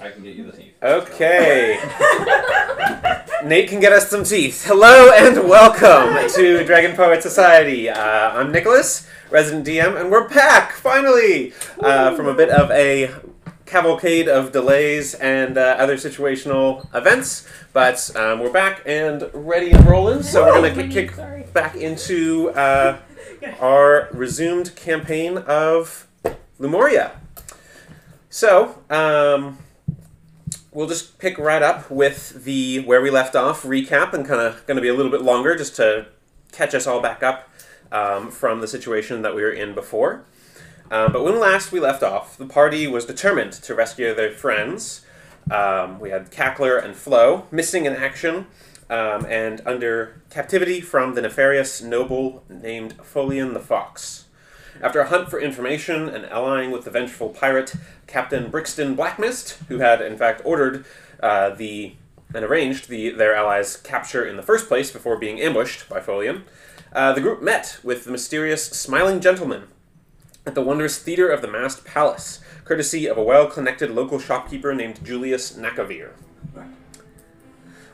I can get you the teeth. Okay. Nate can get us some teeth. Hello and welcome to Dragon Poet Society. Uh, I'm Nicholas, resident DM, and we're back finally uh, from a bit of a cavalcade of delays and uh, other situational events. But um, we're back and ready and rolling. So we're gonna kick, kick back into uh, our resumed campaign of Lumoria. So, um, we'll just pick right up with the where we left off recap and kind of going to be a little bit longer just to catch us all back up um, from the situation that we were in before. Um, but when last we left off, the party was determined to rescue their friends. Um, we had Cackler and Flo missing in action um, and under captivity from the nefarious noble named Folian the Fox. After a hunt for information and allying with the vengeful pirate Captain Brixton Blackmist, who had in fact ordered uh, the and arranged the, their allies' capture in the first place before being ambushed by Folian, uh, the group met with the mysterious Smiling Gentleman at the wondrous Theatre of the Masked Palace, courtesy of a well connected local shopkeeper named Julius Nakavir.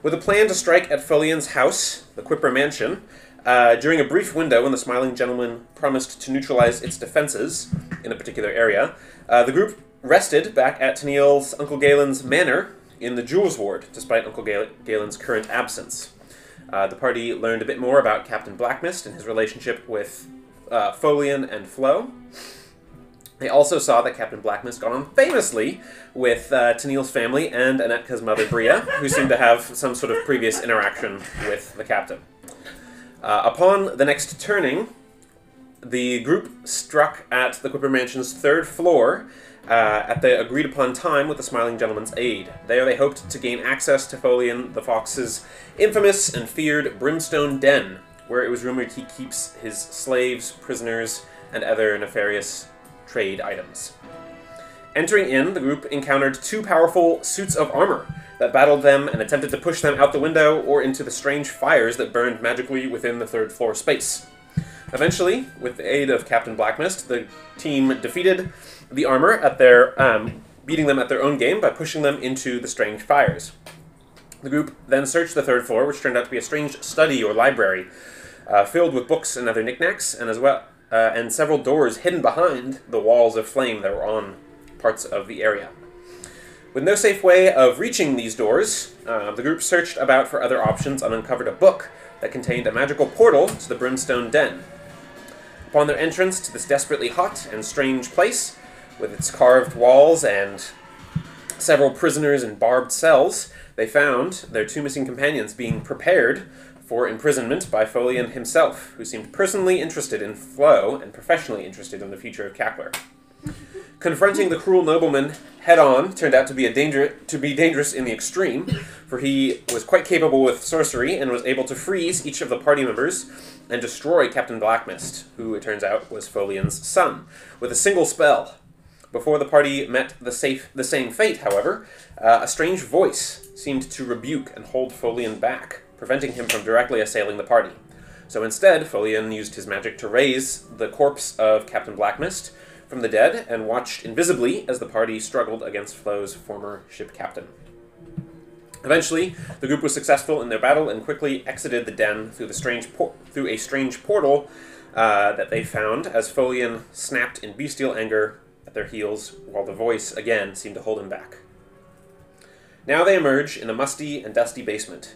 With a plan to strike at Folian's house, the Quipper Mansion, uh, during a brief window when the smiling gentleman promised to neutralize its defenses in a particular area, uh, the group rested back at Tennille's Uncle Galen's manor in the Jewels Ward, despite Uncle Gal- Galen's current absence. Uh, the party learned a bit more about Captain Blackmist and his relationship with uh, Folian and Flo. They also saw that Captain Blackmist got on famously with uh, Tennille's family and Anetka's mother Bria, who seemed to have some sort of previous interaction with the captain. Uh, upon the next turning, the group struck at the Quipper Mansion's third floor uh, at the agreed upon time with the Smiling Gentleman's aid. There they hoped to gain access to Folian the Fox's infamous and feared Brimstone Den, where it was rumored he keeps his slaves, prisoners, and other nefarious trade items. Entering in, the group encountered two powerful suits of armor that battled them and attempted to push them out the window or into the strange fires that burned magically within the third floor space. Eventually, with the aid of Captain Blackmist, the team defeated the armor at their um, beating them at their own game by pushing them into the strange fires. The group then searched the third floor, which turned out to be a strange study or library, uh, filled with books and other knickknacks, and as well uh, and several doors hidden behind the walls of flame that were on parts of the area. With no safe way of reaching these doors, uh, the group searched about for other options and uncovered a book that contained a magical portal to the Brimstone Den. Upon their entrance to this desperately hot and strange place, with its carved walls and several prisoners in barbed cells, they found their two missing companions being prepared for imprisonment by Folian himself, who seemed personally interested in Flo and professionally interested in the future of Cackler. Confronting the cruel nobleman head on turned out to be a danger to be dangerous in the extreme, for he was quite capable with sorcery and was able to freeze each of the party members and destroy Captain Blackmist, who it turns out was Folian's son, with a single spell. Before the party met the safe the same fate, however, uh, a strange voice seemed to rebuke and hold Folian back, preventing him from directly assailing the party. So instead, Folian used his magic to raise the corpse of Captain Blackmist from the dead and watched invisibly as the party struggled against Flo's former ship captain. Eventually, the group was successful in their battle and quickly exited the den through the strange por- through a strange portal uh, that they found as Folian snapped in bestial anger at their heels, while the voice again seemed to hold him back. Now they emerge in a musty and dusty basement,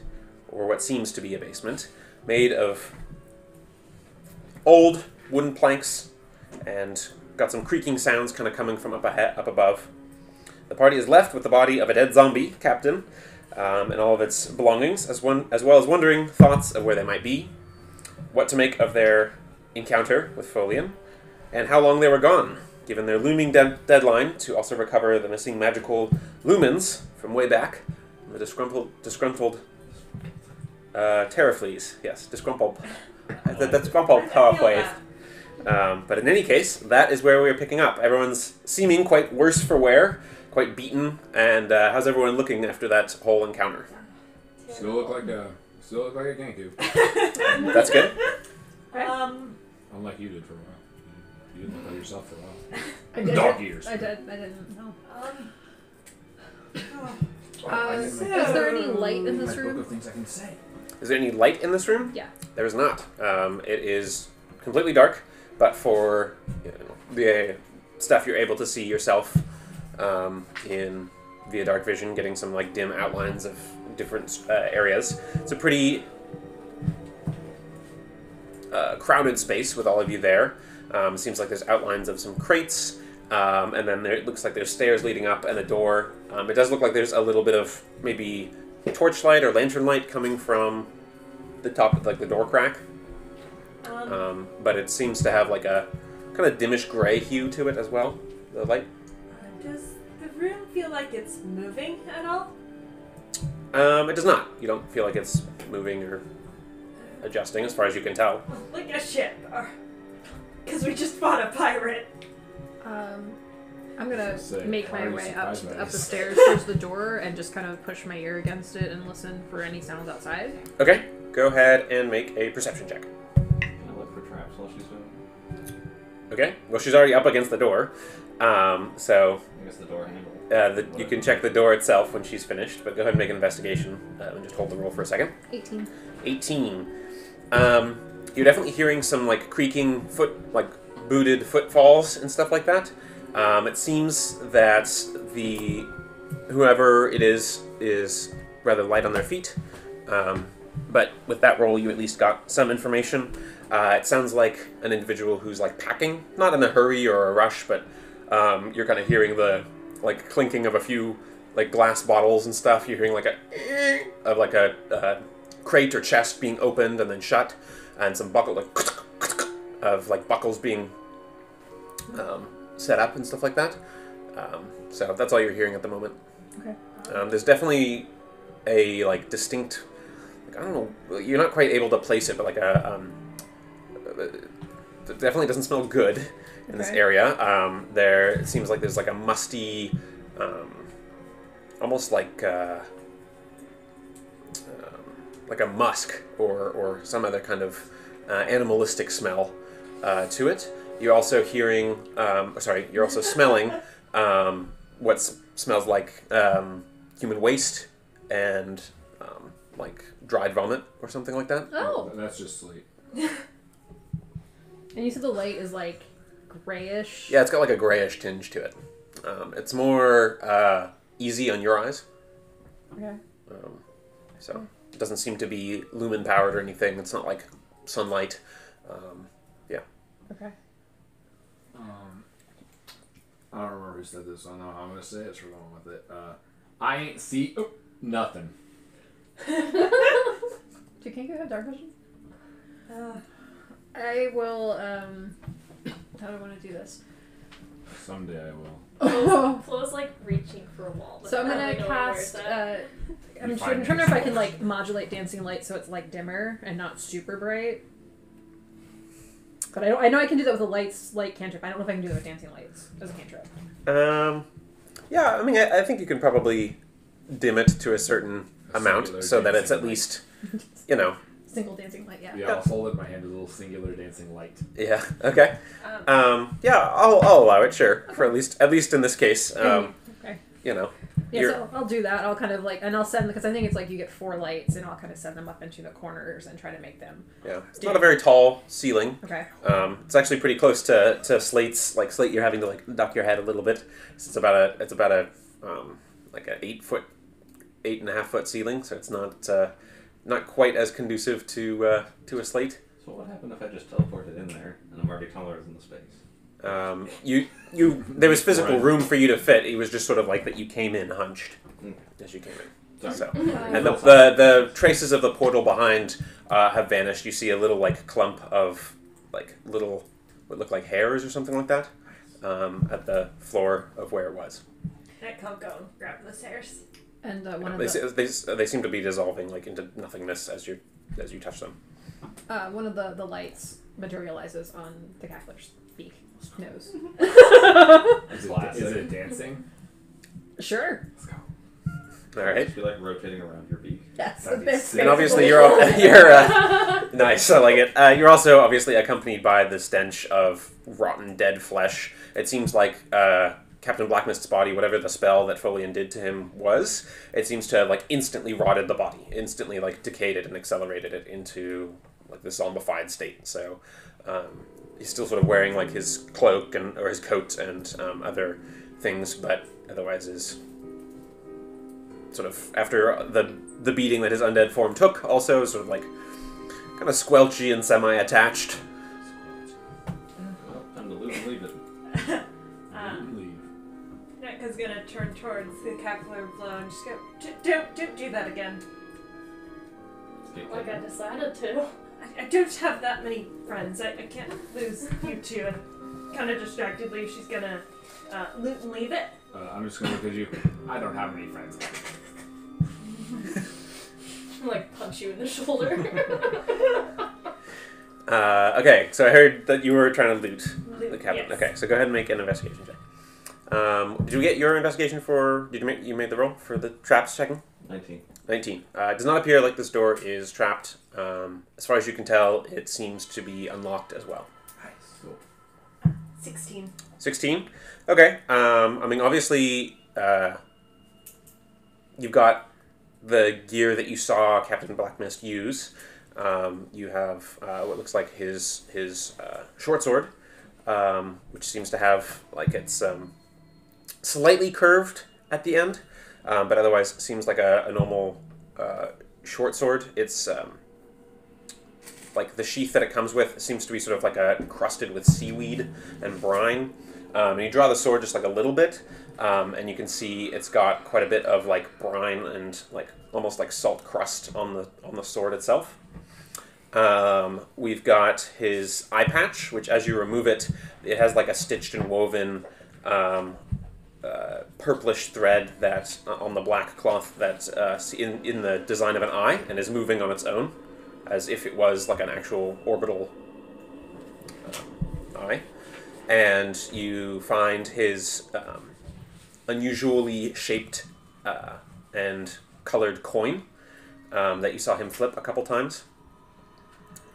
or what seems to be a basement, made of old wooden planks and got some creaking sounds kind of coming from up ahead, up above. The party is left with the body of a dead zombie captain um, and all of its belongings, as one as well as wondering thoughts of where they might be, what to make of their encounter with Folian, and how long they were gone, given their looming de- deadline to also recover the missing magical lumens from way back, the disgruntled disgruntled uh, Terrafleas. Yes, disgruntled. That, that's disgruntled power Powerwave. Um, but in any case, that is where we're picking up. Everyone's seeming quite worse for wear, quite beaten, and uh, how's everyone looking after that whole encounter? Still look like a still look like a kenku. That's good. Um, Unlike you did for a while. You didn't look like yourself for a while. I did. Dog ears. I did. I didn't know. um, Oh, Uh, I is there any light in this room? of things I can say. Is there any light in this room? Yeah. There is not. Um, it is completely dark, but for you know, the stuff you're able to see yourself um, in via dark vision, getting some like dim outlines of different uh, areas. It's a pretty uh, crowded space with all of you there. Um, seems like there's outlines of some crates, um, and then there, it looks like there's stairs leading up and a door. Um, it does look like there's a little bit of maybe torchlight or lantern light coming from the top of like the door crack, Um, um, but it seems to have like a kind of dimmish gray hue to it as well. The light. does the room feel like it's moving at all? Um, it does not. You don't feel like it's moving or adjusting, as far as you can tell. Like a ship, because we just fought a pirate. Um, I'm gonna Say, make my way up surprised by up the stairs towards the door and just kind of push my ear against it and listen for any sounds outside. Okay, go ahead and make a perception check. While she's doing Okay. Well, she's already up against the door, um, so I guess the door handle. uh, the, you can check the door itself when she's finished. But go ahead and make an investigation uh, and just hold the roll for a second. 18. 18. Um, you're definitely hearing some like creaking foot, like booted footfalls and stuff like that. Um, it seems that the whoever it is is rather light on their feet. Um, but with that roll, you at least got some information. Uh, it sounds like an individual who's like packing, not in a hurry or a rush, but um, you're kind of hearing the like clinking of a few like glass bottles and stuff. You're hearing like a of like a uh, crate or chest being opened and then shut, and some buckle like of like buckles being um, set up and stuff like that. Um, so that's all you're hearing at the moment. Okay. Um, there's definitely a like distinct. Like, I don't know. You're not quite able to place it, but like a. It definitely doesn't smell good in this area. Um, there it seems like there's like a musty, um, almost like. Uh, um, like a musk or, or some other kind of uh, animalistic smell uh, to it. You're also hearing, um, sorry, you're also smelling um, what s- smells like um, human waste and um, like dried vomit or something like that. Oh! That's just sleep. And you said the light is like grayish? Yeah, it's got like a grayish tinge to it. Um, it's more uh, easy on your eyes, Okay. um, so it doesn't seem to be lumen powered or anything. It's not like sunlight. Um, yeah. Okay. Um, I don't remember who said this, I don't know I'm gonna say it, so we're going with it. Uh, I ain't see oh, nothing. Do Kenku have dark vision? Uh, I will, um. How do I want to do this? Someday I will. Oh. Flo's like reaching for a wall. but So I'm I gonna don't know where cast. it's Uh. I'm, You tr- find I'm trying to know if I can yourself. like modulate dancing light so it's like dimmer and not super bright. But I, don't, I know I can do that with a lights light cantrip. I don't know if I can do that with dancing lights as a cantrip. Um, yeah, I mean, I, I think you can probably dim it to a certain A amount singular so that it's at light. least, you know, Single dancing light, yeah. Yeah, I'll hold it in my hand a little singular dancing light. yeah, okay. Um, Um, yeah, I'll, I'll allow it, sure, for at least at least in this case. Um, Okay. you know, Yeah, You're- so I'll do that. I'll kind of like, and I'll send because I think it's like you get four lights, and I'll kind of send them up into the corners and try to make them. yeah, it's not a very tall ceiling. Okay. Um, it's actually pretty close to, to slates. Like slate, you're having to like duck your head a little bit. So it's about a it's about a um, like a eight foot, eight and a half foot ceiling. So it's not uh, not quite as conducive to uh, to a slate. So what happened if I just teleported in there and I'm already taller than the space? Um, you you there was physical room for you to fit. It was just sort of like that you came in hunched Mm. as you came in. So Uh, and the, the the traces of the portal behind uh, have vanished. You see a little like clump of like little what look like hairs or something like that um, at the floor of where it was. I come go and grab those stairs. And uh, one of They, the se- they, they seem to be dissolving like into nothingness as you as you touch them. uh, one of the the lights materializes on the cackler's beak nose. Is it, it dancing? sure. Let's go. All right. Just be like rotating around your beak. Yes. That'd be sick. And obviously you're all, you're uh, nice. I like it. Uh, you're also obviously accompanied by the stench of rotten dead flesh. It seems like uh, Captain Blackmist's body, whatever the spell that Folian did to him was, it seems to have like instantly rotted the body, instantly like decayed it and accelerated it into like this zombified state. So um, he's still sort of wearing like his cloak and or his coat and um, other things, but otherwise is sort of after the the beating that his undead form took, also sort of like kind of squelchy and semi-attached. Well, time to lose leave it. Leave. Gonna turn towards the capillary flow and just go, don't, don't do that again. Like I decided to. I, I don't have that many friends. I, I can't lose you two. And kind of distractedly, she's gonna uh, loot and leave it. Uh, I'm just gonna look at you. I don't have any friends. like punch you in the shoulder. Uh, okay, so I heard that you were trying to loot Loot, the cabin. yes. Okay, so go ahead and make an investigation check. Um, did you get your investigation for? Did you make you made the roll for the traps checking? 19. 19. Uh, it does not appear like this door is trapped. Um, as far as you can tell, it seems to be unlocked as well. Nice. 16. 16? Okay. Um, I mean, obviously, uh, you've got the gear that you saw Captain Blackmist use. Um, you have uh, what looks like his his uh, short sword, um, which seems to have like it's um, slightly curved at the end, um, but otherwise seems like a, a normal uh, short sword. It's um, like the sheath that it comes with seems to be sort of like a crusted with seaweed and brine. Um, and you draw the sword just like a little bit, um, and you can see it's got quite a bit of like brine and like almost like salt crust on the on the sword itself. Um, we've got his eye patch, which as you remove it, it has like a stitched and woven um, uh, purplish thread that uh, on the black cloth that's uh, in in the design of an eye and is moving on its own, as if it was like an actual orbital um, eye. And you find his um, unusually shaped uh, and colored coin um, that you saw him flip a couple times.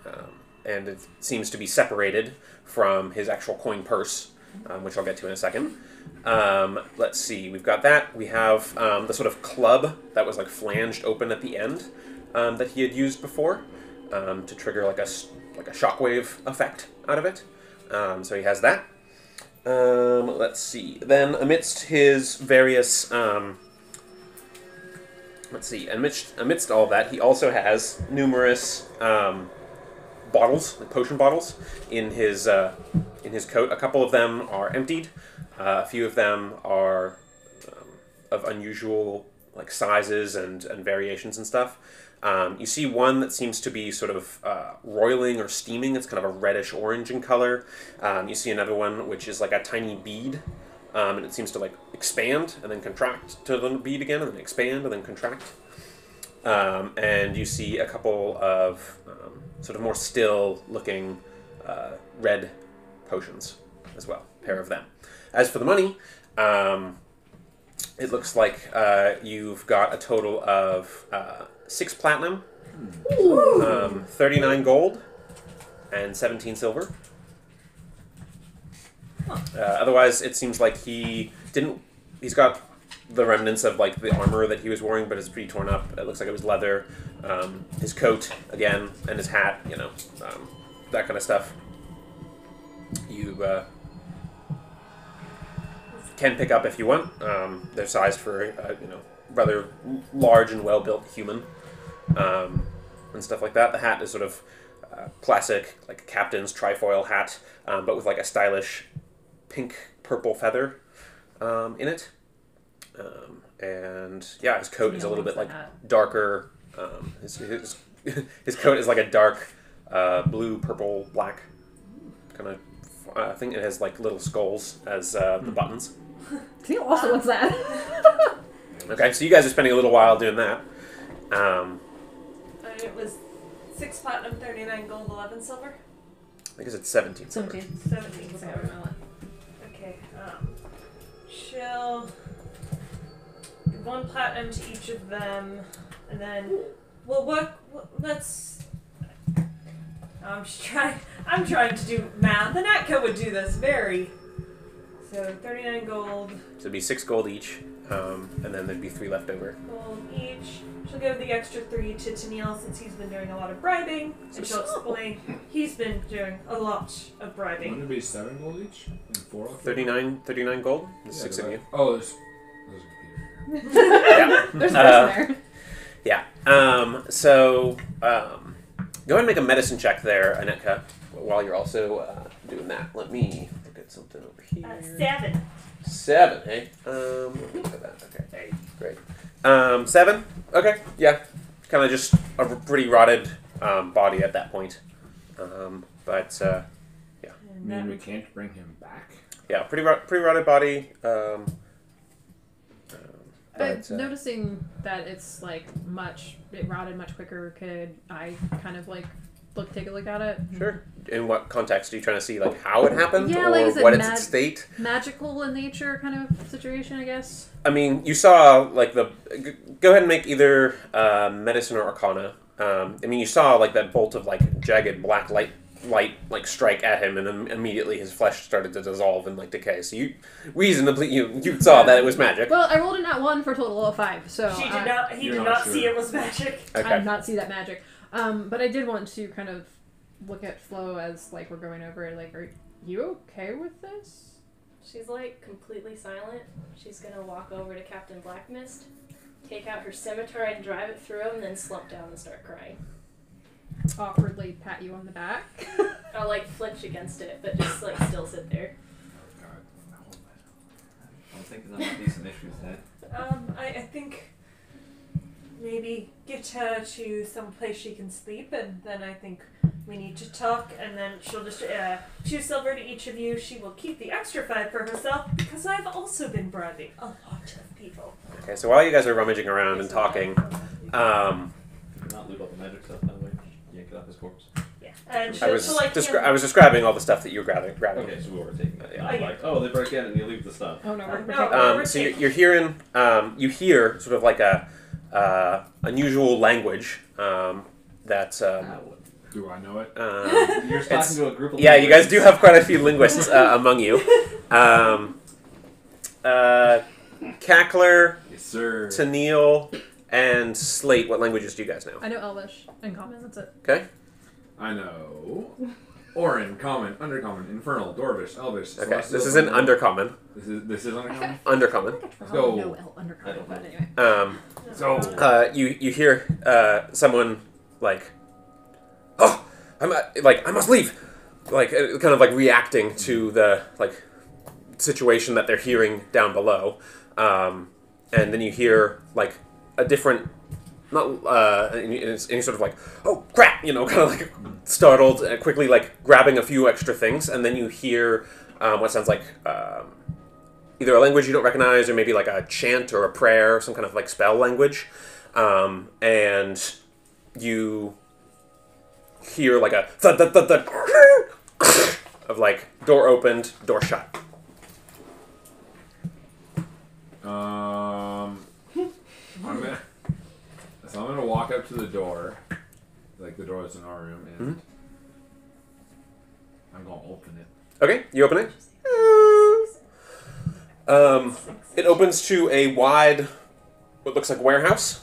Um, and it seems to be separated from his actual coin purse, um, which I'll get to in a second. Um, let's see, we've got that. We have um, the sort of club that was like flanged open at the end um, that he had used before um, to trigger like a like a shockwave effect out of it. Um, so he has that. Um, let's see. Then amidst his various let's see, amidst amidst all that, he also has numerous um, bottles, like potion bottles, in his uh, in his coat. A couple of them are emptied. Uh, a few of them are um, of unusual like sizes and, and variations and stuff. Um, you see one that seems to be sort of uh, roiling or steaming. It's kind of a reddish orange in color. Um, you see another one which is like a tiny bead, um, and it seems to like expand and then contract to the bead again, and then expand and then contract. Um, and you see a couple of um, sort of more still looking uh, red potions as well, a pair of them. As for the money, um, it looks like uh, you've got a total of uh, six platinum, um, 39 gold, and 17 silver. Uh, otherwise, it seems like he didn't. He's got the remnants of like the armor that he was wearing, but it's pretty torn up. It looks like it was leather. Um, his coat again, and his hat. You know, um, that kind of stuff. You uh, can pick up if you want. Um, they're sized for uh, you know rather large and well built human, um, and stuff like that. The hat is sort of uh, classic like captain's trifoil hat, um, but with like a stylish pink purple feather um, in it. Um, and yeah, his coat is a little bit like darker. Um, his, his his coat is like a dark uh, blue, purple, black kind of. I think it has like little skulls as uh, the buttons. See, also, what's that? Okay, so you guys are spending a little while doing that. Um, Uh, it was 6 platinum, 39 gold, 11 silver. I guess it's 17. silver. 17. 17 silver. Okay, um, she'll give one platinum to each of them, and then we'll work. Let's. I'm just trying. I'm trying to do math. Anetka would do this very So 39 gold, So it'd be six gold each, um, and then there'd be three left over. gold each. She'll give the extra three to Tennille since he's been doing a lot of bribing. And she'll explain he's been doing a lot of bribing. Wouldn't it be seven gold each? And four left? 39, 39 gold. There's Yeah, six of I- you. Oh, there's, there's a computer here. Yeah. There's a Uh, person there. Yeah. Um, so um, go ahead and make a medicine check there, Anetka, while you're also uh, doing that. Let me look at something over here. Uh, seven. Seven, hey? Um, look at that. Okay. Hey, great. Um, seven? Okay, yeah. Kind of just a r- pretty rotted um, body at that point. Um, but, uh, I And mean, we can't bring him back. yeah, pretty, rot- pretty rotted body. Um, um, I'm but, uh, noticing that it's like much it rotted much quicker. Could I kind of like look take a look at it? Sure. In what context are you trying to see, like how it happened, Yeah, or like, is it what its mad- state? Magical in nature kind of situation, I guess. I mean, you saw like the. g- Go ahead and make either uh, medicine or arcana. Um, I mean, you saw like that bolt of like jagged black light, light like strike at him, and then immediately his flesh started to dissolve and like decay. So you reasonably you you saw that it was magic. Well, I rolled in at one for a total of five, so she did I, not. He did not not sure. see it was magic. I did not see that magic. Um, but I did want to kind of look at Flo as like we're going over. it, Like, are you okay with this? She's like completely silent. She's gonna walk over to Captain Blackmist, take out her scimitar and drive it through him, and then slump down and start crying. Awkwardly pat you on the back. I'll like flinch against it, but just like still sit there. I'm thinking that might be some issues there. Um, I, I think maybe get her to some place she can sleep, and then I think we need to talk, and then she'll just uh, two silver to each of you. She will keep the extra five for herself because I've also been bribing a lot of people. Okay, so while you guys are rummaging around and talking, um, Not loot all the magic stuff that way. Yank it off his corpse. Yeah, and I she'll, was she'll like descri- I was describing all the stuff that you were grabbing. grabbing. Okay, so we were taking it. Yeah. Not like, oh, they break in and you leave the stuff. Oh no, we're No. protecting. Uh, Um, so you're, you're hearing, um, you hear sort of like a uh, unusual language um, that. Um, Do I know it? um, You're talking to a group of yeah, you guys do have quite a few linguists uh, among you. Um, uh, Cackler, Yes, sir. Tennille, and Slate. What languages do you guys know? I know Elvish and Common. That's it. Okay. I know. Orin, common, undercommon, infernal, dwarvish, elvish. Okay. celestial, This is an elemental. undercommon. This is this is undercommon. Undercommon. Let's go. No L undercommon, I don't but know. anyway. Um, So uh, you you hear uh, someone like, oh, I'm uh, like I must leave, like uh, kind of like reacting to the like situation that they're hearing down below, um, and then you hear like a different, not uh, and it's, sort of like oh crap, you know, kind of like startled, uh, quickly like grabbing a few extra things, and then you hear um, what sounds like. Um, either a language you don't recognize or maybe like a chant or a prayer, some kind of like spell language. Um, and you hear like a thud, thud, thud, thud, of like door opened, door shut. Um, I'm gonna. So I'm gonna walk up to the door, like the door that's in our room, and Mhm. I'm gonna open it. Okay, you open it. Um, it opens to a wide, what looks like warehouse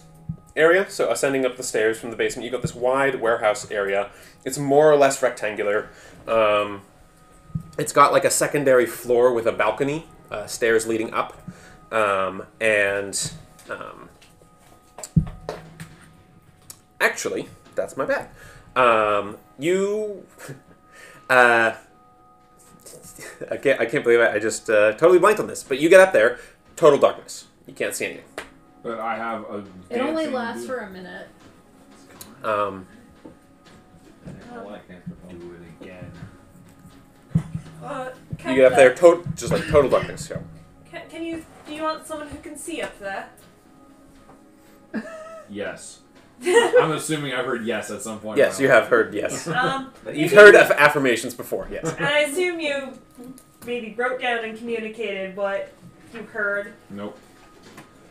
area. So ascending up the stairs from the basement, you got this wide warehouse area. It's more or less rectangular. Um, it's got like a secondary floor with a balcony, uh, stairs leading up, um, and um, actually, that's my bad. Um, you. Uh, I can't. I can't believe I, I just uh, totally blanked on this. But you get up there, total darkness. You can't see anything. But I have a. It only lasts dude. for a minute. Um, I like can't. Do it again. Uh, you get up there, to- just like total darkness. So. Can, can you? Do you want someone who can see up there? Yes. I'm assuming I've heard yes at some point. Yes, you have heard yes. Um, You've maybe- heard aff- affirmations before. Yes. And I assume you maybe wrote down and communicated what you heard. Nope.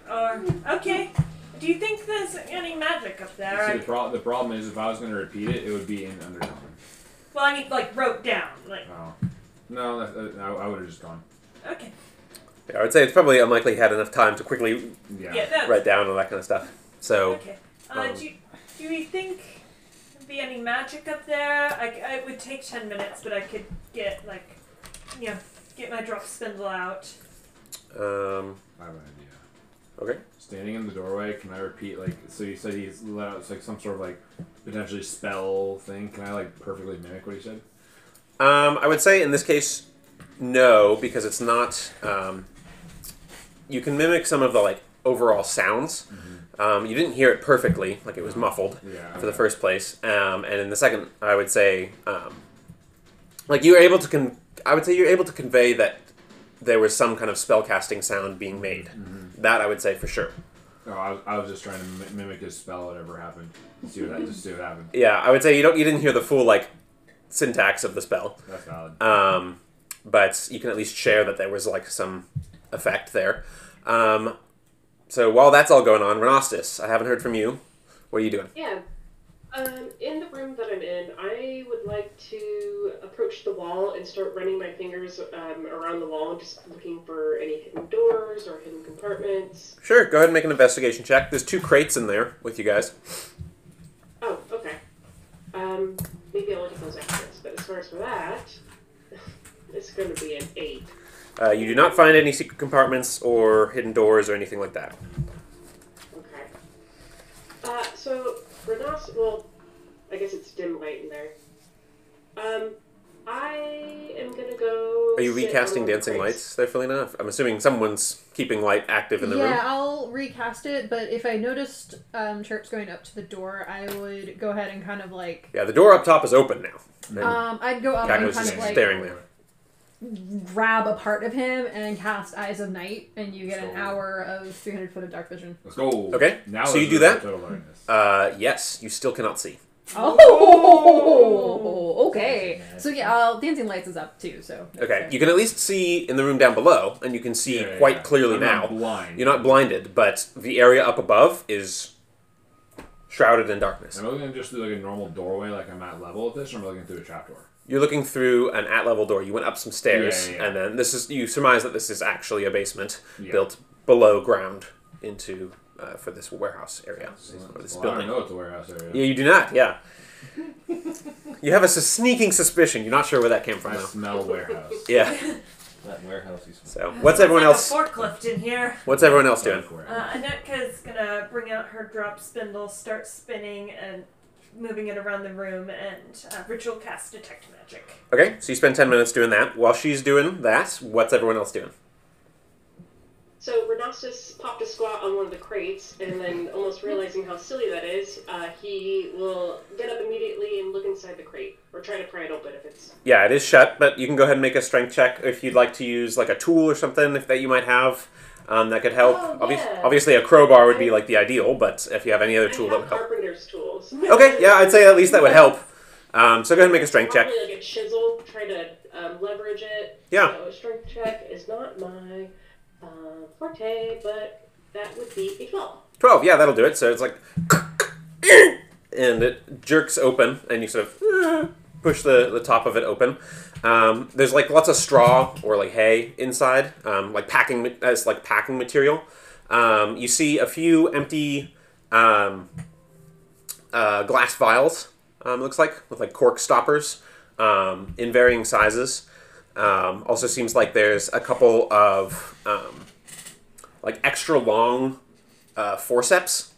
Or okay. Do you think there's any magic up there? See, I, the, pro- the problem is if I was going to repeat it, it would be in undercommon. well, I mean, like wrote down. Like Oh. No, that, that, I, I would have just gone. Okay. Yeah, I would say it's probably unlikely he had enough time to quickly Yeah. Yeah. that- write down all that kind of stuff. So Okay. Uh, do, you, do you think there'd be any magic up there? I, I it would take ten minutes, but I could get like, you know, get my drop spindle out. um, I have an idea. okay. Standing in the doorway, can I repeat like? So you said he's let out it's like some sort of like potentially spell thing. Can I like perfectly mimic what he said? Um, I would say in this case, no, because it's not. Um, you can mimic some of the like overall sounds. Um, you didn't hear it perfectly, like it was muffled Yeah. for the first place, um, and in the second, I would say, um, like you were able to con- I would say you're able to convey that there was some kind of spellcasting sound being made. That I would say for sure. Oh, I was, I was just trying to mi- mimic his spell, whatever happened. See what that, just see what happened. Yeah, I would say you don't you didn't hear the full like syntax of the spell. That's valid. um, but you can at least share that there was like some effect there. Um, so while that's all going on, Renostis, I haven't heard from you. What are you doing? Yeah. Um, in the room that I'm in, I would like to approach the wall and start running my fingers um, around the wall, just looking for any hidden doors or hidden compartments. Sure, go ahead and make an investigation check. There's two crates in there with you guys. Oh, okay. Um, maybe I'll look at those afterwards. But as far as for that, it's going to be an eight. Uh, you do not find any secret compartments or hidden doors or anything like that. Okay. Uh, so Renas, well, I guess it's dim light in there. Um, I am gonna go. Are you recasting one of the dancing crates. lights there, Felina? I'm assuming someone's keeping light active in the yeah, room. Yeah, I'll recast it, but if I noticed um, chirps going up to the door, I would go ahead and kind of like, Yeah, the door up top is open now. And um, I'd go up Jack and was kind just of like staring there. Grab a part of him and cast Eyes of Night, and you get an hour of 300 foot of dark vision. Let's go. Okay, Now so you do that? Uh, yes, you still cannot see. Oh, okay. So yeah, uh, dancing lights is up too. So Okay, you can at least see in the room down below, and you can see Yeah, yeah, quite yeah. clearly I'm now. Not blind. You're not blinded, but the area up above is shrouded in darkness. Am I looking just through like a normal doorway, like I'm at level with this, or am I looking through a trapdoor? You're looking through an at-level door. You went up some stairs, Yeah, yeah, yeah. and then this is you surmise that this is actually a basement Yeah. built below ground into uh, for this warehouse area or this Well, I don't know it's a warehouse area. Yeah, you do not. Yeah, you have a s- sneaking suspicion. You're not sure where that came from, I though. smell warehouse. Yeah. That warehouse you So, what's everyone like else? A forklift in here. What's everyone else doing? Uh, Anetka's gonna bring out her drop spindle, start spinning and moving it around the room, and uh, ritual cast detect magic. Okay, so you spend ten minutes doing that. While she's doing that, what's everyone else doing? So Renastus popped a squat on one of the crates, and then, almost realizing how silly that is, uh, he will get up immediately and look inside the crate, or try to pry it open if it's. Yeah, it is shut, but you can go ahead and make a strength check if you'd like to use like a tool or something if that you might have um, that could help. Oh, Obvious- yeah. Obviously, a crowbar would be like the ideal, but if you have any other tool that would help. carpenter's tools. Okay, yeah, I'd say at least that would help. Um, so go ahead and make a strength check. Probably like a chisel, try to um, leverage it. Yeah. So a strength check is not my uh, forte, but that would be a 12. 12, yeah, that'll do it. So it's like. And it jerks open, and you sort of push the, the top of it open. Um, there's like lots of straw or like hay inside, um, like packing as like packing material. Um, you see a few empty um, uh, glass vials. Um, looks like with like cork stoppers um, in varying sizes. Also seems like there's a couple of like extra long uh, forceps.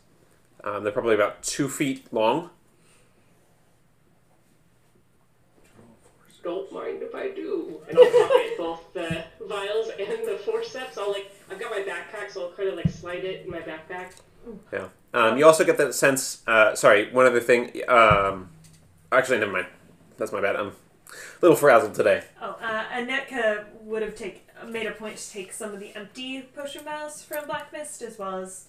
They're probably about two feet long. Don't mind if I do. And I'll pocket both the vials and the forceps. I'll like, I've got my backpack, so I'll kind of like slide it in my backpack. Yeah. Um, you also get that sense. Uh, sorry, one other thing. Um, actually, never mind. That's my bad. I'm a little frazzled today. Oh, uh, Anetka would have take, made a point to take some of the empty potion vials from Black Mist as well as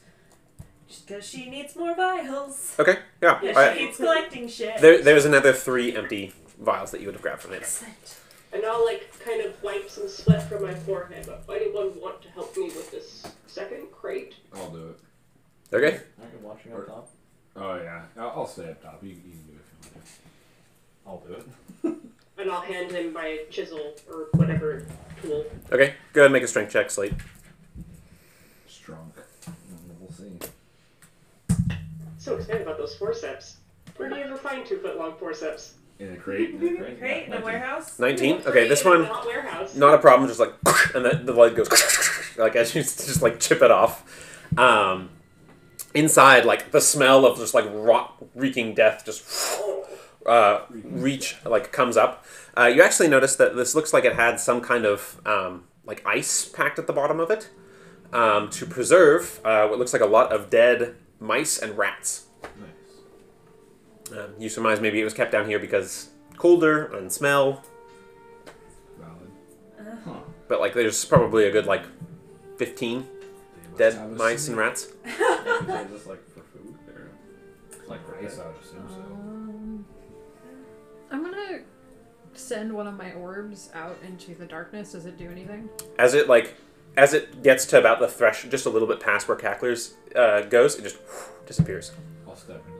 just because she needs more vials. Okay. Yeah. Yeah, I- she keeps collecting shit. there, there's another three empty vials that you would have grabbed from it. Excellent. And I'll like kind of wipe some sweat from my forehead. But anyone want to help me with this second crate? I'll do it. Okay. Aren't you watching up top? Oh yeah, I'll, I'll stay up top. You, you can do it if you want to. I'll do it. And I'll hand him my chisel or whatever tool. Okay, go ahead and make a strength check, Slate. Strong. Mm, we'll see. So excited about those forceps. Where do you ever find two foot long forceps? In a crate. In a crate. Great, in a warehouse. 19? Okay, this one, Not warehouse. not a problem, just like, and the, the light goes, like, as you just like chip it off. Um, inside, like, the smell of just like rot, reeking death just uh, reach, like, comes up. Uh, you actually notice that this looks like it had some kind of, um, like, ice packed at the bottom of it um, to preserve uh, what looks like a lot of dead mice and rats. Nice. Um, you surmise maybe it was kept down here because colder and smell, Valid. Huh. but like there's probably a good like 15 dead mice and rats. Is this like for food or like for Yes. I would assume so. Um, I'm gonna send one of my orbs out into the darkness. Does it do anything? As it like as it gets to about the thresh, just a little bit past where Cackler's uh, goes, it just disappears. I'll step into the threshold.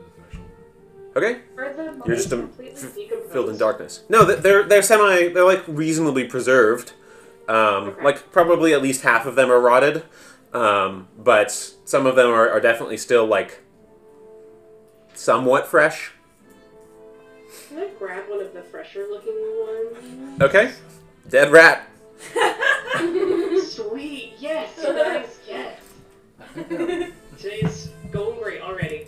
Okay, Are the You're just, mice um, completely f- decomposed? filled in darkness. No, they're they're semi. They're like reasonably preserved. Um, Okay. Like probably at least half of them are rotted, um, but some of them are, are definitely still like somewhat fresh. Can I grab one of the fresher looking ones? Okay, dead rat. Sweet, yes, you guys, yes. Today's going great already.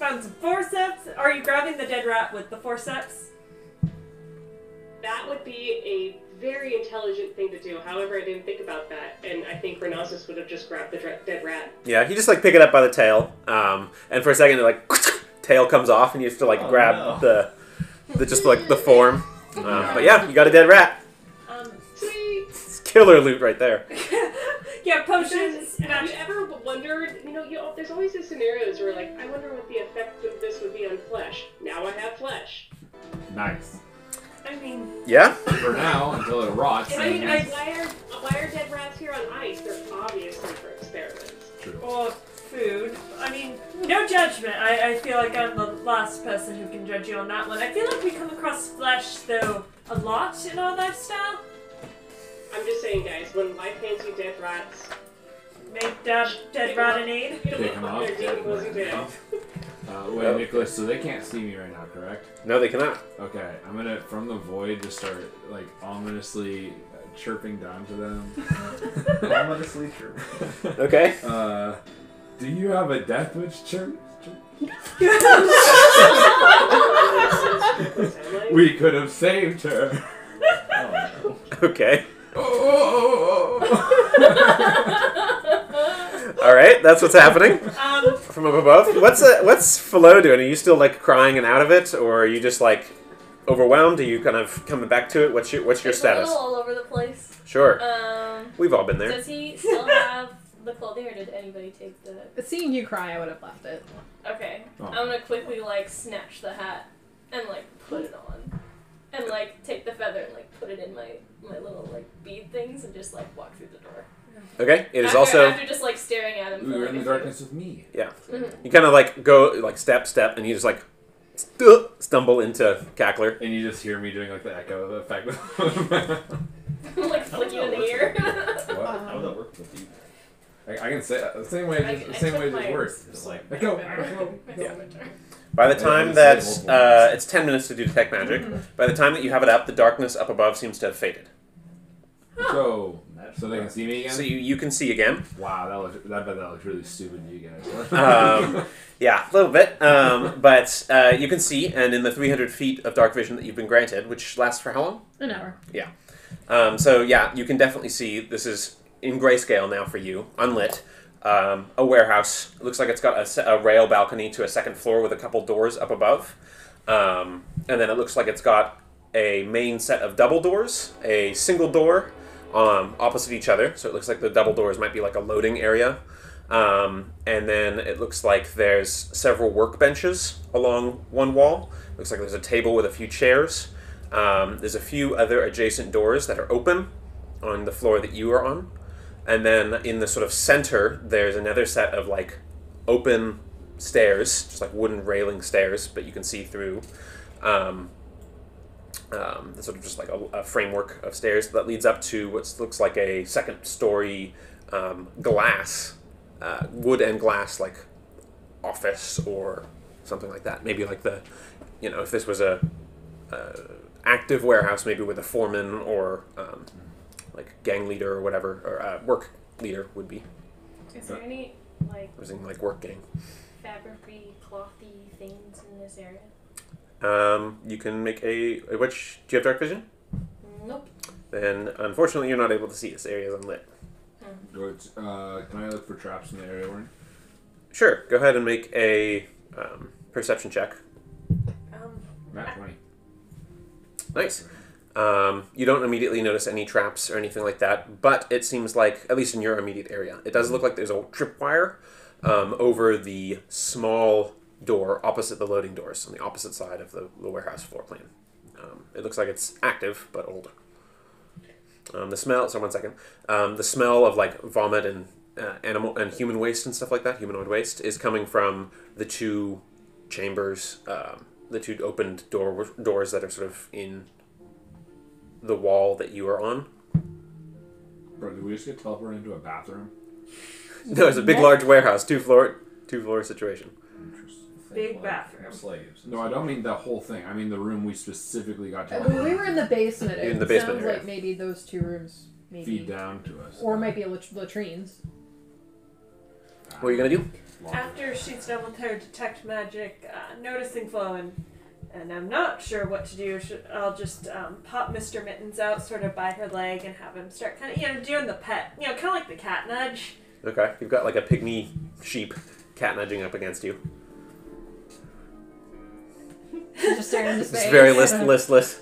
Found some forceps. Are you grabbing the dead rat with the forceps? That would be a very intelligent thing to do. However, I didn't think about that, and I think Rhinoceros would have just grabbed the dead rat. Yeah, he just like pick it up by the tail, um, and for a second, it like tail comes off, and you have to like Oh, grab no. the, the just like the form. Um, but yeah, you got a dead rat. Um, Sweet. It's killer loot right there. yeah, Because potions. have you ever wondered? You know, you know, there's always these scenarios where, like, I wonder what the effect of this would be on flesh. Now I have flesh. Nice. I mean, Yeah. For now, until it rots. I mean, and I, why are why are dead rats here on ice? They're obviously for experiments. true. or food. I mean, no judgment. I, I feel like I'm the last person who can judge you on that one. I feel like we come across flesh, though, a lot in our lifestyle. I'm just saying, guys. When life hands you dead rats, Make dead, dead ratinade. you They don't come look out. their decomposing tail. Uh, wait, Nicholas. So they can't see me right now, correct? No, they cannot. Okay, I'm gonna from the void just start like ominously uh, chirping down to them. I'm Ominously true. Okay. Uh, do you have a death witch chirp? We could have saved her. Oh Okay. All right. That's what's happening Um, from up above. What's uh, what's Flo doing? Are you still like crying and out of it, or are you just like overwhelmed? Are you kind of coming back to it? What's your what's your It's status? A little all over the place. Sure. Um, We've all been there. does he still have the clothing, or did anybody take the? But seeing you cry, I would have left it. Okay, Oh. I'm gonna quickly like snatch the hat and like put it on, and like take the feather and like put it in my my little like bead things and just like walk through the door. Okay. It is after, also after just like staring at him. We for, were like, in the a few- darkness with me. Mhm. you kind of like go like step step, and you just like stu- stumble into Cackler. And you just hear me doing like the echo effect. like flick you in the ear. what? How would that work with you? I, I can say it the same way. I- the same took way it my- works. Just like Echo. Better. echo, My echo. scimitar. By the time it's that uh, it's ten minutes to do detect magic, by the time that you have it up, the darkness up above seems to have faded. So, That's so they can see me again. So you, you can see again. Wow, that looks. That bet that looks really stupid to you guys. Um, yeah, a little bit. Um, but uh, you can see, and in the 300 feet of dark vision that you've been granted, which lasts for how long? An hour. Yeah. Um, so yeah, you can definitely see this is in grayscale now for you, unlit. Um, a warehouse. It looks like it's got a, a rail balcony to a second floor with a couple doors up above. Um, and then it looks like it's got a main set of double doors, a single door um, opposite each other. So it looks like the double doors might be like a loading area. Um, and then it looks like there's several workbenches along one wall. Looks like there's a table with a few chairs. Um, there's a few other adjacent doors that are open on the floor that you are on. And then in the sort of center, there's another set of like open stairs, just like wooden railing stairs, but you can see through. Um, um, sort of just like a, a framework of stairs that leads up to what looks like a second story um, glass, uh, wood and glass like office or something like that. Maybe like the, you know, if this was a, active warehouse, maybe with a foreman or um, like gang leader or whatever, or uh, work leader would be. Is there any like I was in like work gang. fabricy, clothy things in this area? Um, you can make a which do you have dark vision? Nope. Then unfortunately you're not able to see. This area is unlit. George, uh, can I look for traps in the area we're in? Sure, go ahead and make a um, perception check. Um, Nat 20. Nice. Um, you don't immediately notice any traps or anything like that, but it seems like, at least in your immediate area, it does look like there's a tripwire um, over the small door opposite the loading doors on the opposite side of the, the warehouse floor plan. Um, it looks like it's active but old. Um, the smell. So one second. Um, the smell of like vomit and uh, animal and human waste and stuff like that, humanoid waste, is coming from the two chambers, um, the two opened door doors that are sort of in the wall that you are on. Bro, did we just get teleported into a bathroom? No, it's a big, large warehouse, two floor, two floor situation. Interesting. Big Like bathroom. Slaves. No, I don't mean the whole thing. I mean the room we specifically got Uh, teleported. when we were in the basement. It In the basement sounds area. like maybe those two rooms, maybe, feed down to us. or maybe a lat- latrines. What are you gonna do? after she's done with her detect magic, uh, noticing flow, and, and I'm not sure what to do, sh- I'll just um, pop Mr. Mittens out sort of by her leg and have him start kind of, you know, doing the pet, you know, kind of like the cat nudge. Okay, you've got like a pygmy sheep cat nudging up against you. Just staring into space. It's very list- listless.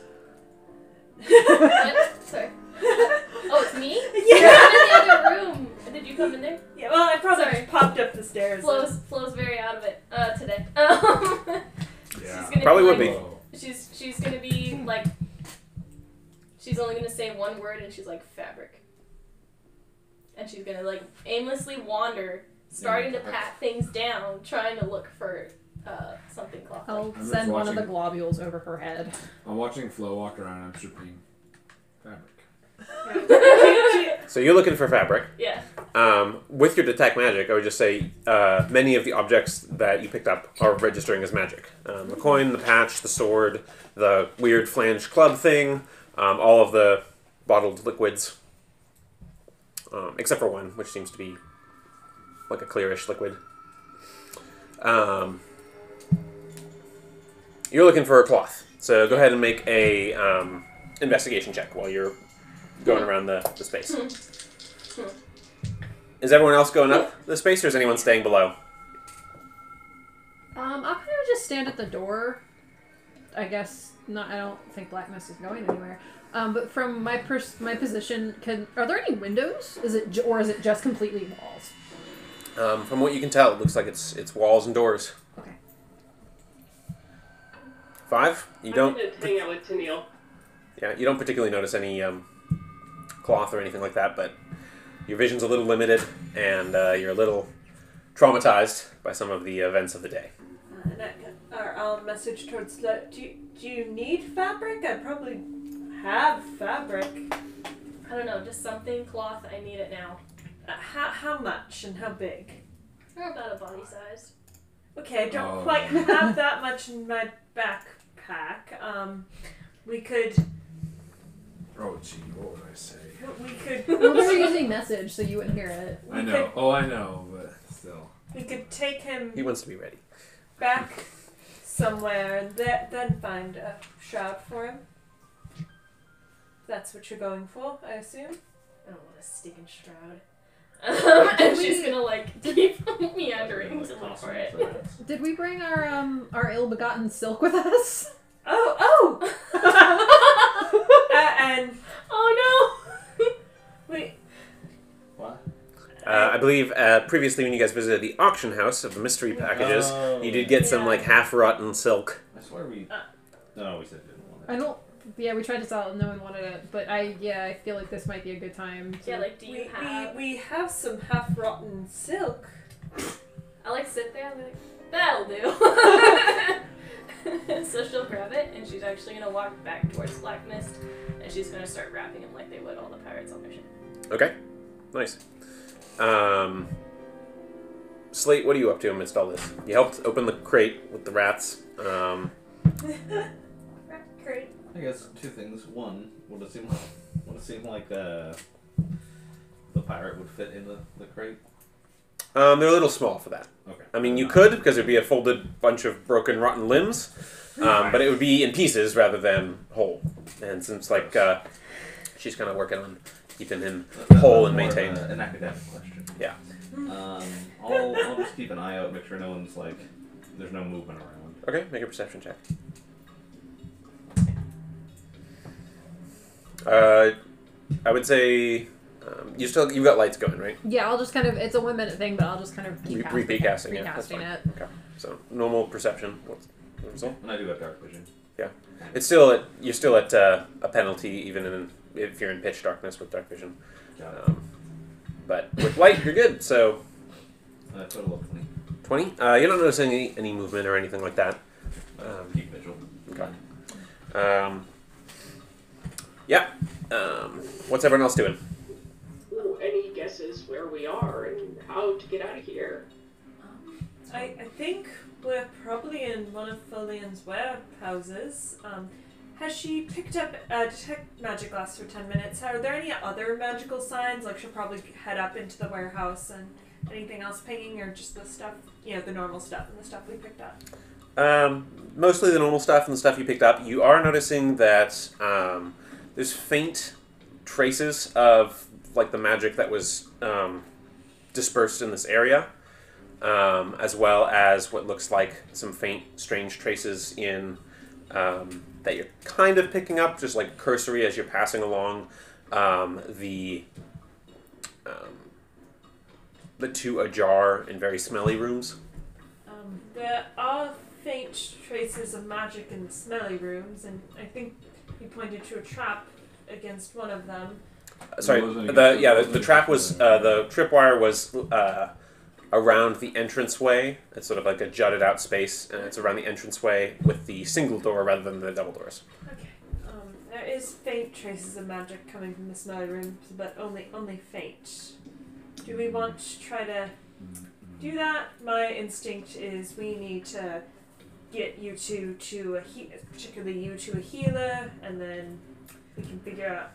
What? Sorry. Oh, it's me? Yeah. I'm in the other room. Did you come in there? Yeah, well, I probably Sorry. just popped up the stairs. Flo's Flo's very out of it uh, today. Um, Yeah. she's gonna Probably be would like, be. Whoa. She's she's gonna be like. She's only gonna say one word, and she's like fabric. And she's gonna like aimlessly wander, starting to pat things down, trying to look for uh, something cloth. I'll I'm just send one of the watching. globules over her head. I'm watching Flo walk around. I'm stripping fabric. So you're looking for fabric. yeah. Um, with your detect magic, I would just say uh, many of the objects that you picked up are registering as magic. Um, the coin, the patch, the sword, the weird flange club thing, um, all of the bottled liquids, um, except for one, which seems to be like a clearish liquid. Um, you're looking for a cloth, so go ahead and make a um, investigation check while you're going around the, the space. Is everyone else going up the space, or is anyone staying below? Um, I'll kind of just stand at the door. I guess not. I don't think blackness is going anywhere. Um, but from my pers- my position, can are there any windows? Is it j- or is it just completely walls? Um, from what you can tell, it looks like it's it's walls and doors. Okay. Five. You I'm don't. gonna hang out with Tennille. Yeah, you don't particularly notice any um, cloth or anything like that, but your vision's a little limited, and uh, you're a little traumatized by some of the events of the day. Uh, and I, or I'll message towards the. Do you, do you need fabric? I probably have fabric. I don't know, just something cloth. I need it now. Uh, how, how much and how big? About a body size. Okay, I don't Oh. quite have that much in my backpack. Um, we could. Oh, gee, what would I say? We could. Well, we were using message, so you wouldn't hear it. I know. Oh, I know, but still. We could take him He wants to be ready. back somewhere and th- then find a shroud for him. That's what you're going for, I assume. I don't want a stinking shroud. Um, and Did she's gonna like keep meandering to look for it. Did we bring our um our ill-begotten silk with us? Oh, oh! uh, and Oh wait, What? Uh, I believe uh, previously when you guys visited the auction house of the mystery packages, Oh. you did get some like half-rotten silk. I swear we. Uh. no, we said we didn't want it. I don't. Yeah, we tried to sell it. No one wanted it, but I yeah I feel like this might be a good time. To, Yeah, like, do you we, have? we we have some half rotten silk. I like sit there. I'm like, that'll do. so she'll grab it, and she's actually actually gonna walk back towards Black Mist, and she's gonna start rapping him like they would all the pirates on their ship. Okay, nice. Um, Slate, what are you up to amidst all this? You helped open the crate with the rats. Um, Great. I guess two things. One, would it seem would it seem like uh, the pirate would fit in the, the crate? um, they're a little small for that. Okay. I mean, you could because it'd be a folded bunch of broken, rotten limbs, um, but it would be in pieces rather than whole. And since like uh, she's kind of working on keeping him That- that whole and more of maintained. a- an academic question. Yeah. Um, I'll, I'll just keep an eye out, make sure no one's like, there's no movement around. Okay, make a perception check. Uh, I would say um, you still you've got lights going, right? Yeah, I'll just kind of. It's a one minute thing, but I'll just kind of keep Re- casting, repeat casting it. That's recasting fine. it. Okay, so normal perception. What's the result? And I do have dark vision. Yeah, It's still at you're still at uh, a penalty even in if you're in pitch darkness with dark vision. Um, but with light, you're good. So Uh, total of 20. twenty. Uh, you don't notice any any movement or anything like that. Um, keep vigil. Okay. Um, yeah. Um, what's everyone else doing? Ooh, any guesses where we are and how to get out of here? I, I think we're probably in one of Folian's warehouses. Um, has she picked up uh, detect magic glass for 10 minutes? Are there any other magical signs? Like she'll probably head up into the warehouse and anything else pinging or just the stuff, you know, the normal stuff and the stuff we picked up? Um, mostly the normal stuff and the stuff you picked up. You are noticing that um, there's faint traces of like the magic that was um, dispersed in this area, um, as well as what looks like some faint, strange traces in um, that you're kind of picking up, just like cursory as you're passing along um, the um, the two ajar and very smelly rooms. Um, there are faint traces of magic in the smelly rooms, and I think he pointed to a trap against one of them. Uh, Sorry, the yeah the- the, the trap was uh, the tripwire was uh, around the entranceway. It's sort of like a jutted out space, and it's around the entranceway with the single door rather than the double doors. Okay. Um, there is faint traces of magic coming from the smelly room, but only only faint. Do we want to try to do that? My instinct is we need to get you two to a he- particularly you to a healer, and then we can figure out.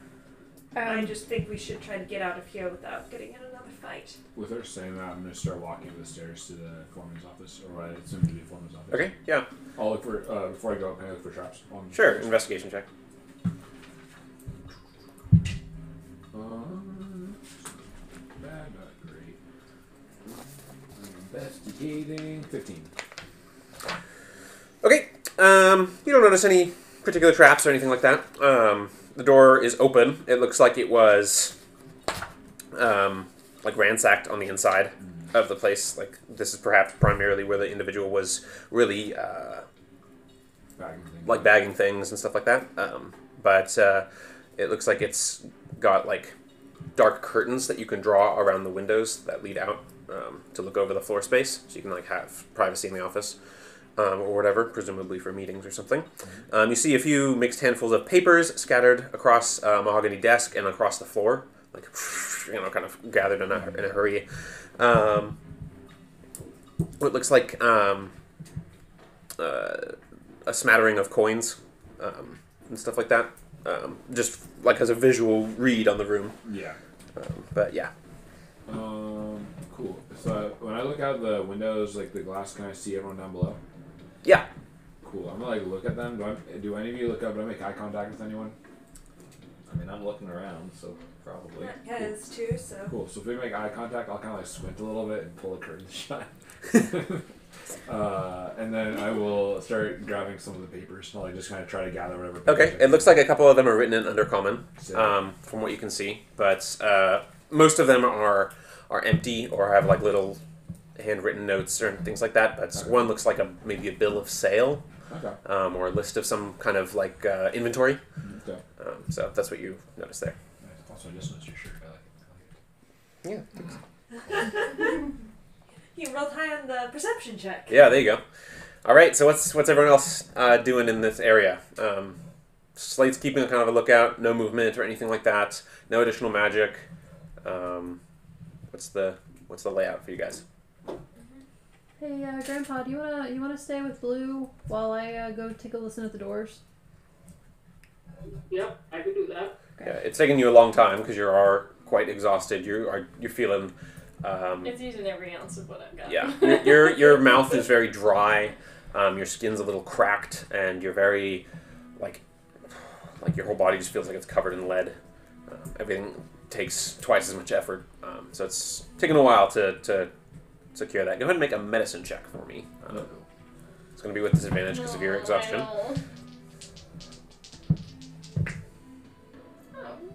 I Um, just think we should try to get out of here without getting in another fight. With her saying that, I'm gonna start walking up the stairs to the foreman's office, or what I assume to be foreman's office. Okay, yeah, I'll look for uh, before I go. up, I look for traps? On sure. stairs? Investigation check. Um, bad, not great. Investigating. Fifteen. Okay, um, you don't notice any particular traps or anything like that. Um, the door is open. It looks like it was um, like ransacked on the inside of the place. Like this is perhaps primarily where the individual was really. Uh, Bagging like bagging things and stuff like that. Um, but uh, it looks like it's got like dark curtains that you can draw around the windows that lead out um, to look over the floor space, so you can like have privacy in the office. Um, or whatever, presumably for meetings or something. Um, you see a few mixed handfuls of papers scattered across a mahogany desk and across the floor, like you know, kind of gathered in a, in a hurry. Um, what looks like um, uh, a smattering of coins um, and stuff like that. Um, just like as a visual read on the room. Yeah. Um, but yeah. Um. Cool. So when I look out the windows, like the glass, can I see everyone down below? Yeah. Cool. I'm gonna like look at them. Do I? Do any of you look up? Do I make eye contact with anyone? I mean, I'm looking around, so probably. Yeah, it's too. So Cool. So if we make eye contact, I'll kind of like squint a little bit and pull the curtain shut. uh, and then I will start grabbing some of the papers. I'll like just kind of try to gather whatever. Okay. papers I It looks like a couple of them are written in Undercommon, Sick. um, from what you can see. But uh, most of them are are empty or have like little handwritten notes or things like that. But Okay. one looks like a maybe a bill of sale Okay. um, or a list of some kind of like uh, inventory. Okay. Um, so that's what you notice there. Also, I just noticed your shirt. I like it. I like it. Yeah. you rolled high on the perception check. Yeah, there you go. All right. So what's what's everyone else uh, doing in this area? Um, Slate's keeping a kind of a lookout. No movement or anything like that. No additional magic. Um, what's the what's the layout for you guys? Hey, uh, Grandpa, do you wanna you wanna stay with Blue while I uh, go take a listen at the doors? Yep, I can do that. Okay. Yeah, it's taken you a long time because you are quite exhausted. You are you're feeling. Um, It's using every ounce of what I've got. yeah, your, your your mouth is very dry. Um, your skin's a little cracked, and you're very like like your whole body just feels like it's covered in lead. Um, everything takes twice as much effort, um, so it's taken a while to to secure that. Go ahead and make a medicine check for me. Um, it's going to be with disadvantage because of your No, I exhaustion.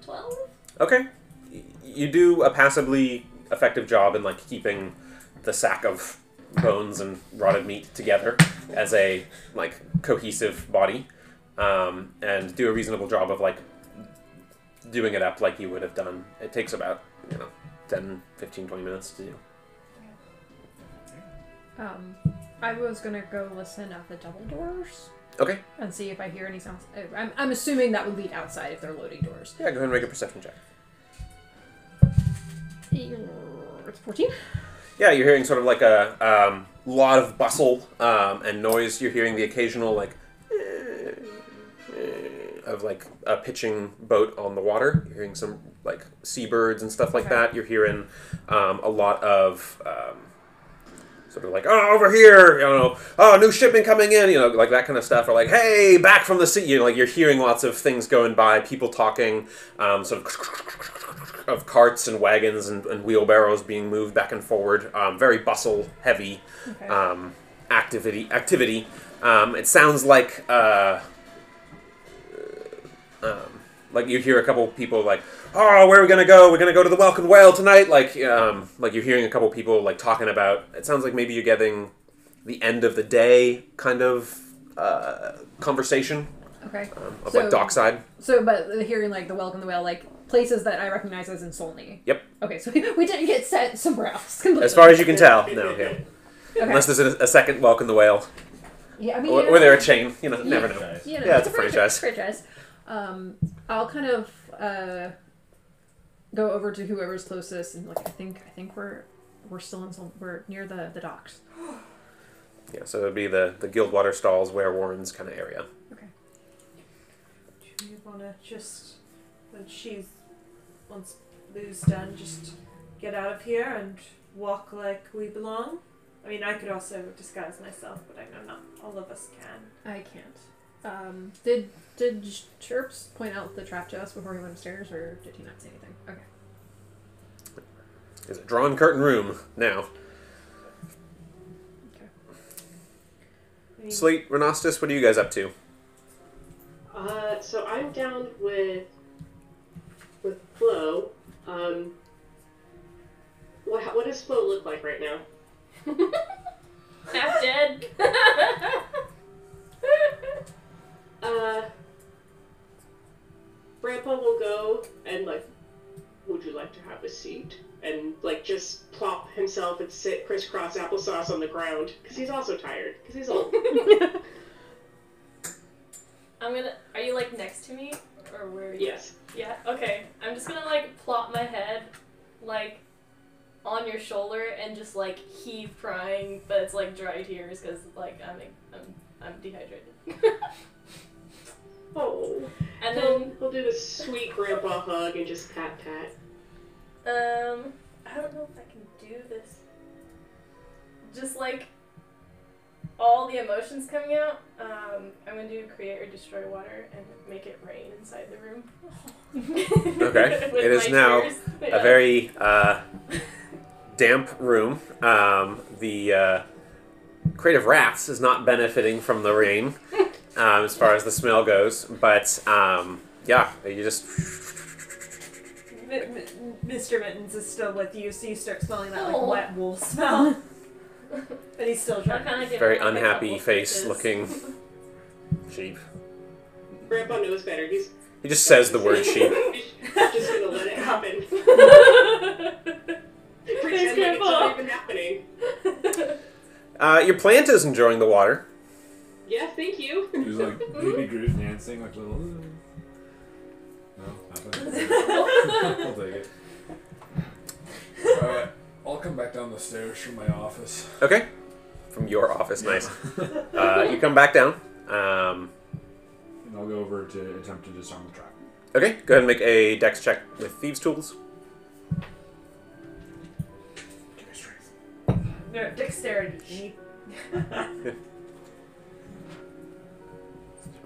12? Okay. You do a passably effective job in like keeping the sack of bones and rotted meat together as a like cohesive body, um, and do a reasonable job of like doing it up like you would have done. It takes about you know 10, 15, 20 minutes to do. Um, I was gonna go listen at the double doors Okay. and see if I hear any sounds. uh, I'm, I'm assuming that would lead outside if they're loading doors. Yeah, go ahead and make a perception check. It's 14. Yeah, you're hearing sort of like a um, lot of bustle um, and noise. You're hearing the occasional like of like a pitching boat on the water. You're hearing some like seabirds and stuff like Okay. that. You're hearing um, a lot of um, sort of like oh over here, you know, oh new shipment coming in, you know, like that kind of stuff. Or like hey back from the sea. You know, like you're hearing lots of things going by, people talking, um, sort of of carts and wagons and, and wheelbarrows being moved back and forward. Um, very bustle heavy Okay. um, activity. Activity. Um, it sounds like uh, um, like you hear a couple people like, "Oh, where are we gonna go? We're gonna go to the Welcome Whale tonight." Like, um, like you're hearing a couple people like talking about. It sounds like maybe you're getting the end of the day kind of uh, conversation okay. um, of So- like dockside. So, but hearing like the welcome the whale, like places that I recognize as in Solney. Yep. Okay, so we didn't get set somewhere else. Completely. As far as you can tell, no. Yeah. okay. Unless there's a, a second Welcome the Whale, yeah, I mean, or, or they're a chain. You know, never know. Guys. You know, Yeah, it's a franchise. franchise. Franchise. Um, I'll kind of uh, go over to whoever's closest, and like I think I think we're we're still in some, we're near the the docks. Yeah, so it'd be the the Guildwater Stalls, Ware Warrens kind of area. Okay. Do you want to just, when she's, once Lou's done, just get out of here and walk like we belong? I mean, I could also disguise myself, but I know not all of us can. I can't. Um, did did Chirps point out the trap to us before he went upstairs, or did he not say anything? Okay. It's a drawn curtain room now. I mean, Slate, Renostus, what are you guys up to? Uh, so I'm down with with Flo. Um, what what does Flo look like right now? Half dead. Uh, Grandpa will go and like, would you like to have a seat? And like just plop himself and sit crisscross applesauce on the ground because he's also tired because he's old. I'm gonna. Are you like next to me, or where? Are you? yes. Yeah. Okay. I'm just gonna like plop my head, like, on your shoulder and just like heave, crying, but it's like dry tears because like I'm I'm I'm dehydrated. Oh. and He'll, then he'll do the sweet grandpa hug and just pat pat. Um, I don't know if I can do this. Just like all the emotions coming out, um, I'm gonna do create or destroy water and make it rain inside the room. Okay. It is now tears. A Yeah. very uh, damp room. Um, the uh, crate of rats is not benefiting from the rain um, as far as the smell goes, but um, yeah, you just Mr. Mittens is still with you, so you start smelling that like Aw. wet wool smell. but he's still I drunk. kinda very him, like, a unhappy face stitches. looking sheep. Grandpa knows better. He's He just says the word sheep. He's just gonna let it happen. Pretend like it's Grandpa. not even happening. Uh, your plant is enjoying the water. Yes, thank you. There's like baby Groot dancing, like little. No, nothing. I'll take it. Alright, I'll come back down the stairs from my office. Okay. From your office, nice. Uh, you come back down. Um, And I'll go over to attempt to disarm the trap. okay, go ahead and make a dex check with thieves' tools. Give me strength. No, dexterity.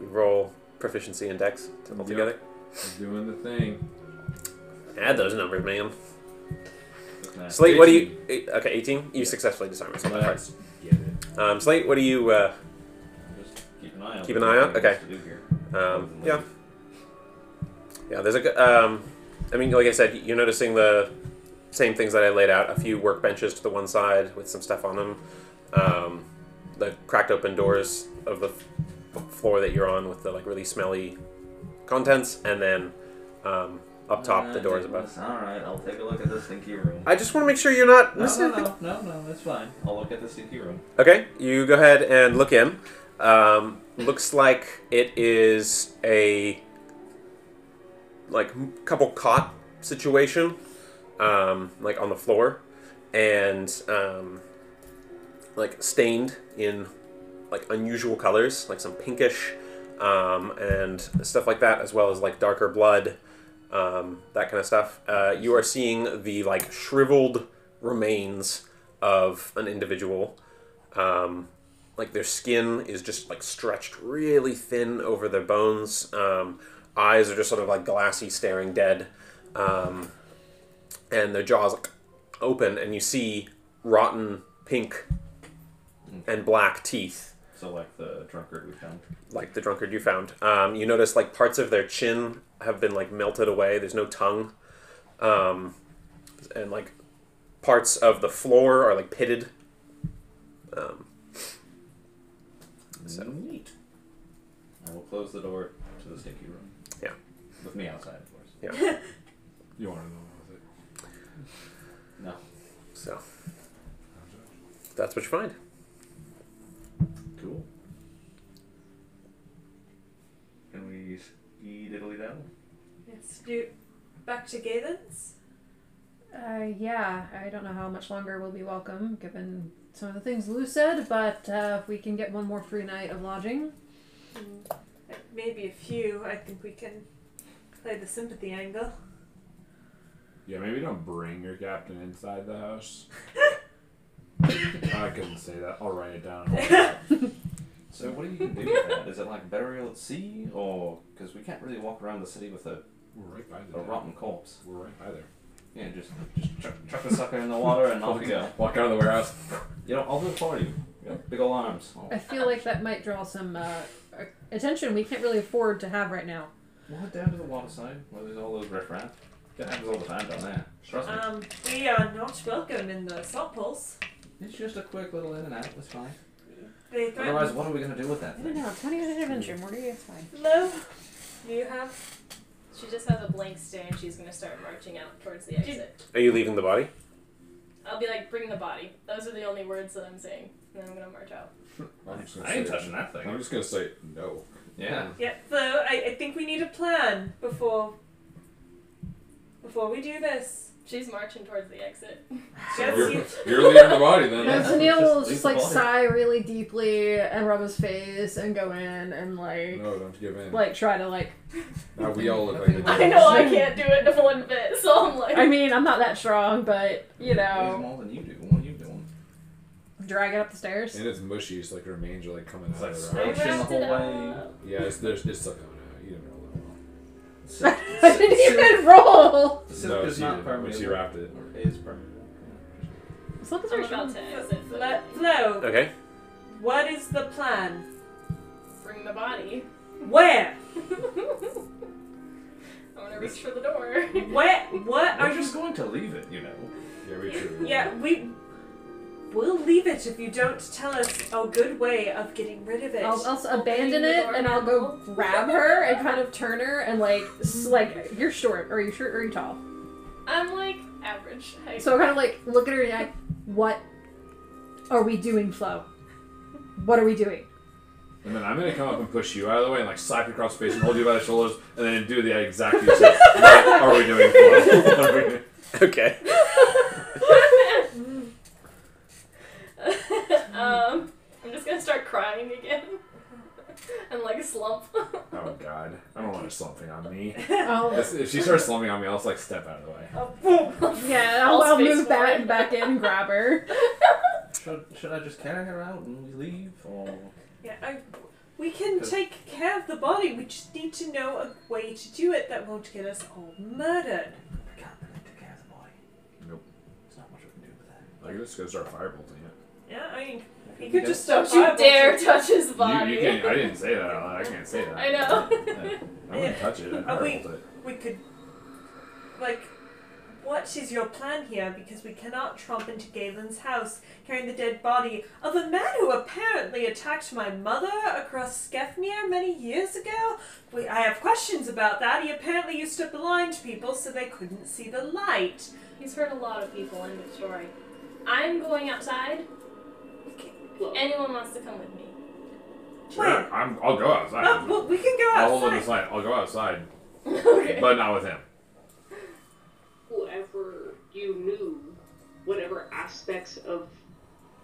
We roll proficiency and dex to all Yep. together. I'm doing the thing. Add those numbers, man. Nah. Slate, what do you? eight- Okay, 18. You successfully disarm yourself. It. right. Um, Slate, what do you? Uh, Just keep an eye out. Keep an eye out? Okay. To do here. um, yeah, yeah. There's a. g- Um, I mean, like I said, you're noticing the same things that I laid out. A few workbenches to the one side with some stuff on them. Um, the cracked open doors of the f- floor that you're on with the like really smelly contents, and then um, up top the doors above. All right, I'll take a look at the stinky room. I just want to make sure you're not No, missing no, no, no, no, that's fine. I'll look at the stinky room. Okay, you go ahead and look in. Um, looks like it is a like couple cot situation, um, like on the floor, and um, like stained in like unusual colors, like some pinkish um, and stuff like that, as well as like darker blood, um, that kind of stuff. Uh, you are seeing the like shriveled remains of an individual. Um, like their skin is just like stretched really thin over their bones. Um, eyes are just sort of like glassy, staring dead, um, and their jaws like, open, and you see rotten pink and black teeth So like the drunkard we found. like the drunkard you found. Um, you notice like parts of their chin have been like melted away. There's no tongue, um, and like parts of the floor are like pitted. Um, So- Neat. I will close the door to the stinky room. Yeah. With me outside, of course. yeah. You want to know what it? No. So that's what you find. Cool. Can we ski diddly daddle? Let's do back to Galen's. Uh, yeah, I don't know how much longer we'll be welcome, given some of the things Lou said, but uh, if we can get one more free night of lodging. Mm, Maybe a few. I think we can play the sympathy angle. Yeah, maybe don't bring your captain inside the house. I couldn't say that. I'll write it down. So what are you gonna do with that? Is it like burial at sea, or because we can't really walk around the city with a, We're right by a there. rotten corpse? We're right by there. Yeah, just just chuck, chuck the sucker in the water and off you go. Walk out of the warehouse. You know, I'll do it for you. Big ol' arms. I feel like that might draw some uh, attention we can't really afford to have right now. We'll head down to the waterside where there's all those riffraff. That happens all the time down there. Trust me. Um, we are not welcome in the salt pools. It's just a quick little in and out. That's fine. They threaten. Otherwise, what are we gonna do with that I don't thing? know. Twenty minute adventure, Morty. It's fine. No. Do you have? She just has a blank stare and she's gonna start marching out towards the exit. Are you leaving the body? I'll be like, bring the body. Those are the only words that I'm saying. And then I'm gonna march out. I'm just gonna I ain't say- touching that thing. I'm just gonna say no. Yeah. Yeah. So I, I think we need a plan before. Before we do this. She's marching towards the exit. Just You're, you. you're leaving the body then. And Yeah. so Neil will Just just like sigh really deeply and rub his face and go in and like No, don't give in. like try to like. now we all look like the I know I can't do it in one bit, so I'm like, I mean, I'm not that strong, but you know, more than you do. What are you doing? drag it up the stairs. And it's mushy. It's like remains are like coming It's out like of the I rock. squished in the whole way. Yeah, it's there's it's stuff Silk, I didn't even roll. silk No, is she not didn't. When permeable. she wrapped it. Or is permeable. Slip is I'm about to exit. Flo, Flo, Okay. what is the plan? Bring the body. Where? I'm gonna reach for the door. Where? What are We're you? just going to leave it, you know. Yeah, we true. Yeah, we. We'll leave it if you don't tell us a good way of getting rid of it. I'll, I'll Opening abandon it and I'll go grab her and kind of turn her and like s- like you're short or you short or you tall. I'm like average height. So I kind of like look at her and like, what are we doing, Flo? What are we doing? And then I'm gonna come up and push you out of the way and like slap you across the face and hold you by the shoulders and then do the exact same. said. What are we doing? Flo? What are we doing? Okay. um, I'm just gonna start crying again. and like a slump. Oh god, I don't want her slumping on me. Oh, If if she starts slumping on me, I'll just like step out of the way. yeah. I'll, I'll I'll move back forward. back in and grab her. Should, should I just carry her out and we leave? Or Yeah, I, we can take care of the body. We just need to know a way to do it that won't get us all murdered. we can't really take care of the body. Nope. There's not much we can do with that. I can just go start firebolting it. Yeah, I mean, We you can could get- just Don't you dare firebolting. touch his You, body. you can I didn't say that out loud. I can't say that. I know. Yeah. I wouldn't touch it. I Are we- firebolt it. We could, like, what is your plan here? Because we cannot tromp into Galen's house carrying the dead body of a man who apparently attacked my mother across Skefmere many years ago. We, I have questions about that. He apparently used to blind people so they couldn't see the light. He's hurt a lot of people. in of story. I'm going outside. Flo. Anyone wants to come with me? Sure, Where? I'm, I'll go outside. Oh, well, we can go outside. I'll hold on the outside. I'll go outside, okay. but not with him. whoever you knew, whatever aspects of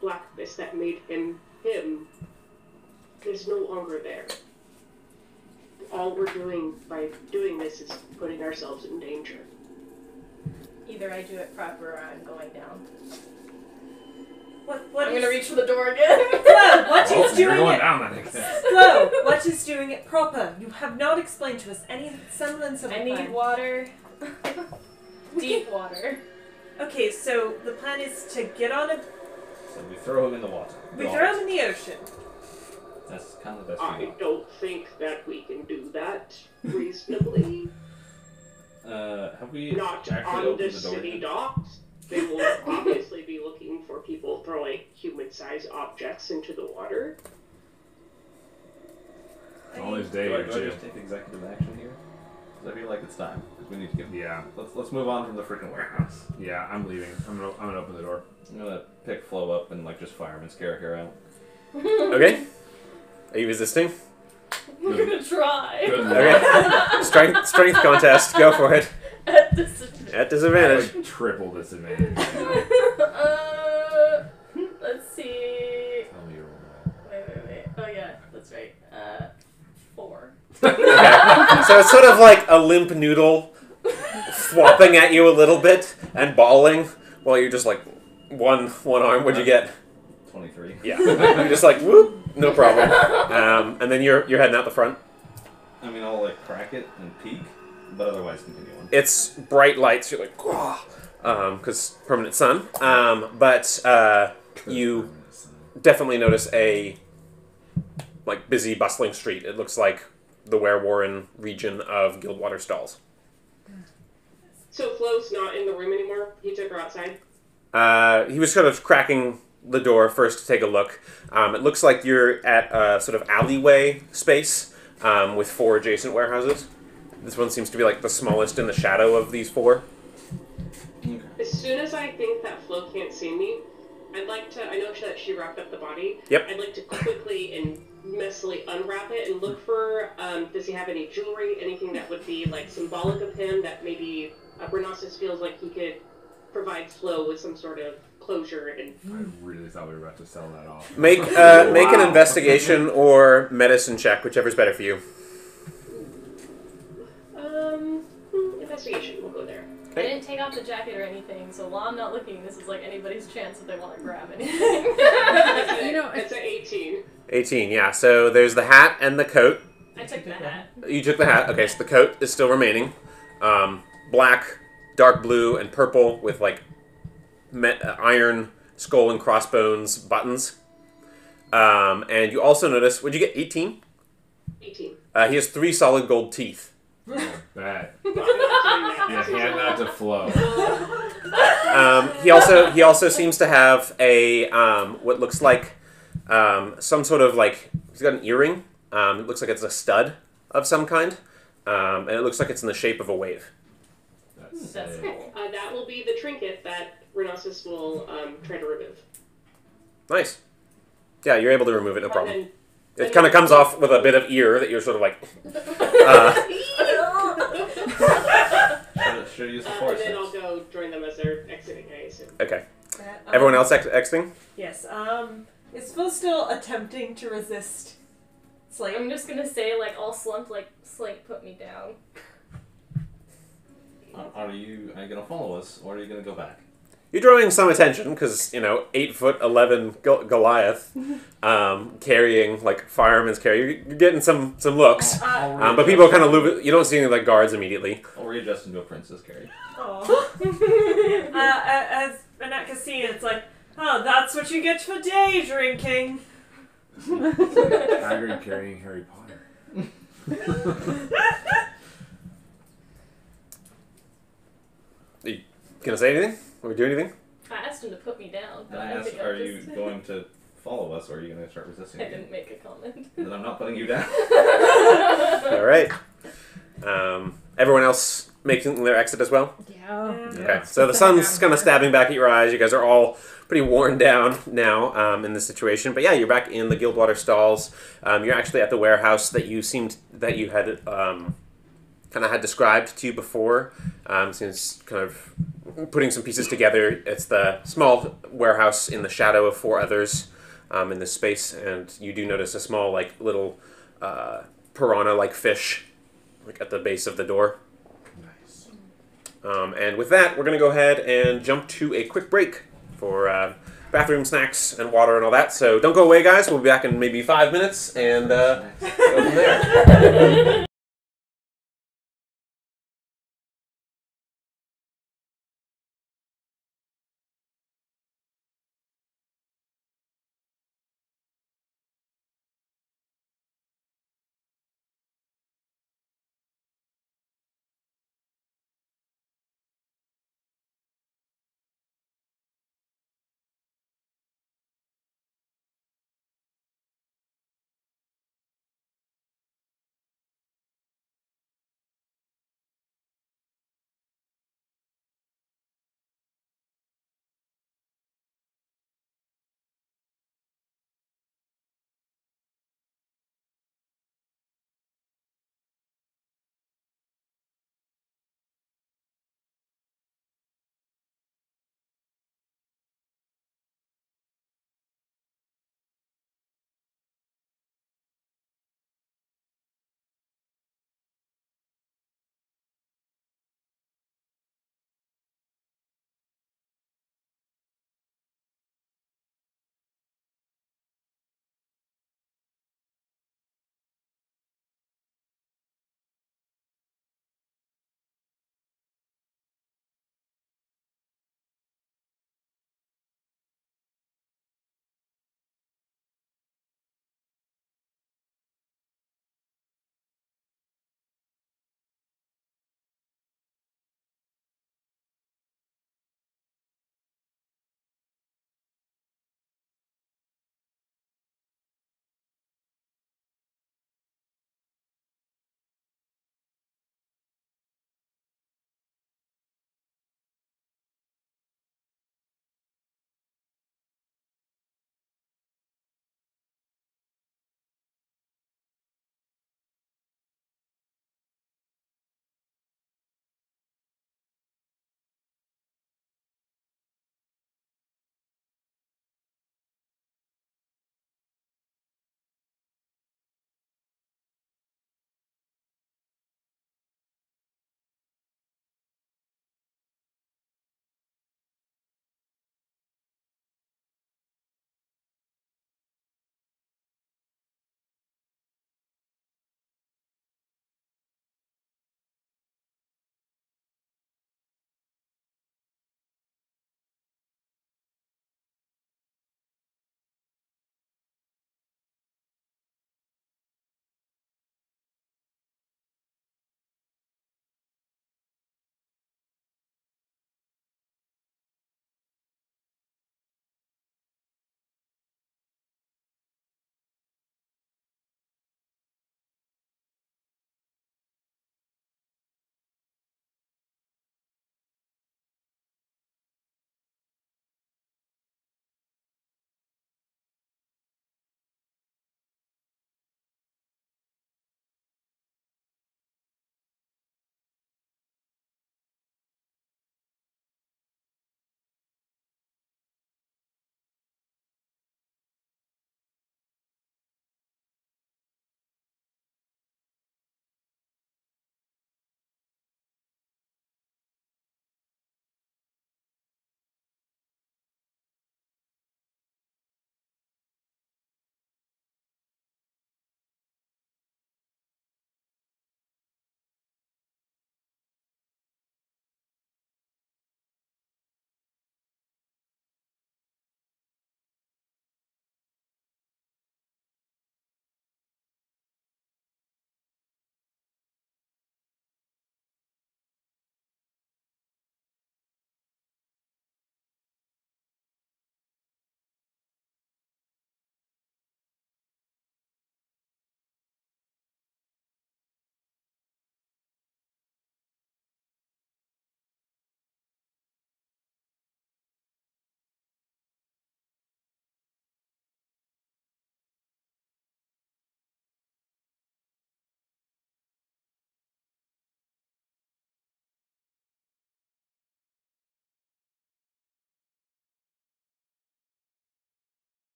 blackness that made him him, is no longer there. All we're doing by doing this is putting ourselves in danger. Either I do it proper or I'm going down. What, what I'm is- gonna reach for the door again. Flo, what Oh, is you're doing going it? down then. again. Flo, what is doing it proper? You have not explained to us any semblance of I a need plan. water. We Deep water. Okay, so the plan is to get on a. So we throw him in the water. We The throw water. him in the ocean. That's kind of the best we I got. don't think that we can do that reasonably. Uh, have we Not actually on opened the the door city yet? docks. They will obviously be looking for people throwing human-sized objects into the water. I All mean, his day Do I, or do I two. just take executive action here? 'Cause I feel like it's time. 'Cause we need to get. Yeah, Let's let's move on from the freaking warehouse. yeah. I'm leaving. I'm gonna I'm gonna open the door. I'm gonna pick Flo up and like just fireman scare her out. Okay. Are you resisting? I'm gonna try. Good Okay. Strength strength contest. Go for it. At disadvantage. At disadvantage. Like triple disadvantage. uh, let's see. Tell me you're wrong. Wait, wait, wait. Oh yeah, that's right. Uh, four. Okay. So it's sort of like a limp noodle flopping at you a little bit and bawling while you're just like one one arm. What'd you get? Twenty-three. Yeah. You're just like whoop, no problem. Um, and then you're you're heading out the front. I mean, I'll like crack it and peek, but otherwise continue on. It's bright lights. You're like, um, because permanent sun. Um, but uh, you definitely notice a like busy, bustling street. It looks like the Werewarren region of Guildwater Stalls. So Flo's not in the room anymore. He took her outside. Uh, he was kind of cracking the door first to take a look. Um, it looks like you're at a sort of alleyway space um, with four adjacent warehouses. This one seems to be like the smallest in the shadow of these four. As soon as I think that Flo can't see me, I'd like to. I know that she wrapped up the body. Yep. I'd like to quickly and messily unwrap it and look for. Um, does he have any jewelry? Anything that would be like symbolic of him that maybe uh, Renasus feels like he could provide Flo with some sort of closure and I really thought we were about to sell that off. Make uh, make an investigation or medicine check, whichever's better for you. Um hmm, investigation. We'll go there. I didn't take off the jacket or anything, so while I'm not looking, this is like anybody's chance if they want to grab anything. You know, it's an 18. 18, yeah. So there's the hat and the coat. I took the hat. You took the hat. Okay, so the coat is still remaining. Um, black, dark blue, and purple with like me- uh, iron skull and crossbones buttons. Um, and you also notice, would you get 18? 18. Uh, he has three solid gold teeth. Bad. I'm not that. Yeah, hand that to Flo. Um, he also he also seems to have a um, what looks like um, some sort of like he's got an earring. Um, it looks like it's a stud of some kind, um, and it looks like it's in the shape of a wave. That's, That's cool. Uh, that will be the trinket that Renosis will um, try to remove. Nice. Yeah, you're able to remove it, no And problem. Then It kind of comes off with a bit of ear that you're sort of like. Uh, Should, should use the force. and then I'll go join them as they're exiting, I assume. okay. That, um, Everyone else ex- exiting? Yes. Um, is Phil still attempting to resist Slate? I'm just gonna say like all slumped like Slate put me down. Are, are you are you gonna follow us or are you gonna go back? You're drawing some attention because you know eight foot eleven Gol- Goliath, um, carrying like fireman's carry. You're, you're getting some some looks, I'll um, but people kind of move. You don't see any like guards immediately. I'll readjust into a princess carry. Aw. uh, as Anat see, it's like, oh, that's what you get for day drinking. Hagrid carrying Harry Potter. Gonna say anything or do anything? I asked him to put me down. But I I, asked, think are you just- going to follow us or are you gonna start resisting? I again? didn't make a comment. Then I'm not putting you down. All right. Um, everyone else making their exit as well. Yeah. Okay, so the sun's kind of stabbing back at your eyes. You guys are all pretty worn down now um, in this situation. But yeah, you're back in the Guildwater stalls. Um, you're actually at the warehouse that you seemed that you had um, kind of had described to you before. Um, since kind of putting some pieces together, it's the small warehouse in the shadow of four others um, in this space, and you do notice a small like little uh, piranha-like fish like at the base of the door. Nice. Um, and with that, we're going to go ahead and jump to a quick break for uh, bathroom snacks and water and all that. So don't go away, guys. We'll be back in maybe five minutes and uh, go from there.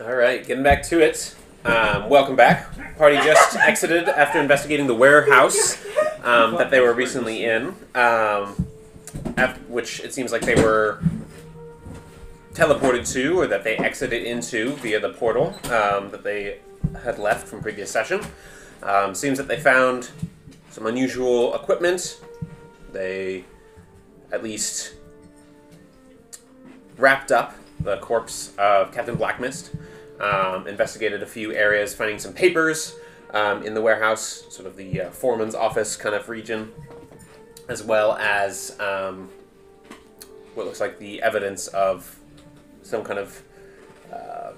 All right, getting back to it. Um, welcome back. Party just exited after investigating the warehouse um, that they were recently in, um, af- which it seems like they were teleported to, or that they exited into via the portal um, that they had left from previous session. Um, seems that they found some unusual equipment. They at least wrapped up the corpse of Captain Blackmist, um, investigated a few areas, finding some papers um, in the warehouse, sort of the uh, foreman's office kind of region, as well as um, what looks like the evidence of some kind of um,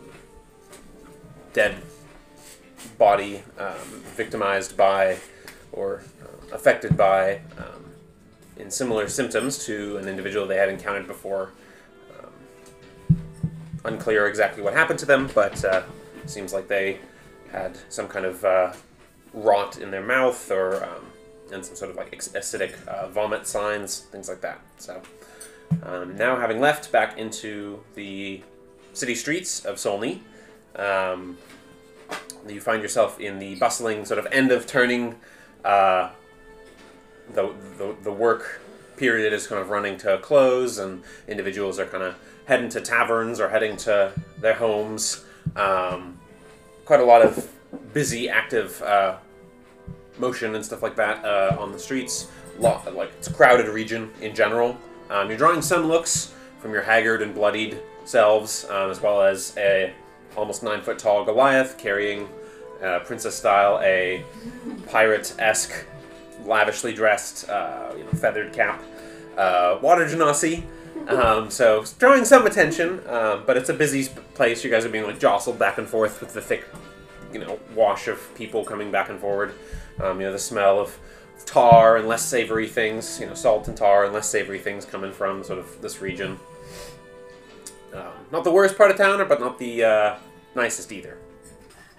dead body um, victimized by or uh, affected by um, in similar symptoms to an individual they had encountered before. Unclear exactly what happened to them, but uh, seems like they had some kind of uh, rot in their mouth or um, and some sort of like acidic uh, vomit signs, things like that. So um, now, having left back into the city streets of Solney, um, you find yourself in the bustling sort of end of turning. Uh, the, the the work period is kind of running to a close, and individuals are kind of heading to taverns or heading to their homes. Um, quite a lot of busy, active uh, motion and stuff like that uh, on the streets. Lot, like it's a crowded region in general. Um, you're drawing some looks from your haggard and bloodied selves, um, as well as a almost nine foot tall Goliath carrying, uh, princess style, a pirate esque, lavishly dressed, uh, you know, feathered cap, uh, water genasi. Um, so drawing some attention, um, but it's a busy place. You guys are being like jostled back and forth with the thick, you know, wash of people coming back and forward. Um, you know, the smell of tar and less savory things, you know, salt and tar and less savory things coming from sort of this region. Um, not the worst part of town, but not the uh, nicest either.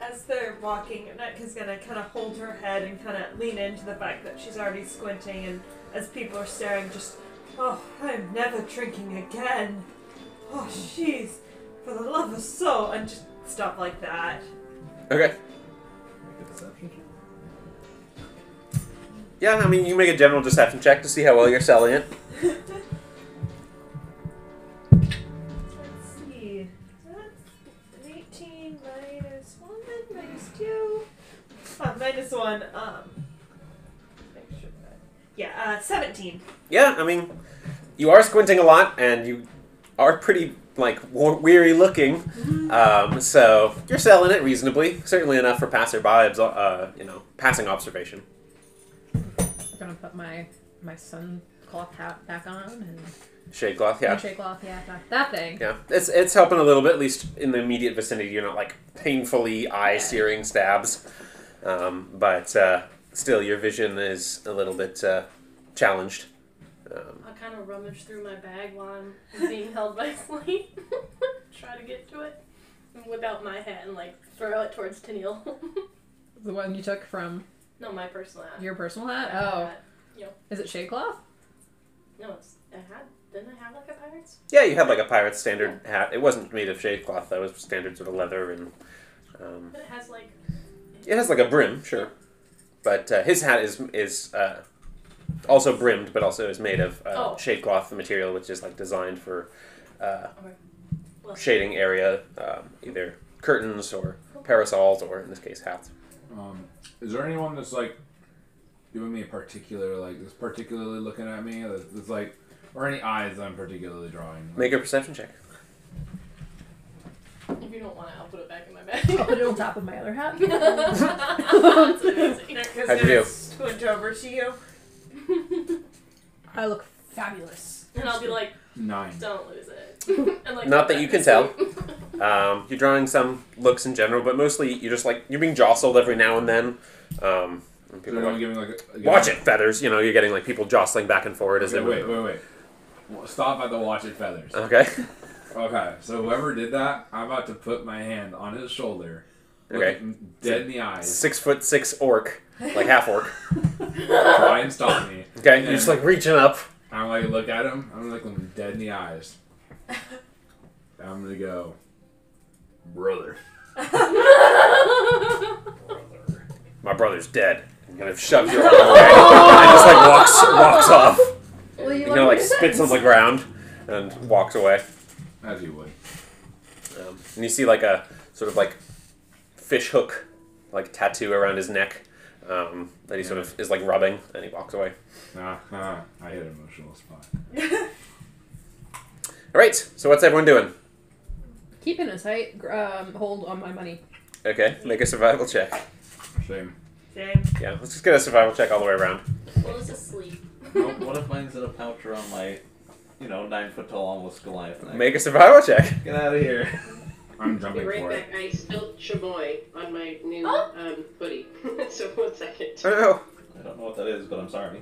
As they're walking, Netka's gonna kind of hold her head and kind of lean into the fact that she's already squinting, and as people are staring, just, oh, I'm never drinking again. Oh, jeez, for the love of soul, and just stuff like that. Okay. Make a deception check. Yeah, I mean, you make a general deception check to see how well you're selling it. Let's see. That's 18 minus 1, minus 2. Ah, minus 1. Um, make sure that. Yeah, uh, 17. Yeah, I mean, you are squinting a lot, and you are pretty like weary looking. Um, so you're selling it reasonably, certainly enough for passerby, uh, you know, passing observation. I'm gonna put my my sun cloth hat back on and Shade cloth, yeah. shade cloth, yeah, that, that thing. Yeah, it's it's helping a little bit, at least in the immediate vicinity. You're not like painfully eye searing stabs, um, but uh, still, your vision is a little bit uh, challenged. Um, I kind of rummage through my bag while I'm being held by Slate. Try to get to it. And whip out my hat and like throw it towards Tennille. The one you took from no, my personal hat. your personal hat. My Oh, hat. is it shade cloth? No, it's I had. Didn't I have like a pirate's? yeah, you had like a pirate's standard hat. It wasn't made of shade cloth, though. It was standard sort of leather, and um, But it has like. it has like a brim, sure. But uh, his hat is is uh, also brimmed, but also is made of uh, Oh. shade cloth material, which is like designed for uh, Well, shading area, um, either curtains or parasols, or in this case, hats. Um, is there anyone that's like giving me a particular like that's particularly looking at me that's, that's like or any eyes I'm particularly drawing? Make a perception check. If you don't want it, I'll put it back in my bag. I'll bag. put it on top of my other hat. That's amazing. Netka's How'd you gonna do? squint over to you. I look fabulous. and I'll be like, Nine. don't lose it. And, like, Not that you can to sleep. Um, you're drawing some looks in general, but mostly you're just like you're being jostled every now and then. Um, and So people anyone are like, giving like a, watch it, feathers. You know, you're getting like people jostling back and forward as Okay, they wait, move. wait, wait. Well, Stop at the watch it feathers. Okay. Okay, so whoever did that, I'm about to put my hand on his shoulder, Okay. him dead in the eyes, Six foot six orc, like half orc. try and stop me. Okay, you're just like reaching up. I'm like look at him. I'm gonna look him dead in the eyes. I'm gonna go. Brother. My brother's dead. And kind of shoves you out of the way and just like walks walks off. Well, you He kind of like spits on the ground and walks away. As you would. Um, and you see like a sort of like fish hook like tattoo around his neck um, that he sort of is like rubbing and he walks away. Ah, ah, I hit an emotional spot. All right. So what's everyone doing? Keeping a tight um, hold on my money. Okay. Make a survival check. Same. Same. Yeah. Let's just get a survival check all the way around. Well, it's asleep. what, what if mine's in a pouch around my, you know, nine foot tall almost Goliath neck? Make a survival check. Get out of here. I'm Be jumping right for it. back. I spilled chamoy on my new Oh. um, hoodie. so one second. Oh no. I don't know what that is, but I'm sorry.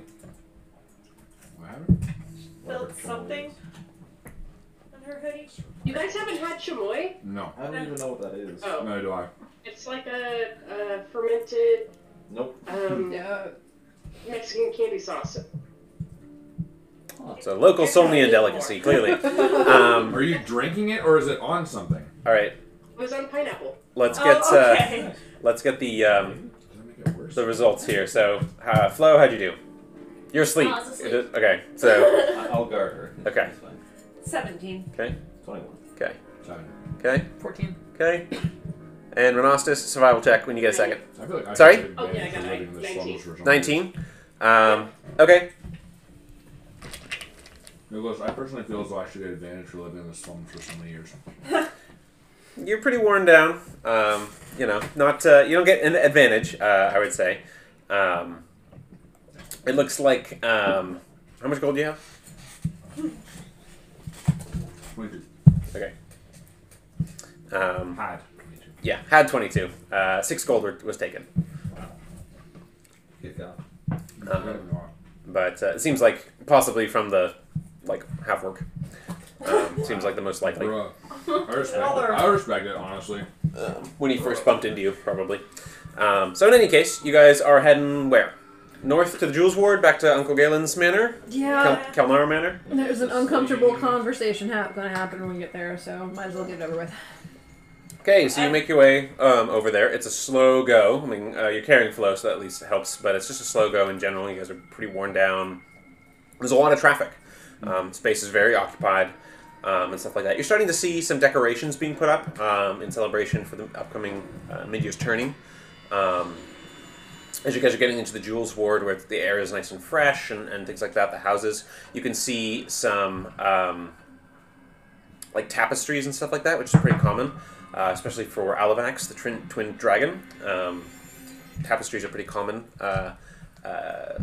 What happened? Spilled something on her hoodie. You guys haven't had chamoy? No. I don't even know what that is. Oh, No, do I. it's like a, a fermented Nope. um, Yeah. Mexican candy sauce. It's a local Somnian delicacy, clearly. Um, Are you drinking it or is it on something? all right. It was on pineapple. Let's Oh, get uh, okay. let's get the um, Does that make it worse? the results here. So, uh, Flo, how'd you do? You're asleep. Oh, I was asleep. It is- Okay. So, I- I'll guard her. Okay. It's fine. 17. Twenty-one. Seven. okay, 14. okay. And Renostis, survival check when you get a second. I feel like I Sorry? should Oh, yeah, I advantage got for living in 19. slums for some 19. Um, okay. Nicholas, I personally feel as though I should get advantage for living in the slums for so many years. You're pretty worn down. Um, you know, not uh, you don't get an advantage. Uh, I would say. Um, it looks like um, how much gold do you have? 22. Okay. Um, Had 22. yeah, had 22. Uh, six gold were, was taken, Good God. Um, but uh, it seems like possibly from the like half orc. Um, seems like the most likely. Bruh. I respect it. I respect it, honestly. um, when he first bumped into you, probably. Um, so in any case, you guys are heading where? North to the Jules Ward, back to Uncle Galen's manor, Yeah. Kel- Kelnara Manor. There's an uncomfortable conversation hap- going to happen when we get there, so might as well get it over with. Okay, so you make your way um, over there. It's a slow go. I mean, uh, you're carrying flow, so that at least helps. But it's just a slow go in general. You guys are pretty worn down. There's a lot of traffic. Um, space is very occupied um, and stuff like that. You're starting to see some decorations being put up um, in celebration for the upcoming uh, mid-year's turning. Um, as you guys are getting into the Jewels Ward, where the air is nice and fresh and, and things like that, the houses, you can see some um, like tapestries and stuff like that, which is pretty common, uh, especially for Alavax, the twin, twin dragon. Um, tapestries are pretty common uh, uh,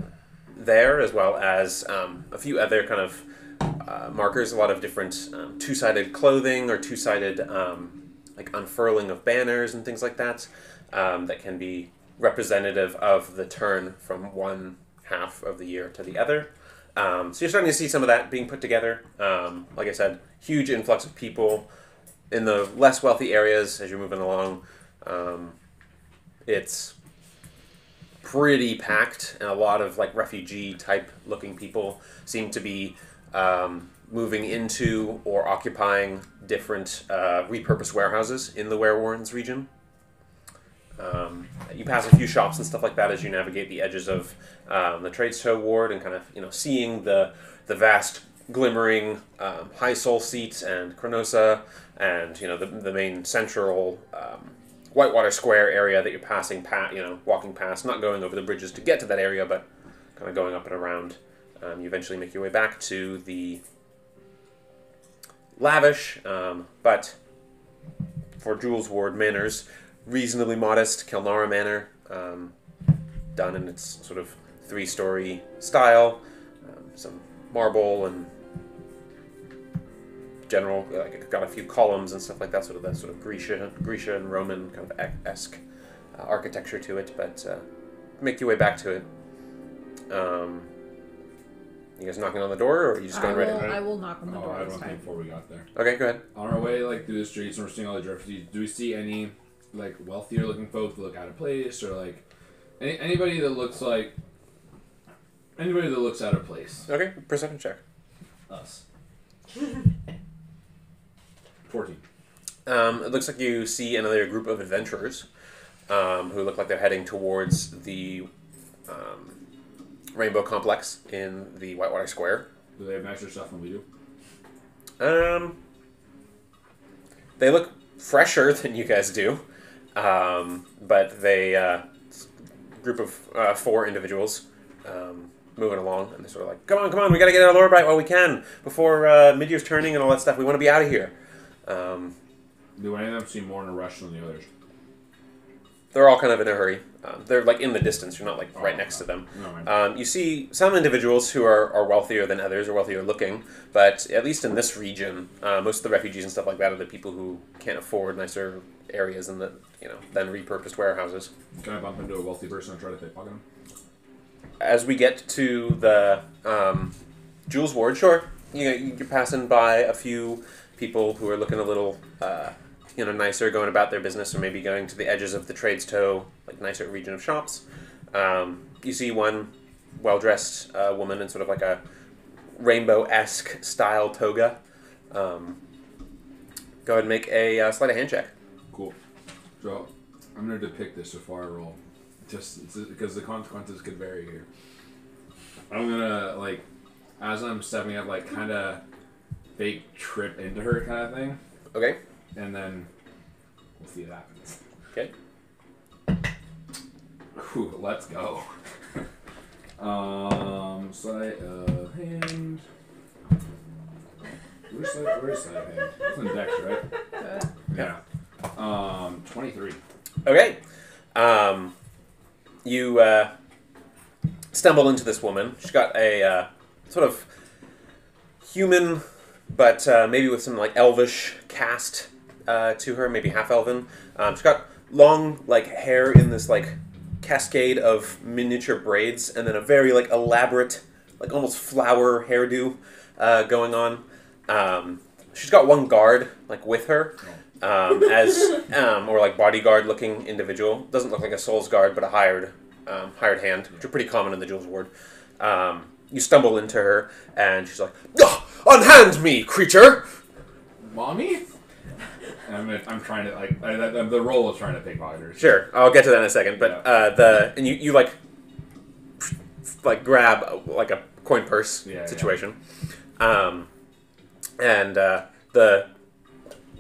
there, as well as um, a few other kind of uh, markers, a lot of different um, two-sided clothing or two-sided um, like unfurling of banners and things like that um, that can be representative of the turn from one half of the year to the other. Um, so you're starting to see some of that being put together. Um, like I said, huge influx of people in the less wealthy areas as you're moving along. Um, it's pretty packed, and a lot of like refugee type looking people seem to be um, moving into or occupying different uh, repurposed warehouses in the Werewarrens region. Um, you pass a few shops and stuff like that as you navigate the edges of um, the trade show ward and kind of you know seeing the the vast glimmering um, high soul seats and Chronosa and you know the, the main central um, Whitewater Square area that you're passing past you know walking past not going over the bridges to get to that area but kind of going up and around um, you eventually make your way back to the lavish um, but for Jules Ward Manors reasonably modest Kelnara Manor, um, done in its sort of three-story style, um, some marble and general. Like got a few columns and stuff like that, sort of that sort of Grecian, Grecian and Roman kind of esque uh, architecture to it. But uh, make your way back to it. Um, you guys knocking on the door, or are you just I going will, right in? I will knock on the Oh, door I had this one thing time. before we got there. Okay, go ahead. On our way, like through the streets, and we're seeing all the refugees. Do we see any like wealthier looking folk that look out of place, or like any, anybody that looks like anybody that looks out of place? Okay, perception check. Us. Fourteen. Um, it looks like you see another group of adventurers um, who look like they're heading towards the um, Rainbow Complex in the Whitewater Square. Do they have nicer stuff than we do? Um, they look fresher than you guys do, um, but they uh, group of uh, four individuals um, moving along, and they're sort of like, "Come on, come on, we gotta get out of Lorbright while we can before uh, mid-year's turning and all that stuff. We want to be out of here." Um, Do any of them seem more in a rush than the others? they're all kind of in a hurry. Um, they're like in the distance. You're not like right next to them. No. Um, you see some individuals who are, are wealthier than others, or wealthier looking, but at least in this region, uh, most of the refugees and stuff like that are the people who can't afford nicer areas and the you know then repurposed warehouses. Can I bump into a wealthy person and try to pickpocket him? As we get to the um, Jules Ward, sure, you know, you're passing by a few people who are looking a little uh, you know nicer, going about their business, or maybe going to the edges of the trades toe, like nicer region of shops. Um, you see one well dressed uh, woman in sort of like a rainbow esque style toga. Um, go ahead and make a uh, sleight of hand check. Cool. So I'm gonna depict this before I roll, just because the consequences could vary here. I'm gonna like, as I'm stepping up, like kind of fake trip into her kind of thing, Okay. And then we'll see what happens. Okay. Whew, let's go. um, sleight of hand. Where's sleight, where's sleight of hand? It's in Dex, right? Uh, Yeah. Um, 23. Okay. Um, you uh, stumble into this woman. She's got a uh, sort of human, but uh, maybe with some like elvish cast uh, to her, maybe half elven. Um, she's got long like hair in this like cascade of miniature braids, and then a very like elaborate, like almost flower hairdo uh, going on. Um, she's got one guard like with her um, as um, or like bodyguard looking individual. Doesn't look like a soul's guard, but a hired um, hired hand, which are pretty common in the jewels Ward. Um, you stumble into her, and she's like, "Ah, "Unhand me, creature!" Mommy? I'm, I'm trying to, like, I, I, the role is trying to pickpocket her. Sure, I'll get to that in a second. But Yeah. uh, the and you, you like like grab like a coin purse Yeah, yeah. situation, um, and uh, the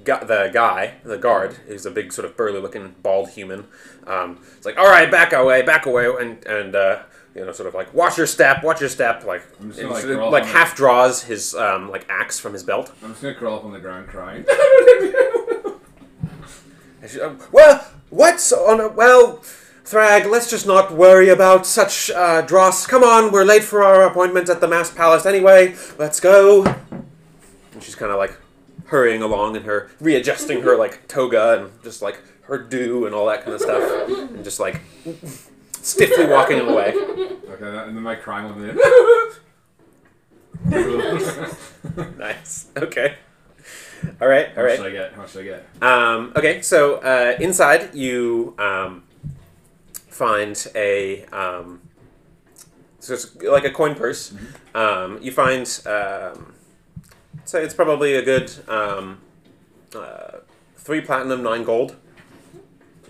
the guy, the guard, is a big sort of burly looking bald human. Um, it's like, all right, back away, back away, and and uh, you know, sort of like watch your step, watch your step, like and like, sort of, like half draws his um, like axe from his belt. I'm just gonna crawl up on the ground crying. And she- um, well, what's on? A, well, Thrag, let's just not worry about such uh, dross. Come on, we're late for our appointment at the Mass Palace anyway. Let's go. And she's kind of like hurrying along and her, readjusting her like toga and just like her do and all that kind of stuff, and just like stiffly walking away. okay, and then my crying with it. Nice. Okay. All right. All How much right. should I get? How much should I get? Um, okay, so uh, inside you um, find a um, so it's like a coin purse. Um, you find um, say it's probably a good um, uh, three platinum, nine gold.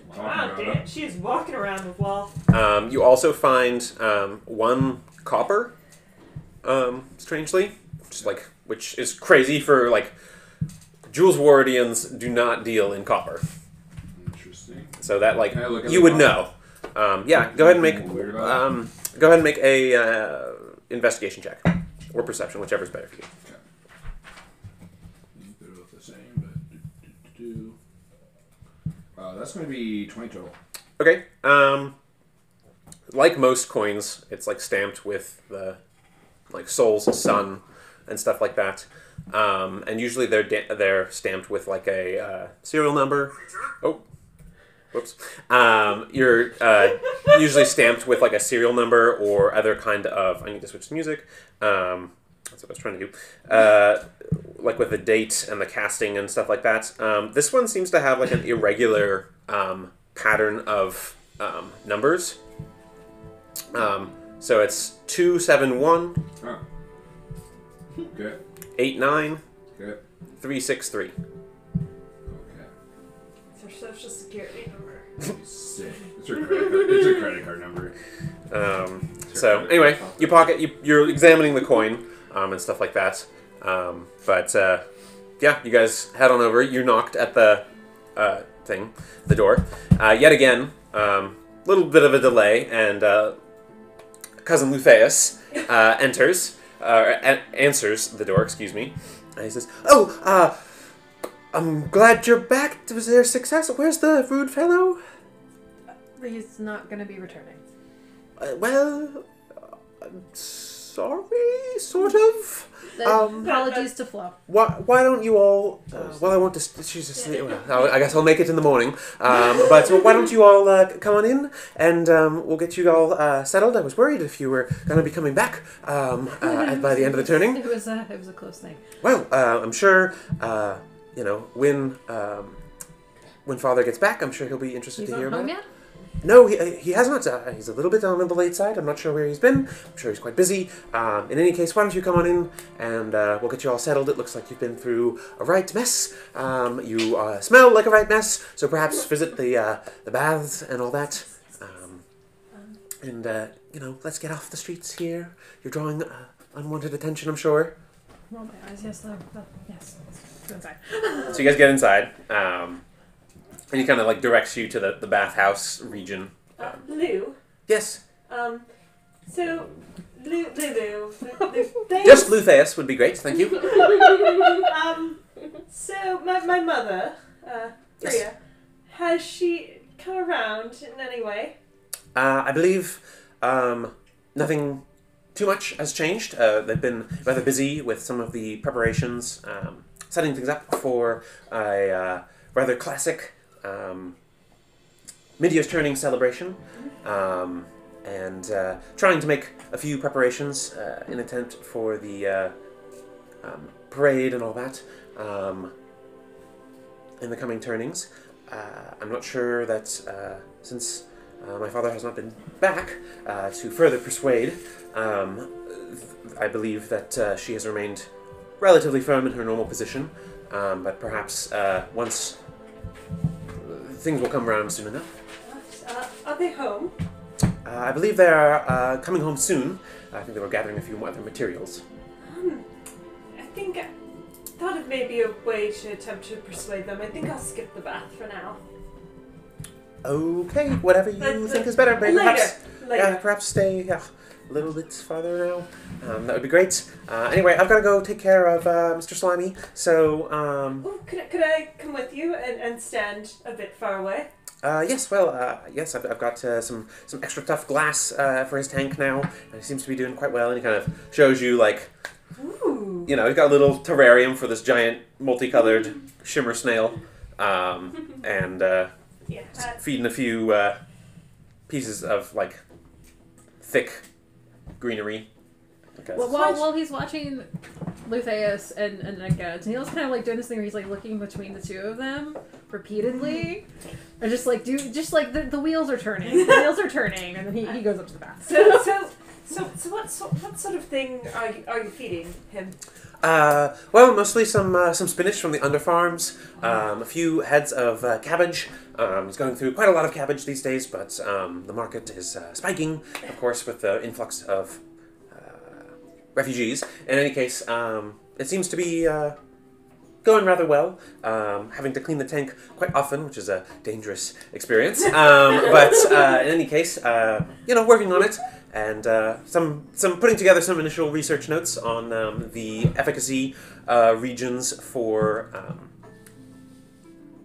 Wow, Talking damn, about she's walking around with wealth. Um, you also find um, one copper. Um, strangely, just like which is crazy for like Jules Wardians do not deal in copper. Interesting. So that like Can I look at you would know. Um, yeah, go ahead and make Anything weird about it? um, go ahead and make a uh, investigation check or perception, whichever's better for you. Uh, that's gonna be 20 total. Okay. Um, like most coins, it's like stamped with the like soul's sun and stuff like that. Um, and usually they're da- they're stamped with like a uh, serial number. Oh, whoops. Um, you're uh, usually stamped with like a serial number or other kind of. I need to switch to music. Um, that's what I was trying to do. Uh, like with the date and the casting and stuff like that. Um, this one seems to have like an irregular um, pattern of um, numbers. Um, so it's two seven one Oh. Okay. Eight nine Okay. three six three. Okay. It's her social security number. Sick. It's her credit card. It's her credit card number. Um, so anyway, you pocket you, you're examining the coin um, and stuff like that. Um, but uh, yeah, you guys head on over. You knocked at the uh, thing, the door. Uh, yet again, a little bit of a delay, and uh, cousin Lutheus uh, enters, uh, answers the door. Excuse me. And he says, "Oh, uh, I'm glad you're back. Was there success? Where's the rude fellow?" He's not going to be returning. Uh, well, uh, I'm sorry, sort of. Then Um, apologies to Flo. Why, why don't you all? Uh, well, I want to. She's asleep. Well, I guess I'll make it in the morning. Um, but why don't you all uh, come on in and um, we'll get you all uh, settled. I was worried if you were going to be coming back um, uh, by the end of the turning. It was a, it was a close thing. Well, uh, I'm sure. Uh, you know when. Um, when father gets back, I'm sure he'll be interested He's to hear about home it. yet? No, he, he has not. Uh, he's a little bit on the late side. I'm not sure where he's been. I'm sure he's quite busy. Um, in any case, why don't you come on in and uh, we'll get you all settled. It looks like you've been through a right mess. Um, you uh, smell like a right mess, so perhaps visit the uh, the baths and all that. Um, and uh, you know, let's get off the streets here. You're drawing uh, unwanted attention, I'm sure. Roll my eyes. Yes, though. though, Yes. Let's go inside. So you guys get inside, um, and he kind of like directs you to the the bathhouse region. Uh, Lou. Yes, Um. So, Lou, Lulu. Lou, they- just Lutheus would be great. Thank you. um. So my my mother, uh, Yes. Priya, has she come around in any way? Uh, I believe um, nothing too much has changed. Uh, they've been rather busy with some of the preparations, um, setting things up for a uh, rather classic um, mid-year's turning celebration, um, and uh, trying to make a few preparations uh, in attempt for the uh, um, parade and all that um, in the coming turnings. Uh, I'm not sure that uh, since uh, my father has not been back to further persuade. Um, I believe that she has remained relatively firm in her normal position, um, but perhaps once things will come around soon enough. Uh, are they home? Uh, I believe they are uh, coming home soon. I think they were gathering a few more other materials. Um, I think I thought of maybe a way to attempt to persuade them. I think I'll skip the bath for now. Okay, whatever you think is better. Maybe Later. perhaps, Later. yeah, perhaps stay yeah, little bit farther now. Um, that would be great. Uh, anyway, I've got to go take care of uh, Mr. Slimy. So, um, Oh, could I, could I come with you and, and stand a bit far away? uh, yes, well, uh, yes, I've, I've got uh, some some extra tough glass uh, for his tank now, and he seems to be doing quite well. And he kind of shows you like Ooh. you know, he's got a little terrarium for this giant multicolored shimmer snail, um, and uh, Yeah. Uh, feeding a few uh, pieces of like thick greenery. Okay. Well, while, while he's watching Lutheus and, and Nico, Neil's kind of like doing this thing where he's like looking between the two of them repeatedly. And just like do just like the, the wheels are turning. The wheels are turning and then he, he goes up to the bath. so, so, so, so what, so, what sort of thing are you, are you feeding him? Uh, well, mostly some uh, some spinach from the underfarms, um, a few heads of uh, cabbage. Um, he's going through quite a lot of cabbage these days, but um, the market is uh, spiking, of course, with the influx of uh, refugees. In any case, um, it seems to be uh, going rather well. Um, having to clean the tank quite often, which is a dangerous experience. Um, but uh, in any case, uh, you know, working on it and uh, some some putting together some initial research notes on um, the efficacy uh, regions for um,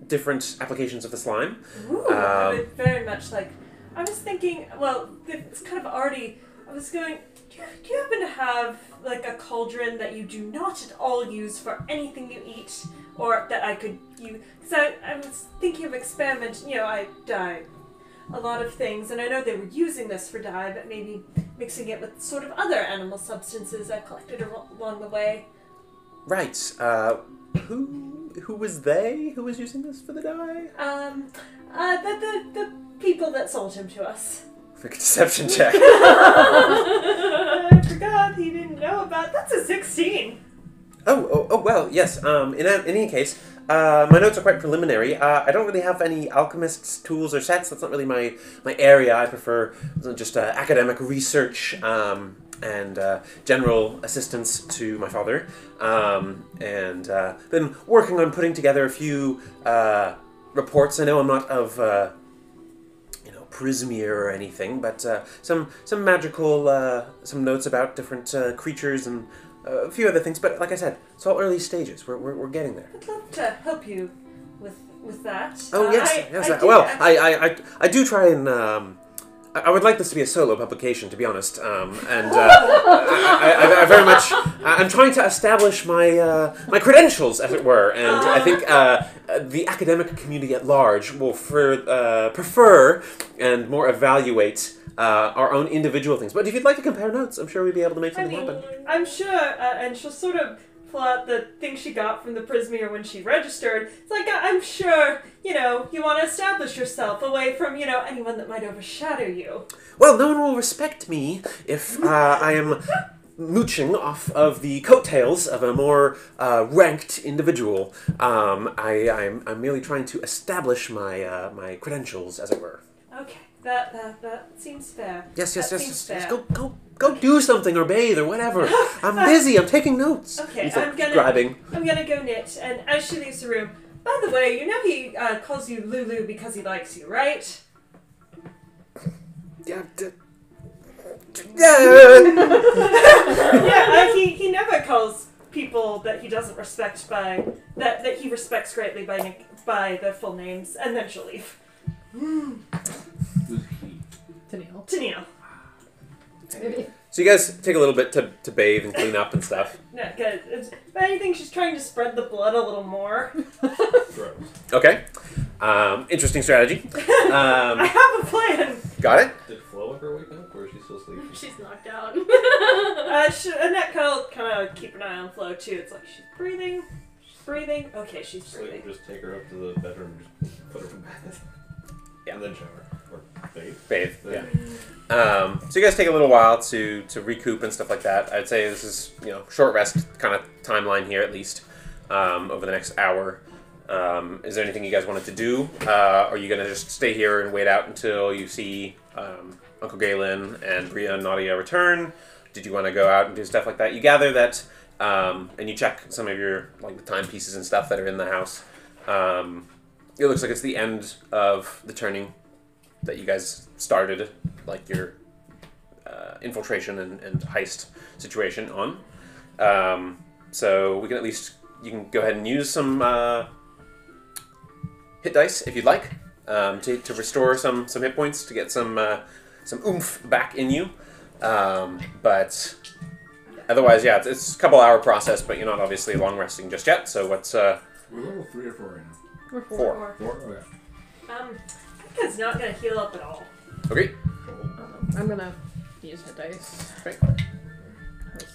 different applications of the slime. Ooh, I Um, would very much like. I was thinking. Well, it's kind of already. I was going. Do you, do you happen to have like a cauldron that you do not at all use for anything you eat, or that I could use? Because I, I was thinking of experiment. You know, I dye a lot of things, and I know they were using this for dye, but maybe mixing it with sort of other animal substances I collected along the way. Right. Uh, who who was they? Who was using this for the dye? Um, uh, the the the people that sold him to us. Make a deception check. I forgot he didn't know about. That's a sixteen. Oh, oh, oh well, yes. Um, in, a, in any case, uh, my notes are quite preliminary. Uh, I don't really have any alchemist's tools or sets. That's not really my, my area. I prefer just uh, academic research um, and uh, general assistance to my father. Um, and uh, been working on putting together a few uh, reports. I know I'm not of uh, you know Prismere or anything, but uh, some some magical uh, some notes about different uh, creatures and uh, a few other things. But like I said, it's all early stages. We're, we're, we're getting there. I'd love to help you with with that. Oh yes, I- yes. I I- well, I, I, I, I do try and um, I, I would like this to be a solo publication, to be honest. Um, and uh, I, I, I very much I- I'm trying to establish my uh, my credentials, as it were. And I think uh, the academic community at large will for, uh, prefer and more evaluate. Uh, our own individual things, but if you'd like to compare notes, I'm sure we'd be able to make I something mean, happen. I'm sure, uh, and she'll sort of pull out the thing she got from the Prismere when she registered. It's like, I'm sure, you know, you want to establish yourself away from, you know, anyone that might overshadow you. Well, no one will respect me if uh, I am mooching off of the coattails of a more uh, ranked individual. Um, I, I'm, I'm merely trying to establish my uh, my credentials, as it were. Okay, that that that seems fair. Yes, yes, That yes. yes, yes. Go, go, go! Do something or bathe or whatever. I'm busy. I'm taking notes. Okay, He's, like, I'm gonna- scribing. I'm gonna go knit, and as she leaves the room, by the way, you know he uh, calls you Lulu because he likes you, right? Yeah. d- yeah. uh, he he never calls people that he doesn't respect by that that he respects greatly by by their full names, and then she'll leave. Who's he? Tennille. Tennille. Maybe. So you guys take a little bit to, to bathe and clean up and stuff. No, good. It's, if anything, she's trying to spread the blood a little more. Gross. Okay. Um, interesting strategy. I Um, have a plan. got it. Did Flo ever wake up, or is she still sleeping? She's knocked out. Uh, sh Annette kind of keep an eye on Flo too. It's like she's breathing, she's breathing. Okay, she's So breathing. just take her up to the bedroom and just put her in bed. Yeah. And then shower. Or bathe. Bathe. Yeah. Um, so you guys take a little while to to recoup and stuff like that. I'd say this is you know short rest kind of timeline here at least um, over the next hour. Um, is there anything you guys wanted to do? Uh, are you gonna just stay here and wait out until you see um, Uncle Galen and Bria and Nadia return? Did you want to go out and do stuff like that? You gather that um, and you check some of your like the timepieces and stuff that are in the house. Um, it looks like it's the end of the turning that you guys started like your uh, infiltration and, and heist situation on. Um, so we can at least you can go ahead and use some uh, hit dice if you'd like um, to, to restore some some hit points to get some uh, some oomph back in you. Um, but otherwise, yeah, it's, it's a couple hour process, but you're not obviously long resting just yet. So what's uh, We're level three or four right now. We're four. Four. Four? Okay. Um, Kika's not gonna heal up at all. okay? Um, I'm gonna use hit dice. Great.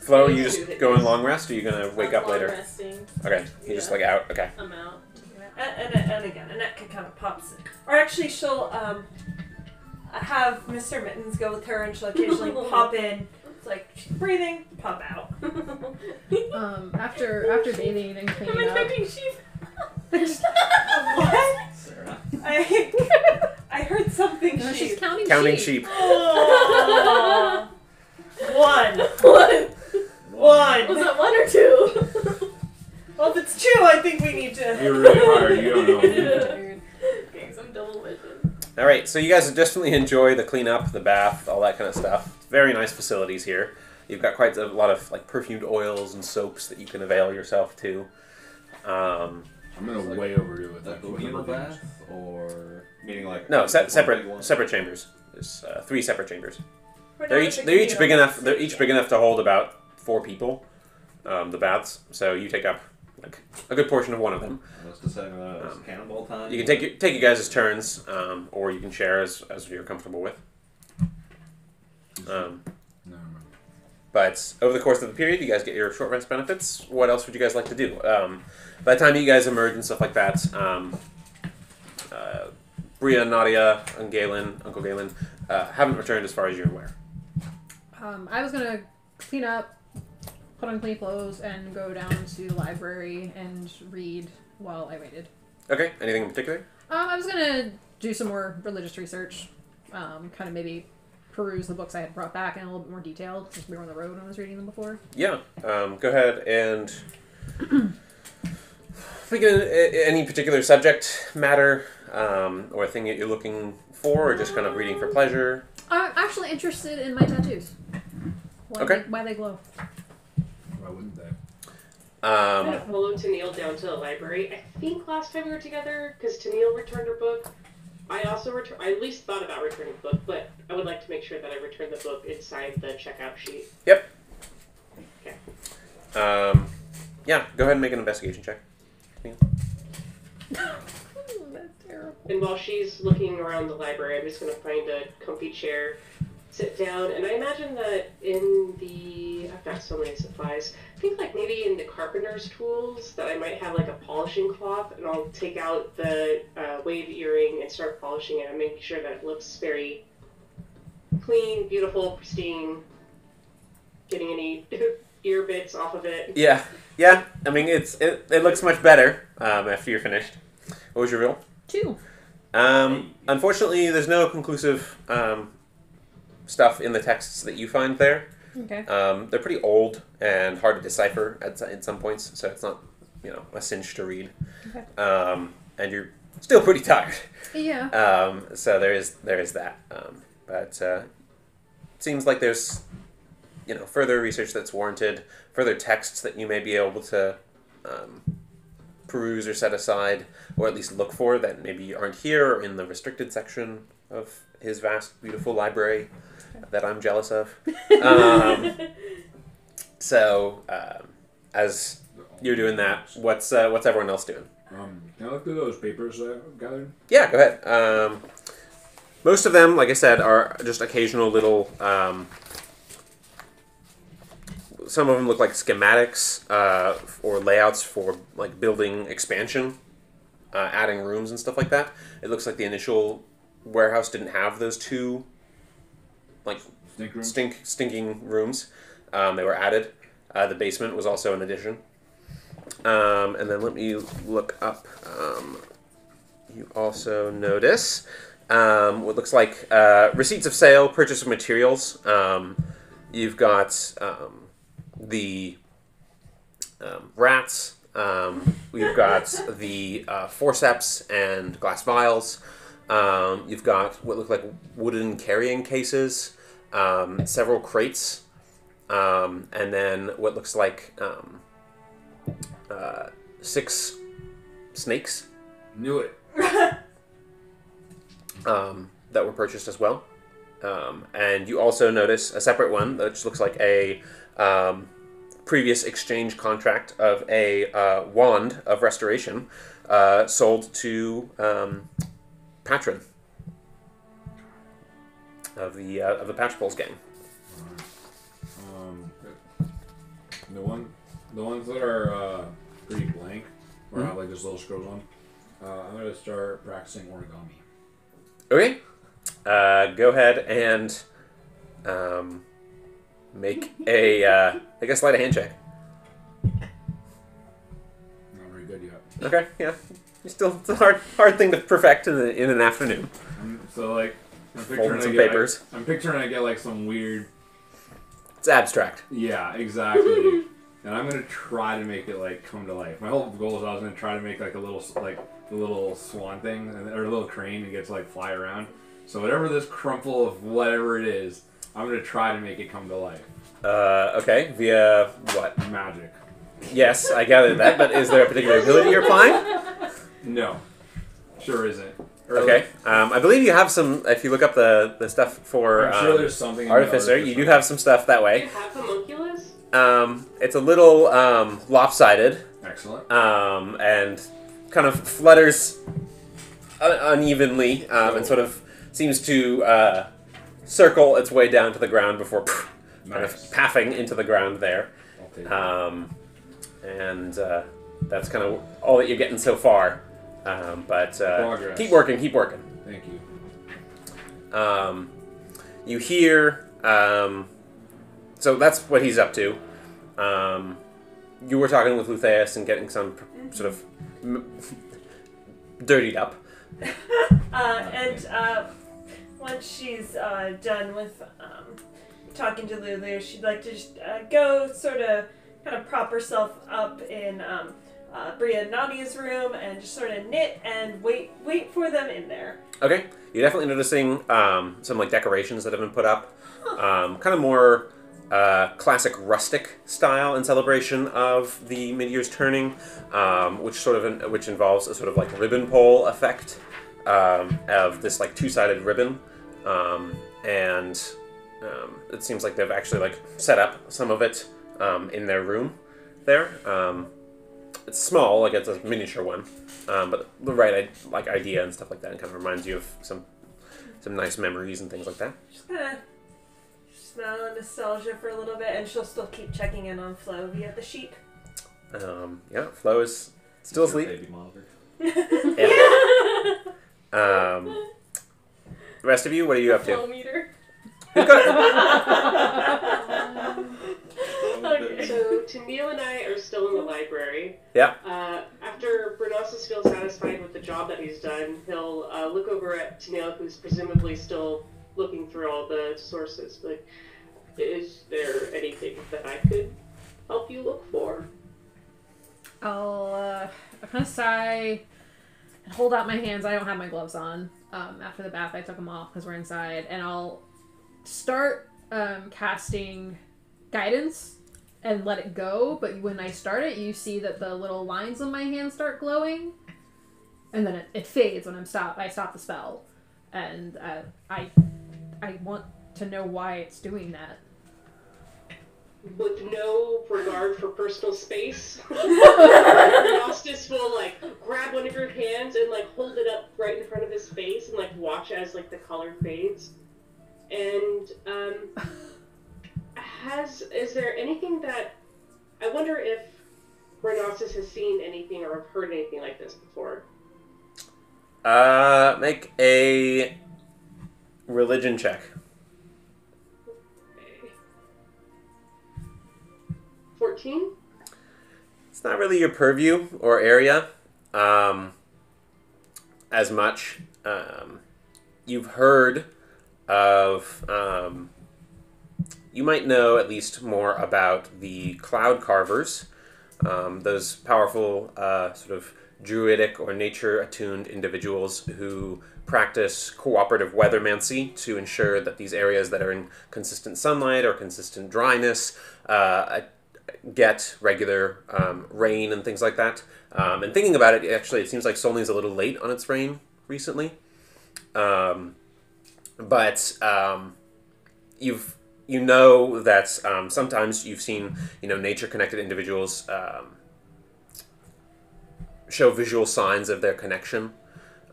Flo, you just going long rest, or you gonna wake up Long later? Resting. Okay, you just like out. Okay. I'm out. And, and, and again, Annette can kind of pops it. Or actually, she'll um, have Mr. Mittens go with her and she'll occasionally pop in. It's like, she's breathing, pop out. Um, after after bathing and I'm cleaning up, infecting sheep. What? Sarah. I, I heard something no, she's sheep. counting, Counting sheep. sheep. Oh. One. One. One. Was it one or two? Well, if it's two, I think we need to. You're really tired. You don't know. Dude. Getting some double vision. All right, so you guys definitely enjoy the cleanup, the bath, all that kind of stuff. Very nice facilities here. You've got quite a lot of like perfumed oils and soaps that you can avail yourself to. Um, I'm gonna way overdo it. The Like, with communal bath, or meaning like no, one se- separate separate chambers. There's uh, three separate chambers. We're They're each they're each big enough. They're each big enough to hold about four people. Um, the baths. So you take up like a good portion of one of them. Let's decide uh, Um, cannonball time. You can take your, take you guys' turns, um, or you can share as, as you're comfortable with. Um, No, no. But over the course of the period, you guys get your short rest benefits. What else would you guys like to do? Um, by the time you guys emerge and stuff like that, um, uh, Bria, Nadia, and Galen, Uncle Galen, uh, haven't returned as far as you're aware. Um, I was gonna clean up, put on clean clothes and go down to the library and read while I waited. Okay. Anything in particular? Um, I was gonna do some more religious research. Um, kind of maybe peruse the books I had brought back in a little bit more detail since we were on the road when I was reading them before. Yeah. Um, go ahead and. Think of a- any particular subject matter um, or thing that you're looking for, or just kind of reading for pleasure? I'm actually interested in my tattoos. Why Okay. They, why they glow? Why wouldn't they? I Um, to Tennille down to the library. I think last time we were together, because Tennille returned her book. I also returned. I at least thought about returning the book, but I would like to make sure that I return the book inside the checkout sheet. Yep. Okay. Um, yeah. Go ahead and make an investigation check. That's terrible. And while she's looking around the library, I'm just going to find a comfy chair, sit down, and I imagine that in the I've got so many supplies. I think like maybe in the carpenter's tools that I might have like a polishing cloth, and I'll take out the uh, wave earring and start polishing it. and making sure that it looks very clean, beautiful, pristine. Getting any ear bits off of it. Yeah. Yeah. I mean, it's it, it looks much better um, after you're finished. What was your roll? Two. Um, unfortunately, there's no conclusive um, stuff in the texts that you find there. Okay. Um, they're pretty old and hard to decipher at, at some points, so it's not, you know, a cinch to read. Okay. Um, and you're still pretty tired. Yeah. Um, so there is there is that. Um, but uh, it seems like there's, you know, further research that's warranted, further texts that you may be able to um, peruse or set aside, or at least look for that maybe aren't here or in the restricted section of his vast, beautiful library that I'm jealous of. Um, so um, as you're doing that, what's uh, what's everyone else doing? Um, can I look through those papers I gathered? Yeah, go ahead. Um, most of them, like I said, are just occasional little. Um, some of them look like schematics uh, or layouts for like building expansion, uh, adding rooms and stuff like that. It looks like the initial warehouse didn't have those two like Stink room? stink stinking rooms. Um, they were added. Uh, the basement was also an addition. Um, and then let me look up. Um, you also notice um, what looks like uh, receipts of sale, purchase of materials. Um, you've got um, the um, rats. Um, we've got the uh, forceps and glass vials. Um, you've got what look like wooden carrying cases, um, several crates, um, and then what looks like um, uh, six snakes Knew it. um, that were purchased as well. Um, and you also notice a separate one, which looks like a um, previous exchange contract of a uh, wand of restoration uh, sold to um, Patron of the uh, of the Patch Pulls gang. Um, the one, the ones that are uh, pretty blank, or have like just little scrolls on. Uh, I'm gonna start practicing origami. Okay, uh, go ahead and um, make a uh, I guess sleight a hand check. Not very good yet. Okay, yeah. You're still it's a hard hard thing to perfect in, the, in an afternoon. So like, I'm Folding picturing I some get, papers. I, am picturing I get like some weird. It's abstract. Yeah, exactly. and I'm gonna try to make it like come to life. My whole goal is I was gonna try to make like a little like the little swan thing or a little crane and get to like fly around. So whatever this crumple of whatever it is, I'm gonna try to make it come to life. Uh, okay, via what? Magic. Yes, I gathered that, but is there a particular ability you're applying? No, sure isn't. Or- Okay, um, I believe you have some. If you look up the, the stuff for I'm sure um, there's something. in the Artificer, you do have some stuff that Do way. you have homunculus? Um, it's a little um, lopsided Excellent. um, and kind of flutters un- unevenly um, and sort of seems to uh, circle its way down to the ground before kind of Nice. paffing into the ground there. I'll take it. Um, and uh, that's kind of all that you're getting so far. Um, but uh, Progress. keep working, keep working. Thank you. Um, you hear. Um, so that's what he's up to. um, you were talking with Lutheus and getting some sort of m- dirtied up. Uh, and uh, once she's uh, done with um, talking to Lulu, she'd like to just uh, go sort of kind of prop herself up in um, uh, Bria and Nadia's room and just sort of knit and wait wait for them in there. Okay, you're definitely noticing um, some like decorations that have been put up, um, kind of more uh, classic rustic style in celebration of the mid year's turning, um, which sort of which involves a sort of like ribbon pole effect um, of this like two sided ribbon, um, and um, it seems like they've actually like set up some of it um, in their room there. It's small, like it's a miniature one, um, but the right like idea and stuff like that, and kind of reminds you of some some nice memories and things like that. Just gonna smell the nostalgia for a little bit, and she'll still keep checking in on Flo via the sheep. Um, yeah, Flo is still Your asleep. Baby monitor. Um, the rest of you, what are you up to? Flow meter. Who's got- Okay. So Tennille and I are still in the library. Yeah. Uh, after Bernassus feels satisfied with the job that he's done, he'll uh, look over at Tennille, who's presumably still looking through all the sources. Like, is there anything that I could help you look for? I'll uh, I kind of sigh and hold out my hands. I don't have my gloves on. Um, after the bath, I took them off because we're inside, and I'll start um, casting guidance and let it go. But when I start it, you see that the little lines on my hand start glowing, and then it, it fades when I'm stop. I stop the spell, and uh, I I want to know why it's doing that. With no regard for personal space, Bernassus will like grab one of your hands and like hold it up right in front of his face and like watch as like the color fades. And um, has is there anything that I wonder if Bernassus has seen anything or have heard anything like this before? Uh, make a religion check. Fourteen. It's not really your purview or area um, as much. Um, you've heard of. Um, you might know at least more about the cloud carvers, um, those powerful uh, sort of druidic or nature attuned individuals who practice cooperative weathermancy to ensure that these areas that are in consistent sunlight or consistent dryness uh, get regular um, rain and things like that. Um, and thinking about it, actually, it seems like Solney's a little late on its rain recently. Um, but um, you've you know that um, sometimes you've seen you know nature connected individuals um, show visual signs of their connection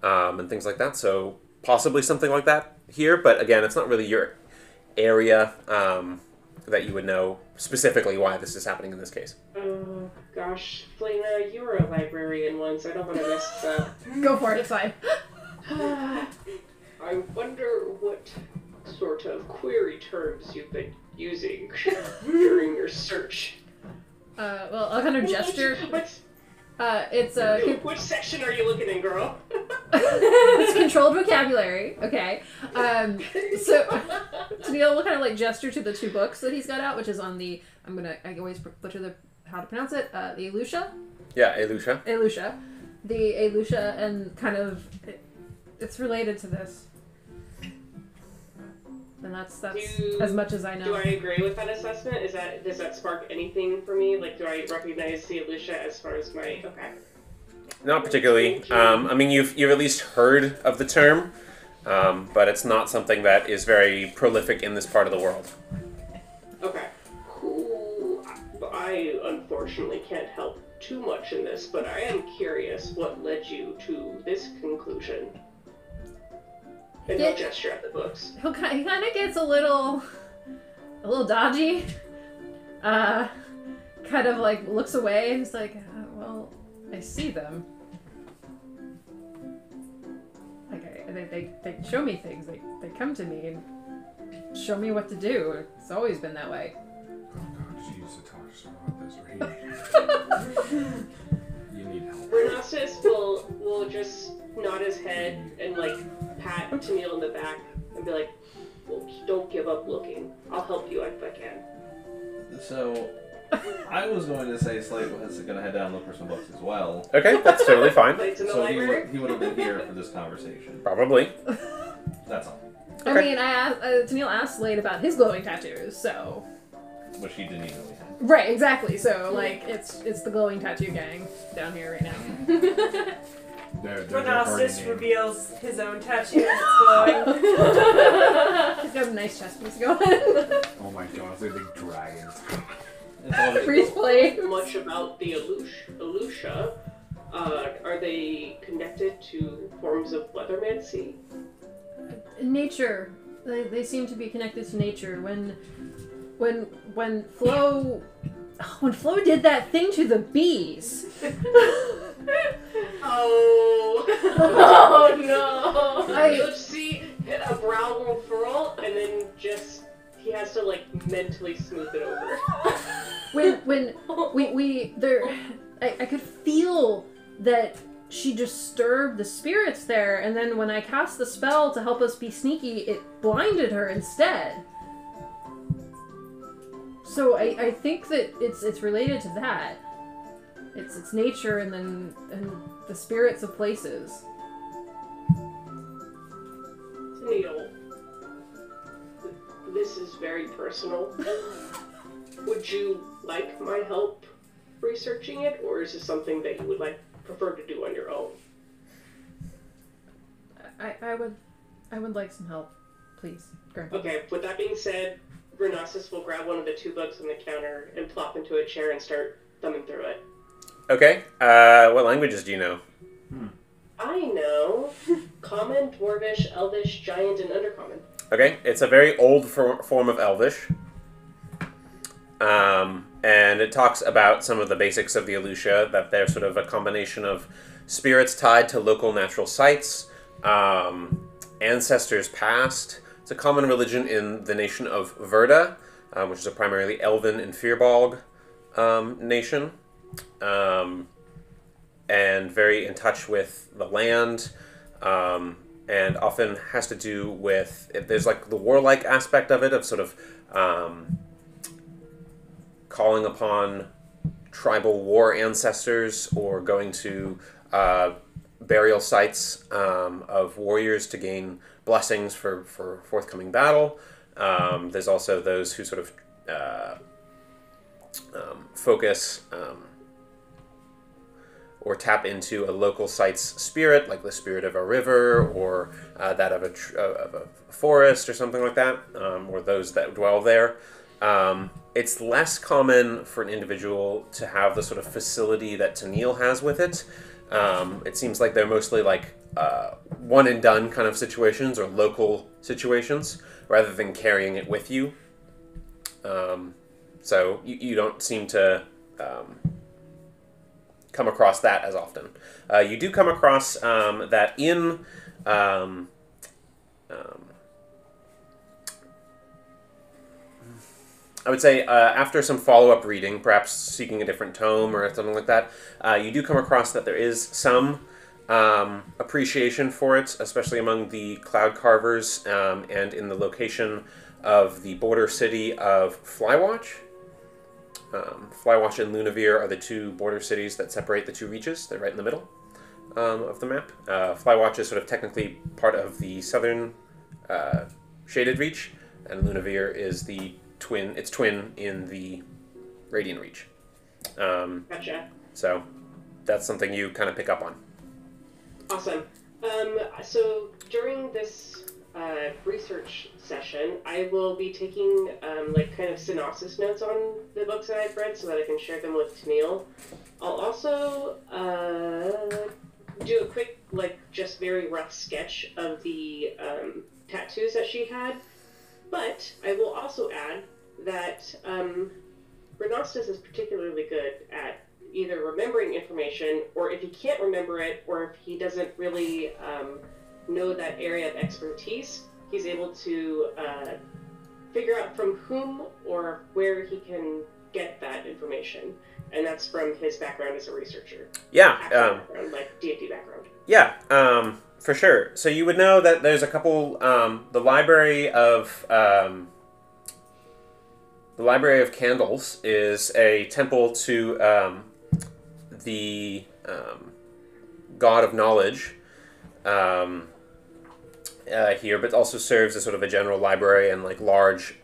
um, and things like that. So possibly something like that here, but again, it's not really your area um, that you would know specifically why this is happening in this case. Oh gosh, Felina, you were a librarian once. I don't want to miss that. Go for it. It's fine. I wonder what sort of query terms you've been using during your search. Uh, well, I'll kind of gesture. What's, Uh, it's a which section are you looking in, girl? it's controlled vocabulary. Okay. Um, so Tennille will kind of like gesture to the two books that he's got out, which is on the I'm gonna I always butcher the how to pronounce it. Uh, the Elusha, Yeah, Elusha. Elusha, the Elusha, and kind of it, it's related to this. And that's that's Do- as much as I know. Do. I agree with that assessment? Is that does that spark anything for me? Like, do I recognize the Elusha as far as my okay? Not particularly. Um, I mean, you've you've at least heard of the term, um, but it's not something that is very prolific in this part of the world. Okay. Cool. I unfortunately can't help too much in this, but I am curious what led you to this conclusion. And Yeah. he'll gesture at the books. He'll kind he kind of gets a little a little dodgy. Uh, kind of like looks away and he's like, uh, well, I see them. Like I, they, they they show me things. They they come to me and show me what to do. It's always been that way. Oh god, she used to talk so You need help. Renasus will will just nod his head and like pat Tennille on the back and be like, well, "Don't give up looking. I'll help you if I can." So, I was going to say Slade was going to head down and look for some books as well. Okay, that's totally fine. Lights in the So he library. would, he would have been here for this conversation. Probably. That's all. I Okay. mean, I asked, uh, Tennille asked Slade about his glowing tattoos, so Which he didn't even know he right, exactly. So like, it's it's the glowing tattoo gang down here right now. There, there's your party Renastus name. reveals his own tattoo and it's glowing. He's got a nice chest piece going. Oh my god, it's like a big dragon. It's all just- Breeze play. much about the Elush- Elusha. Uh, are they connected to forms of weathermancy? Nature. They, they seem to be connected to nature. When when when Flo when Flo did that thing to the bees. Oh. oh no. I- you see a brow will furl, and then just he has to like mentally smooth it over. when when we we there I, I could feel that she disturbed the spirits there and then when i cast the spell to help us be sneaky it blinded her instead so i, I think that it's it's related to that it's it's nature and then and the spirits of places Neil, this is very personal. would you like my help researching it, or is this something that you would like prefer to do on your own? i i would i would like some help please grandpa Okay, with that being said, Renasus will grab one of the two books on the counter and plop into a chair and start thumbing through it. Okay. Uh, what languages do you know? I know Common, Dwarvish, Elvish, Giant, and Undercommon. Okay, it's a very old for- form of Elvish. Um, and it talks about some of the basics of the Elusia, that they're sort of a combination of spirits tied to local natural sites, um, ancestors past. It's a common religion in the nation of Verda, um, which is a primarily Elven and Firbolg um, nation. Um, and very in touch with the land. Um, and often has to do with there's like the warlike aspect of it of sort of um, calling upon tribal war ancestors or going to uh, burial sites um, of warriors to gain blessings for, for forthcoming battle. Um, there's also those who sort of uh, um, focus um, or tap into a local site's spirit, like the spirit of a river or uh, that of a, tr- of a forest or something like that, um, or those that dwell there. Um, it's less common for an individual to have the sort of facility that Tennille has with it. Um, it seems like they're mostly like uh, one and done kind of situations or local situations rather than carrying it with you. Um, so you, you don't seem to um, come across that as often. Uh, you do come across um, that in I would say uh, after some follow up reading, perhaps seeking a different tome or something like that, uh, you do come across that there is some um, appreciation for it, especially among the cloud carvers um, and in the location of the border city of Flywatch. Um, Flywatch and Lunavir are the two border cities that separate the two reaches. They're right in the middle um, of the map. Uh, Flywatch is sort of technically part of the southern uh, shaded reach, and Lunavir is the twin. Its twin in the radiant reach. Um, Gotcha. so that's something you kind of pick up on. Awesome. Um, so during this uh, research session, I will be taking um, like kind of synopsis notes on the books that I've read so that I can share them with Tennille. I'll also uh, do a quick, like, just very rough sketch of the um, tattoos that she had. But I will also add that um, is particularly good at either remembering information or if he can't remember it or if he doesn't really um, know that area of expertise, he's able to uh, figure out from whom or where he can get that information, and that's from his background as a researcher, Yeah, um, like D and D background. yeah, um, for sure. So you would know that there's a couple. Um, the library of um, the library of candles is a temple to um, the um, god of knowledge. Um, uh, here, but also serves as sort of a general library and like large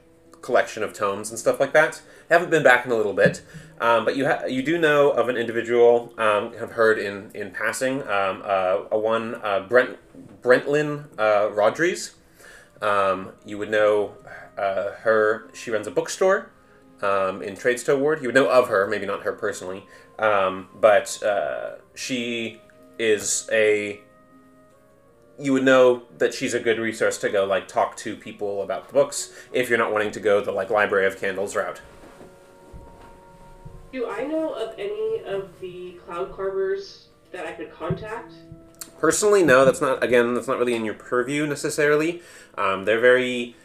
collection of tomes and stuff like that. I haven't been back in a little bit, um, but you ha- you do know of an individual. Um, have heard in in passing um, uh, a one uh, Brent Brentlin uh, Rodriguez. Um, you would know uh, her. She runs a bookstore um, in Tradestow Ward. You would know of her, maybe not her personally, um, but uh, she is a you would know that she's a good resource to go like talk to people about the books if you're not wanting to go the like library of candles route Do I know of any of the cloud carvers that I could contact? personally no that's not again that's not really in your purview necessarily. Um, they're very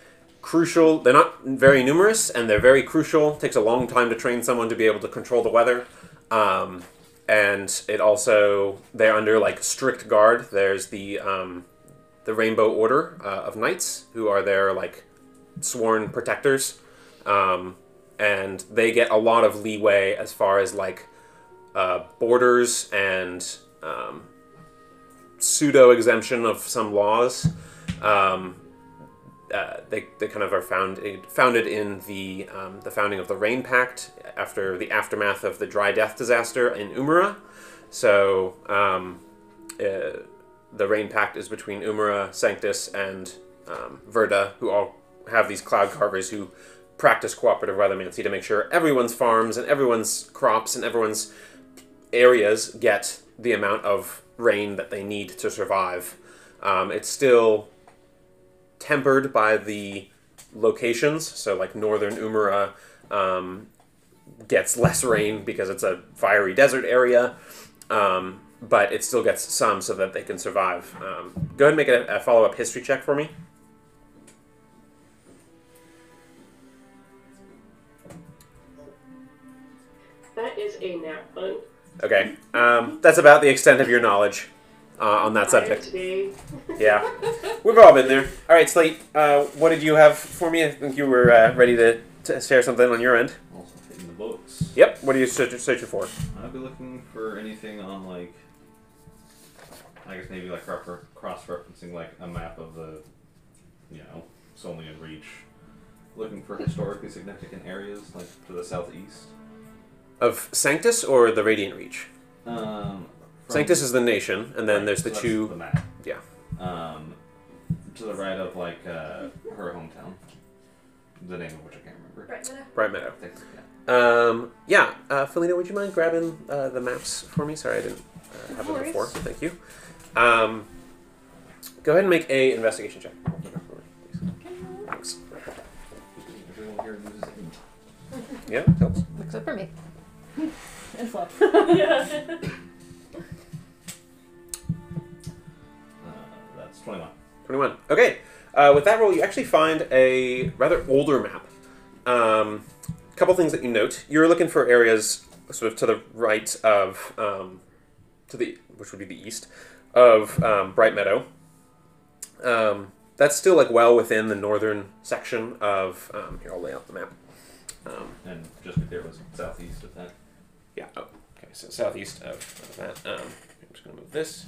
crucial they're not very numerous and they're very crucial. Takes a long time to train someone to be able to control the weather. Um, and it also they're under like strict guard. There's the um, the rainbow order uh, of knights who are their like sworn protectors. Um, and they get a lot of leeway as far as like uh, borders and um, pseudo exemption of some laws. Um, uh, they, they kind of are found founded in the um, the founding of the Rain Pact after the aftermath of the Dry Death disaster in Umara. So um, uh, the Rain Pact is between Umara, Sanctus, and um, Verda, who all have these cloud carvers who practice cooperative weathermancy to make sure everyone's farms and everyone's crops and everyone's areas get the amount of rain that they need to survive. Um, it's still tempered by the locations, so like northern Umara um, gets less rain because it's a fiery desert area, um, but it still gets some so that they can survive. Um, go ahead and make a, a follow up history check for me. That is a nat one. Okay, um, that's about the extent of your knowledge uh, on that subject. Yeah, we've all been there. All right, Slate. Uh, what did you have for me? I think you were uh, ready to, to share something on your end. Also hitting the books. Yep. What are you search- searching for? I'd be looking for anything on like, I guess maybe like cross referencing like a map of the, you know, Solian Reach. Looking for historically significant areas like to the southeast. Of Sanctus or the Radiant Reach? Um, Sanctus is the nation, and then right, there's the so two. The map. Yeah. Um, to the right of like uh, her hometown. The name of which I can't remember. Right, Meadow? Bright Meadow. Thank yeah. Um, yeah, uh, Felina, would you mind grabbing uh, the maps for me? Sorry, I didn't uh, have No them before. worries. Thank you. Um, go ahead and make a investigation check. Thanks. Everyone here loses aim. Yeah, helps. Except for me. And Flo. yeah. Uh, that's 21. 21. Okay. Uh, with that roll, you actually find a rather older map. Um, couple things that you note. You're looking for areas sort of to the right of, um, to the which would be the east of um, Bright Meadow. Um, that's still like well within the northern section of. Um, here, I'll lay out the map. Um, And just to be clear, it was southeast of that. Yeah. Oh, okay. So southeast of, of that. Um, I'm just going to move this.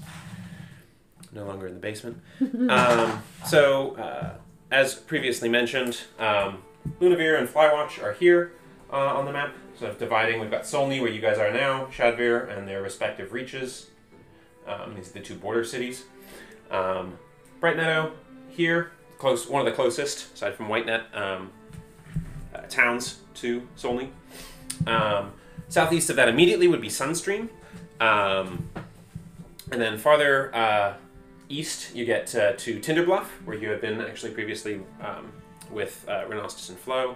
No longer in the basement. um, so, uh, as previously mentioned, um, Lunavir and Flywatch are here uh, on the map. So, dividing, we've got Solney, where you guys are now, Shadvir, and their respective reaches. Um, these are the two border cities. Um, Bright Meadow here, close, one of the closest, aside from Whitenet, um, uh, towns to Solney. Um, southeast of that immediately would be Sunstream. Um, and then farther uh, east, you get uh, to Tinderbluff, where you have been actually previously um, with uh, and Flo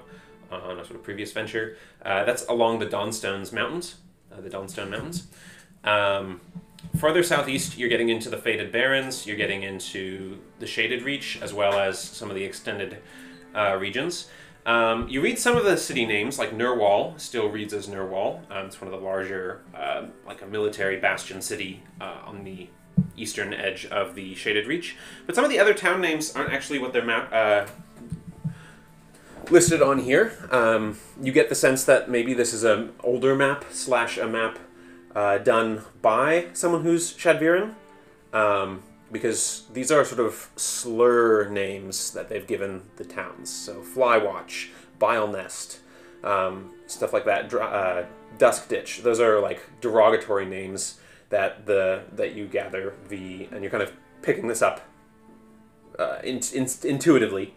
on a sort of previous venture. Uh, that's along the Dawnstones Mountains, uh, the Dawnstone Mountains. Um, farther southeast, you're getting into the Faded Barrens, you're getting into the Shaded Reach, as well as some of the extended uh, regions. Um, you read some of the city names, like Nurwal still reads as Nurwal. Um, it's one of the larger, uh, like a military bastion city uh, on the eastern edge of the Shaded Reach. But some of the other town names aren't actually what they're map, uh, listed on here. Um, you get the sense that maybe this is an older map slash a map uh, done by someone who's Shadviran. Um, because these are sort of slur names that they've given the towns. So Flywatch, Bile Nest, um, stuff like that. Uh, Dusk Ditch. Those are like derogatory names that the that you gather the and you're kind of picking this up uh, in, in, intuitively.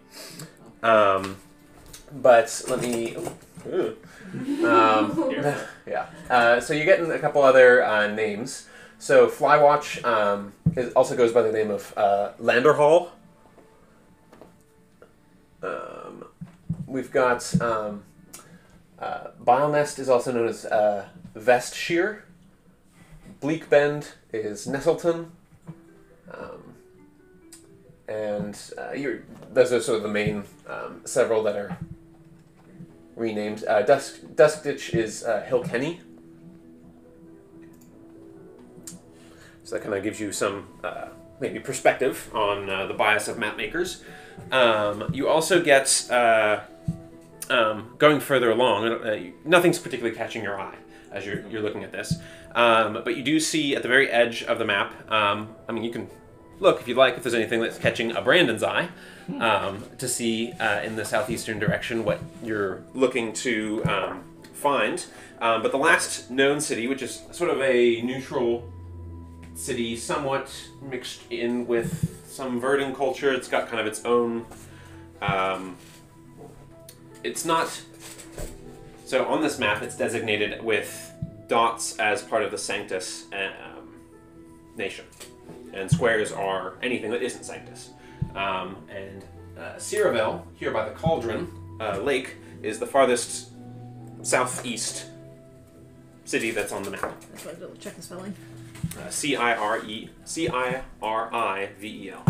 Um, but let me. Um, yeah. Uh, so you get a couple other uh, names. So Flywatch um, is, also goes by the name of uh, Landerhall. Um, we've got um, uh, is also known as uh, Vestshear. Bleak Bend is Nestleton. Um, and uh, those are sort of the main um, several that are renamed. Uh, Dusk Dusk Ditch is uh, Hilkenny. So that kind of gives you some uh, maybe perspective on uh, the bias of map makers. Um, you also get uh, um, going further along. Uh, nothing's particularly catching your eye as you're, you're looking at this, um, but you do see at the very edge of the map. Um, I mean, you can look if you'd like if there's anything that's catching a Brandon's eye um, to see uh, in the southeastern direction what you're looking to um, find. But the last known city, which is sort of a neutral city, somewhat mixed in with some Verdant culture, it's got kind of its own. Um, it's not. So on this map, it's designated with dots as part of the Sanctus um, nation and squares are anything that isn't Sanctus. Um, and uh, Ciravel, here by the Cauldron uh, Lake, is the farthest southeast city that's on the map. That's why I double check the spelling. Uh, C I R E C I R I V E L.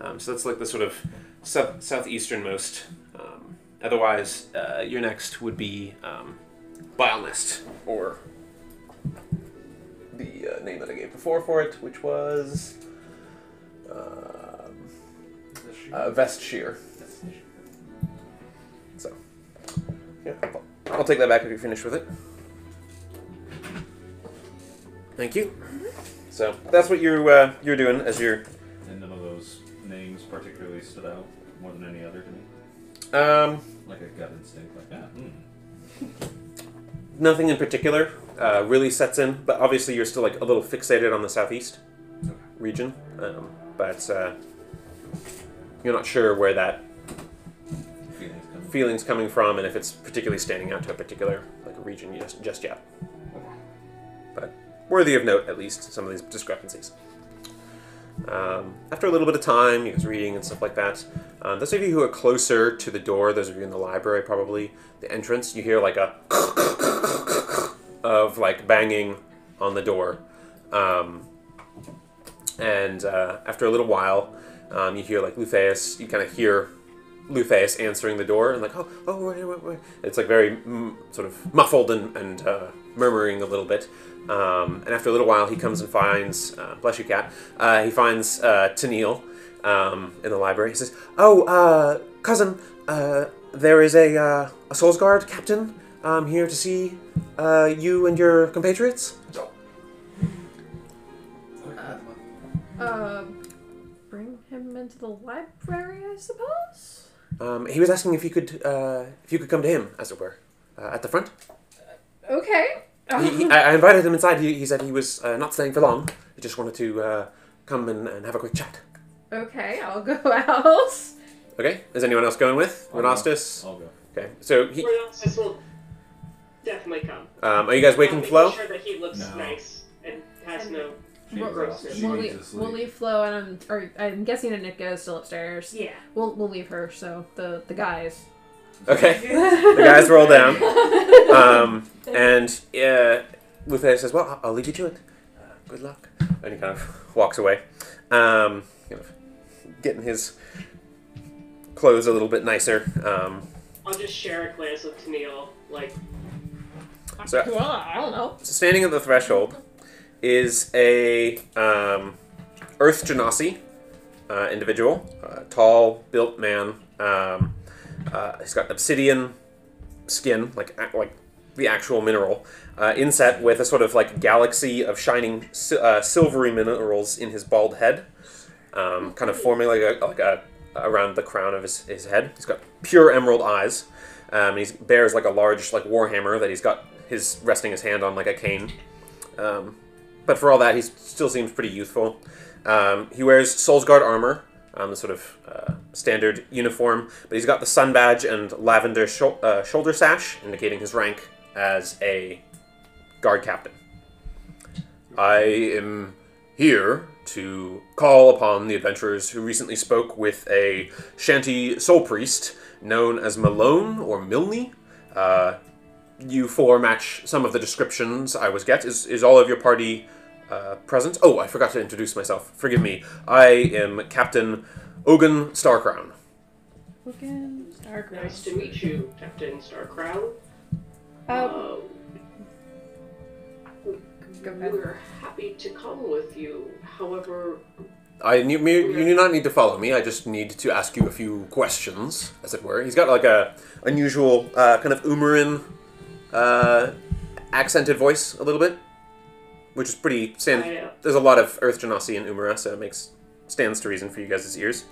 Um, so that's like the sort of south, southeasternmost. Um, otherwise, uh, your next would be um, or the uh, name that I gave before for it, which was um, uh, Vestshear. So, yeah, I'll, I'll take that back if you're finished with it. Thank you. So that's what you uh, you're doing as you're. And none of those names particularly stood out more than any other to me. Um, Like a gut instinct, like, that. hmm. nothing in particular uh, really sets in, but obviously you're still like a little fixated on the southeast Okay. region. Um, but uh, you're not sure where that Feelings coming. feeling's coming from, and if it's particularly standing out to a particular like region just just yet. Worthy of note, at least some of these discrepancies. Um, after a little bit of time, you guys reading and stuff like that. Um, those of you who are closer to the door, those of you in the library, probably the entrance, you hear like a of like banging on the door, um, and uh, after a little while, um, you hear like Lutheus. You kind of hear Lutheus answering the door and like, oh, oh, wait, wait, wait. It's like very mm, sort of muffled and, and uh, murmuring a little bit. Um, and after a little while, he comes and finds, uh, bless you, cat. Uh, he finds uh, Tennille um, in the library. He says, "Oh, uh, cousin, uh, there is a uh, a Souls Guard captain um, here to see uh, you and your compatriots." Uh, bring him into the library, I suppose. Um, he was asking if you could uh, if you could come to him, as it were, uh, at the front. Okay. he, he, I, I invited him inside. He, he said he was uh, not staying for long. He just wanted to uh, come and, and have a quick chat. okay, I'll go out. Okay. Is anyone else going with I'll go. Renastus? I'll go. Okay. So he, Renastus will definitely come. um, are you guys waking Making Flo? sure that he looks No. nice and has no. She We'll, exhausts. We'll leave, to we'll leave Flo and I'm, or I'm guessing Anetka is still upstairs. Yeah. We'll we'll leave her. So the the guys. Okay. The guys roll down. Um, and uh, Lutheus says, "Well, I'll- I'll leave you to it. Uh, good luck." And he kind of walks away, um, kind of getting his clothes a little bit nicer. Um, I'll just share a glance with Tennille, like, so, Well, I don't know. so standing at the threshold is a um, Earth Genasi uh, individual, uh, tall, built man. Um, uh, he's got obsidian skin, like like the actual mineral, uh, inset with a sort of like galaxy of shining si- uh, silvery minerals in his bald head, um, kind of forming like a, like a around the crown of his, his head. He's got pure emerald eyes. Um, he bears like a large like warhammer that he's got his resting his hand on like a cane. Um, but for all that, he still seems pretty youthful. Um, he wears Soulsguard armor, um, the sort of uh, standard uniform, but he's got the sun badge and lavender shou- uh, shoulder sash, indicating his rank as a guard captain. I am here to call upon the adventurers who recently spoke with a shanty soul priest known as Malone or Milne. Uh, you four match some of the descriptions I was get. Is, is all of your party uh, present? Oh, I forgot to introduce myself. Forgive me. I am Captain Ogun Starcrown. Looking dark nice to meet you, Captain Starcrown. Um, Uh, we're happy to come with you. However, I you, you do not need to follow me. I just need to ask you a few questions, as it were. He's got like a unusual uh, kind of Umarin uh, accented voice, a little bit, which is pretty stand. There's a lot of Earth Genasi in Umara, so it makes stands to reason for you guys' ears.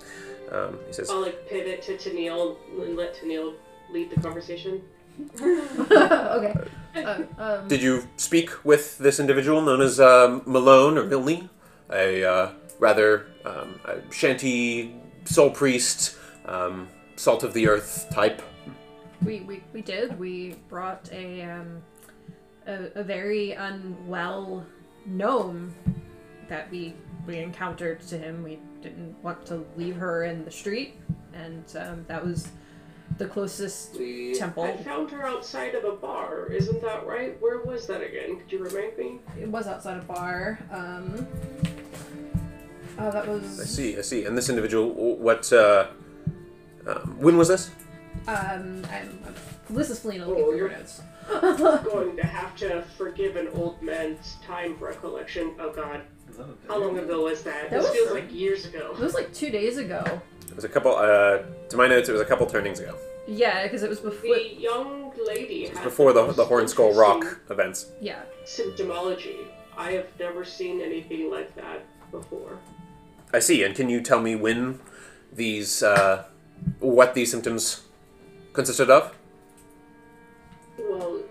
Um, he says, I'll like pivot to Tennille and let Tennille lead the conversation. okay. Uh, um, "Did you speak with this individual known as um, Malone or Milne, a uh, rather um, a shanty soul priest, um, salt of the earth type?" we, we, we did. We brought a, um, a, a very unwell gnome that we, we encountered to him. We didn't want to leave her in the street, and um, that was the closest We Temple. I found her outside of a bar. Isn't that right? Where was that again? Could you remind me? It was outside a bar. Um, oh, that was. I see, I see. And this individual, what? Uh, um, when was this? Um, I'm, I'm, this is Felina Oh, looking through your notes. Going to have to forgive an old man's time recollection. Oh God, Is that a how long ago was that? That this was- feels like years ago. It was like two days ago. It was a couple. Uh, to my notes, it was a couple turnings ago. Yeah, because it was before. The young lady It was before the the Horn Skull Rock events. Yeah. symptomology. I have never seen anything like that before. I see. And can you tell me when these, uh, what these symptoms consisted of? Well,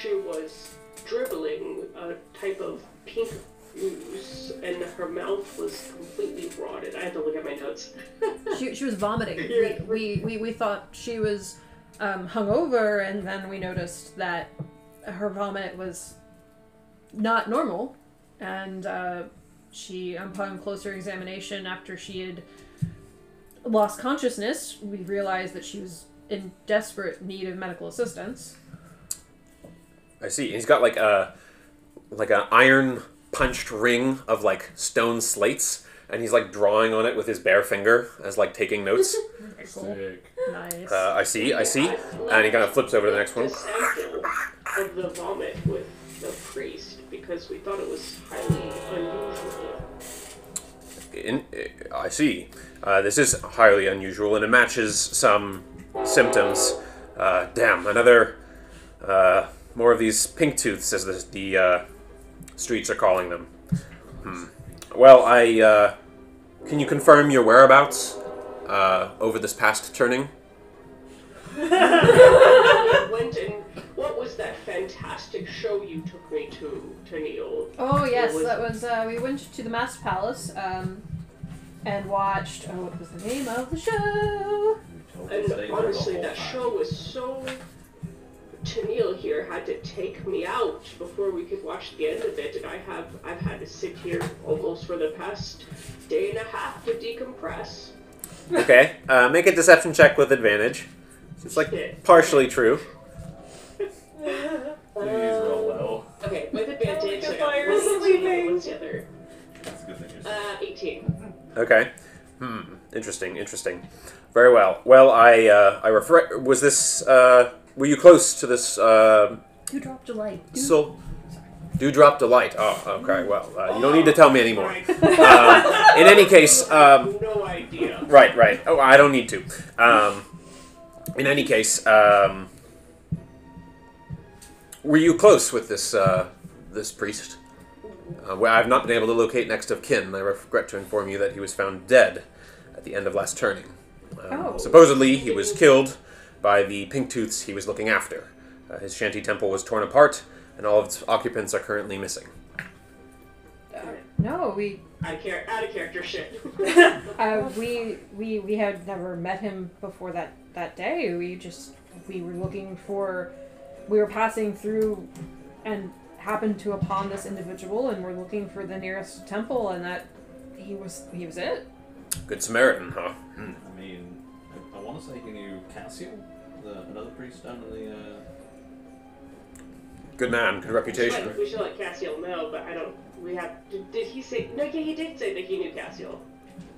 she was dribbling a type of pink ooze, and her mouth was completely rotted. I had to look at my notes. She, she was vomiting. We, we, we, we thought she was um, hungover, and then we noticed that her vomit was not normal. And uh, she, upon closer examination, after she had lost consciousness, we realized that she was in desperate need of medical assistance. I see. And he's got like a like an iron punched ring of like stone slates, and he's like drawing on it with his bare finger as like taking notes. Sick. Nice. Uh, I see. I see. And he kind of flips over to the next one. Of the vomit with the priest because we thought it was highly unusual. In, I see. Uh, this is highly unusual, and it matches some symptoms. Uh, damn, another uh, more of these pink tooths, as the, the uh, streets are calling them. Hmm. Well, I uh, can you confirm your whereabouts uh, over this past turning? Went and what was that fantastic show you took me to, to Neil? Oh yes, was- that was. Uh, we went to the Masked Palace um, and watched. Oh, what was the name of the show? And honestly, that show was so. Tennille here had to take me out before we could watch the end of it, and I have I've had to sit here almost for the past day and a half to decompress. Okay, uh, make a deception check with advantage. It's like partially true. Please roll well. Okay, with advantage. Like a I got fire one 18, sleeping. What's the other? That's a good thing. Uh, 18. Okay. Hmm. Interesting. Interesting. Very well. Well, I uh, I refer. Was this? Uh, were you close to this? Uh, You dropped a light. You- so. Dewdrop delight. Oh, okay. Well, uh, you don't need to tell me anymore. Right. Um, in any case, um, no idea. Right, right. Oh, I don't need to. Um, in any case, um, were you close with this uh, this priest? Uh, well, I've not been able to locate next of kin. I regret to inform you that he was found dead at the end of last turning. Um, Oh. Supposedly, he was killed by the pink tooths he was looking after. Uh, his shanty temple was torn apart, and all of its occupants are currently missing. No, we Out of, char- out of character shit. uh, we we we had never met him before that that day. We just we were looking for we were passing through and happened to upon this individual and we're looking for the nearest temple and that he was he was it. Good Samaritan, huh? Hmm. I mean, I, I want to say he knew Cassio, the, another priest down in the. Uh, Good man, good reputation. But we should let Cassiel know, but I don't. We have. Did, did he say? No, yeah, he did say that he knew Cassiel.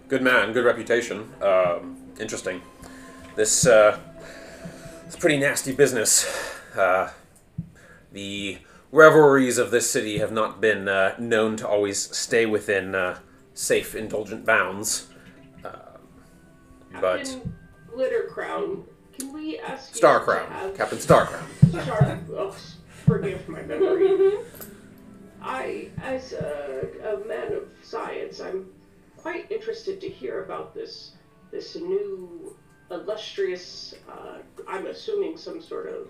Good man, good reputation. Um, interesting. This, uh, it's pretty nasty business. Uh, the revelries of this city have not been uh, known to always stay within uh, safe, indulgent bounds. Uh, but Captain Glitter Crown, can ask Star to Crown, have- Captain Star Crown. Star. Oh, forgive my memory. I, as a, a man of science, I'm quite interested to hear about this this new illustrious. Uh, I'm assuming some sort of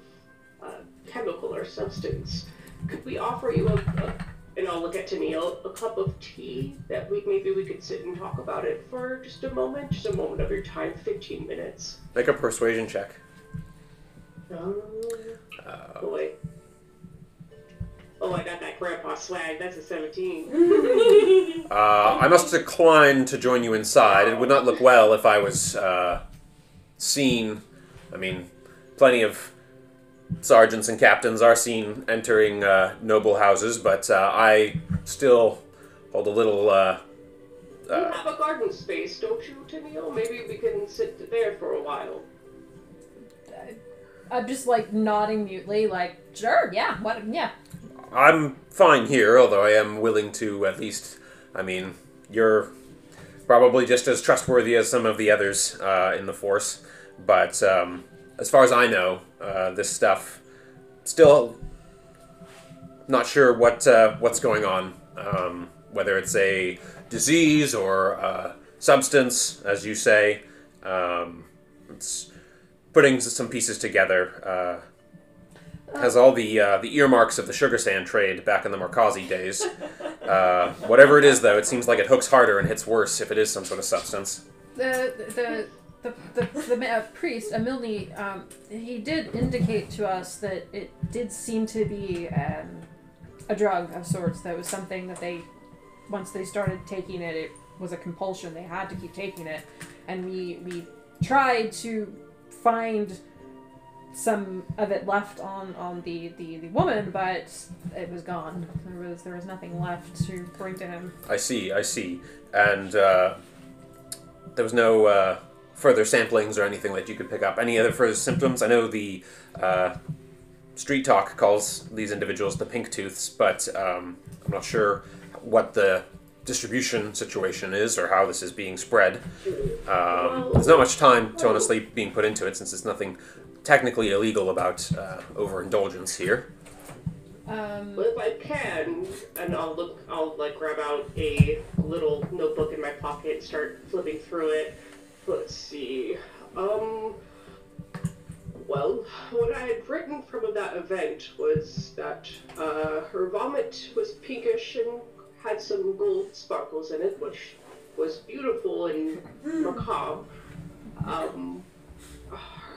uh, chemical or substance. Could we offer you a, a and I'll look at Tennille, a cup of tea that we maybe we could sit and talk about it for just a moment, just a moment of your time, 15 minutes. Make a persuasion check. Uh, oh. Oh, I got that grandpa swag. That's a 17. Uh, I must decline to join you inside. It would not look well if I was uh, seen. I mean, plenty of sergeants and captains are seen entering uh, noble houses, but uh, I still hold a little. Uh, you uh, have a garden space, don't you, Tennille? Maybe we can sit there for a while. I'm just like nodding mutely, like sure, yeah, what, yeah. I'm fine here, although I am willing to at least. I mean, you're probably just as trustworthy as some of the others uh, in the force, but um, as far as I know, uh, this stuff still not sure what uh, what's going on. Um, whether it's a disease or a substance, as you say, um, it's putting some pieces together. Uh, has all the uh, the earmarks of the sugar sand trade back in the Markazi days. Uh, whatever it is, though, it seems like it hooks harder and hits worse if it is some sort of substance. the the the the, the, ma- uh, priest Amilni, um, he did indicate to us that it did seem to be um, a drug of sorts. That was something that they once they started taking it, it was a compulsion. They had to keep taking it, and we we tried to find some of it left on on the, the the woman, but it was gone. There was there was nothing left to bring to him. I see, I see. And uh, there was no uh, further samplings or anything that you could pick up. Any other further symptoms? I know the uh, Street Talk calls these individuals the pink tooths, but um, I'm not sure what the distribution situation is or how this is being spread. Um, there's not much time to honestly being put into it since there's nothing technically illegal about uh, overindulgence here. Um, But if I can, and I'll look, I'll like grab out a little notebook in my pocket and start flipping through it. Let's see. Um. Well, what I had written from that event was that uh, her vomit was pinkish and had some gold sparkles in it, which was beautiful and macabre. Um,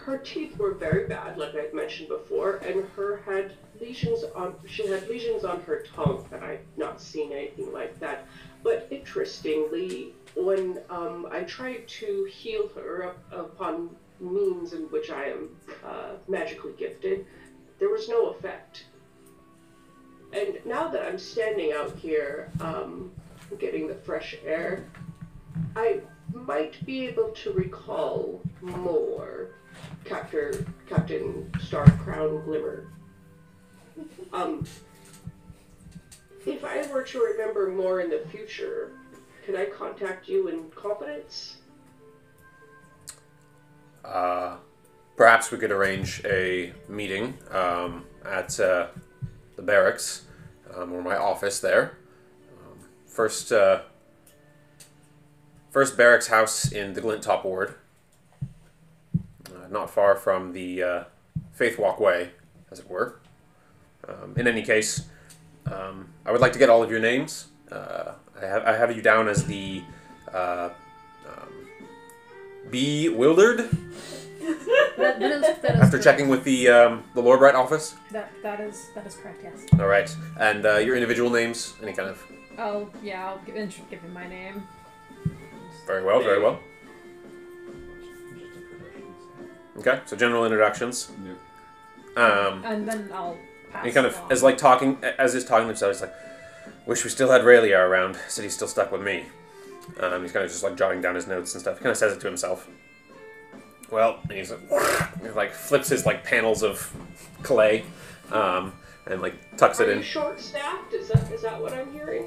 her teeth were very bad, like I'd mentioned before, and her had lesions on. She had lesions on her tongue, and I'd not seen anything like that. But interestingly, when um, I tried to heal her up upon means in which I am uh, magically gifted, there was no effect. And now that I'm standing out here, um, getting the fresh air, I might be able to recall more, Captain Captain Star Crown Glimmer. Um, if I were to remember more in the future, could I contact you in confidence? Uh, perhaps we could arrange a meeting um, at uh, the barracks um, or my office there. Um, first, uh, first barracks house in the Glint Top Ward, uh, not far from the uh, Faith Walkway, as it were. Um, in any case, um, I would like to get all of your names. Uh, I, have, I have you down as the uh, um, Bewildered. That, that is, that is After correct. checking with the um, the Lordbright office. That that is that is correct. Yes. All right, and uh, your individual names, any kind of. Oh yeah, I'll give, give him my name. Very well, very well. Okay, so general introductions. Um, And then I'll pass. and kind of along. as like talking as he's talking to himself, he's like, "Wish we still had Aurelia around. Said he's still stuck with me." Um, he's kind of just like jotting down his notes and stuff. He kind of says it to himself. Well, and he's like, he like flips his like panels of clay, um, and like tucks Are it in. short-staffed? Is that is that what I'm hearing?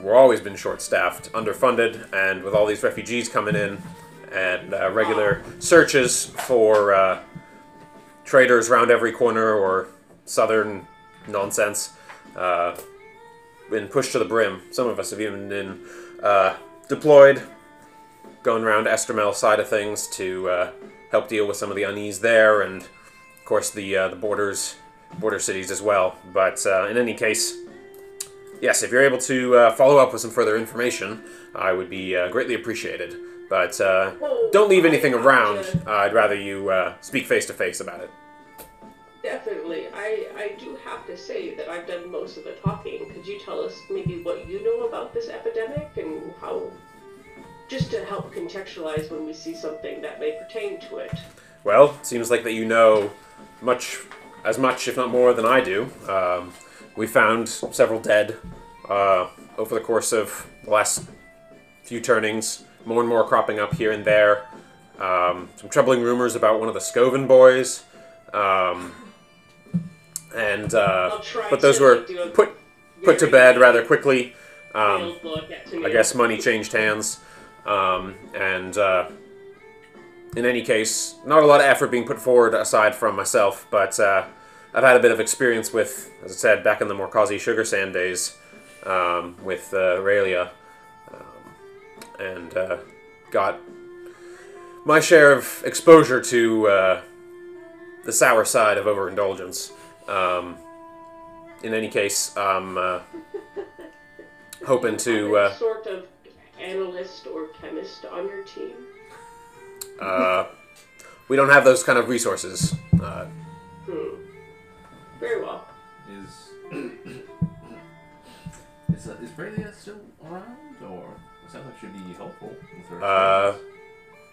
We're always been short-staffed, underfunded, and with all these refugees coming in, and uh, regular searches for uh, traders round every corner or southern nonsense, uh, been pushed to the brim. Some of us have even been uh, deployed, going around Estermel side of things to uh, help deal with some of the unease there, and of course the uh, the borders, border cities as well. But uh, in any case. Yes, if you're able to uh, follow up with some further information, I would be uh, greatly appreciated. But don't leave anything around. I'd rather you speak face to face about it. Definitely. I, I do have to say that I've done most of the talking. Could you tell us maybe what you know about this epidemic and how, just to help contextualize when we see something that may pertain to it? Well, it seems like that you know much, as much, if not more, than I do. Um, we found several dead uh, over the course of the last few turnings. More and more cropping up here and there. Um, some troubling rumors about one of the Scoven boys. Um, and uh, but those were put put to bed rather quickly. Um, detailed look at I guess money changed hands, um, and uh, in any case, not a lot of effort being put forward aside from myself. But uh, I've had a bit of experience with, as I said, back in the Morkazi Sugar Sand days, um, with uh, Aurelia, um, and uh, got my share of exposure to uh, the sour side of overindulgence. Um, in any case, I'm uh, hoping to. Uh, sort of analyst or chemist on your team? Uh, we don't have those kind of resources. Uh, Hmm. Very well. Is is uh, is Aurelia still around, or it sounds like she'd be helpful with her? Uh, experience.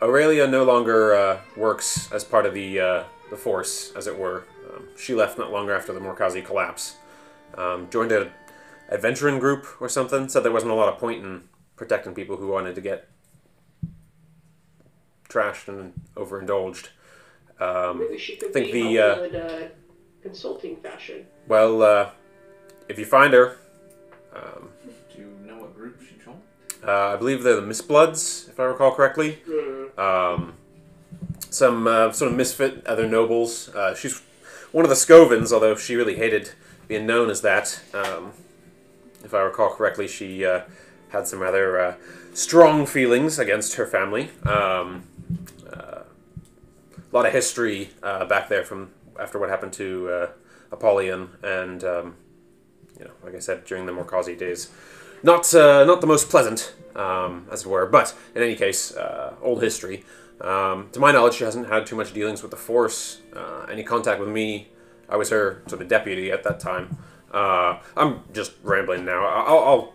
Aurelia no longer uh, works as part of the uh, the force, as it were. Um, she left not longer after the Morkazi collapse. Um, joined a adventuring group or something. Said there wasn't a lot of point in protecting people who wanted to get trashed and overindulged. Um, Maybe she could think be the, uh, helpful in a consulting fashion. well, uh, if you find her, um, Do you know what group she's from? uh, I believe they're the Mistbloods, if I recall correctly. Hmm. um, some uh, sort of misfit other nobles. Uh, she's one of the Scovens, although she really hated being known as that. Um, if I recall correctly, she uh, had some rather uh, strong feelings against her family. Um, uh, a lot of history uh, back there from after what happened to uh, Apollyon, and um, you know, like I said, during the Morkazi days. Not uh, not the most pleasant, um, as it were, but in any case, uh, old history. Um, to my knowledge, she hasn't had too much dealings with the Force. Any contact with me, I was her sort of deputy at that time. I'm just rambling now. I'll, I'll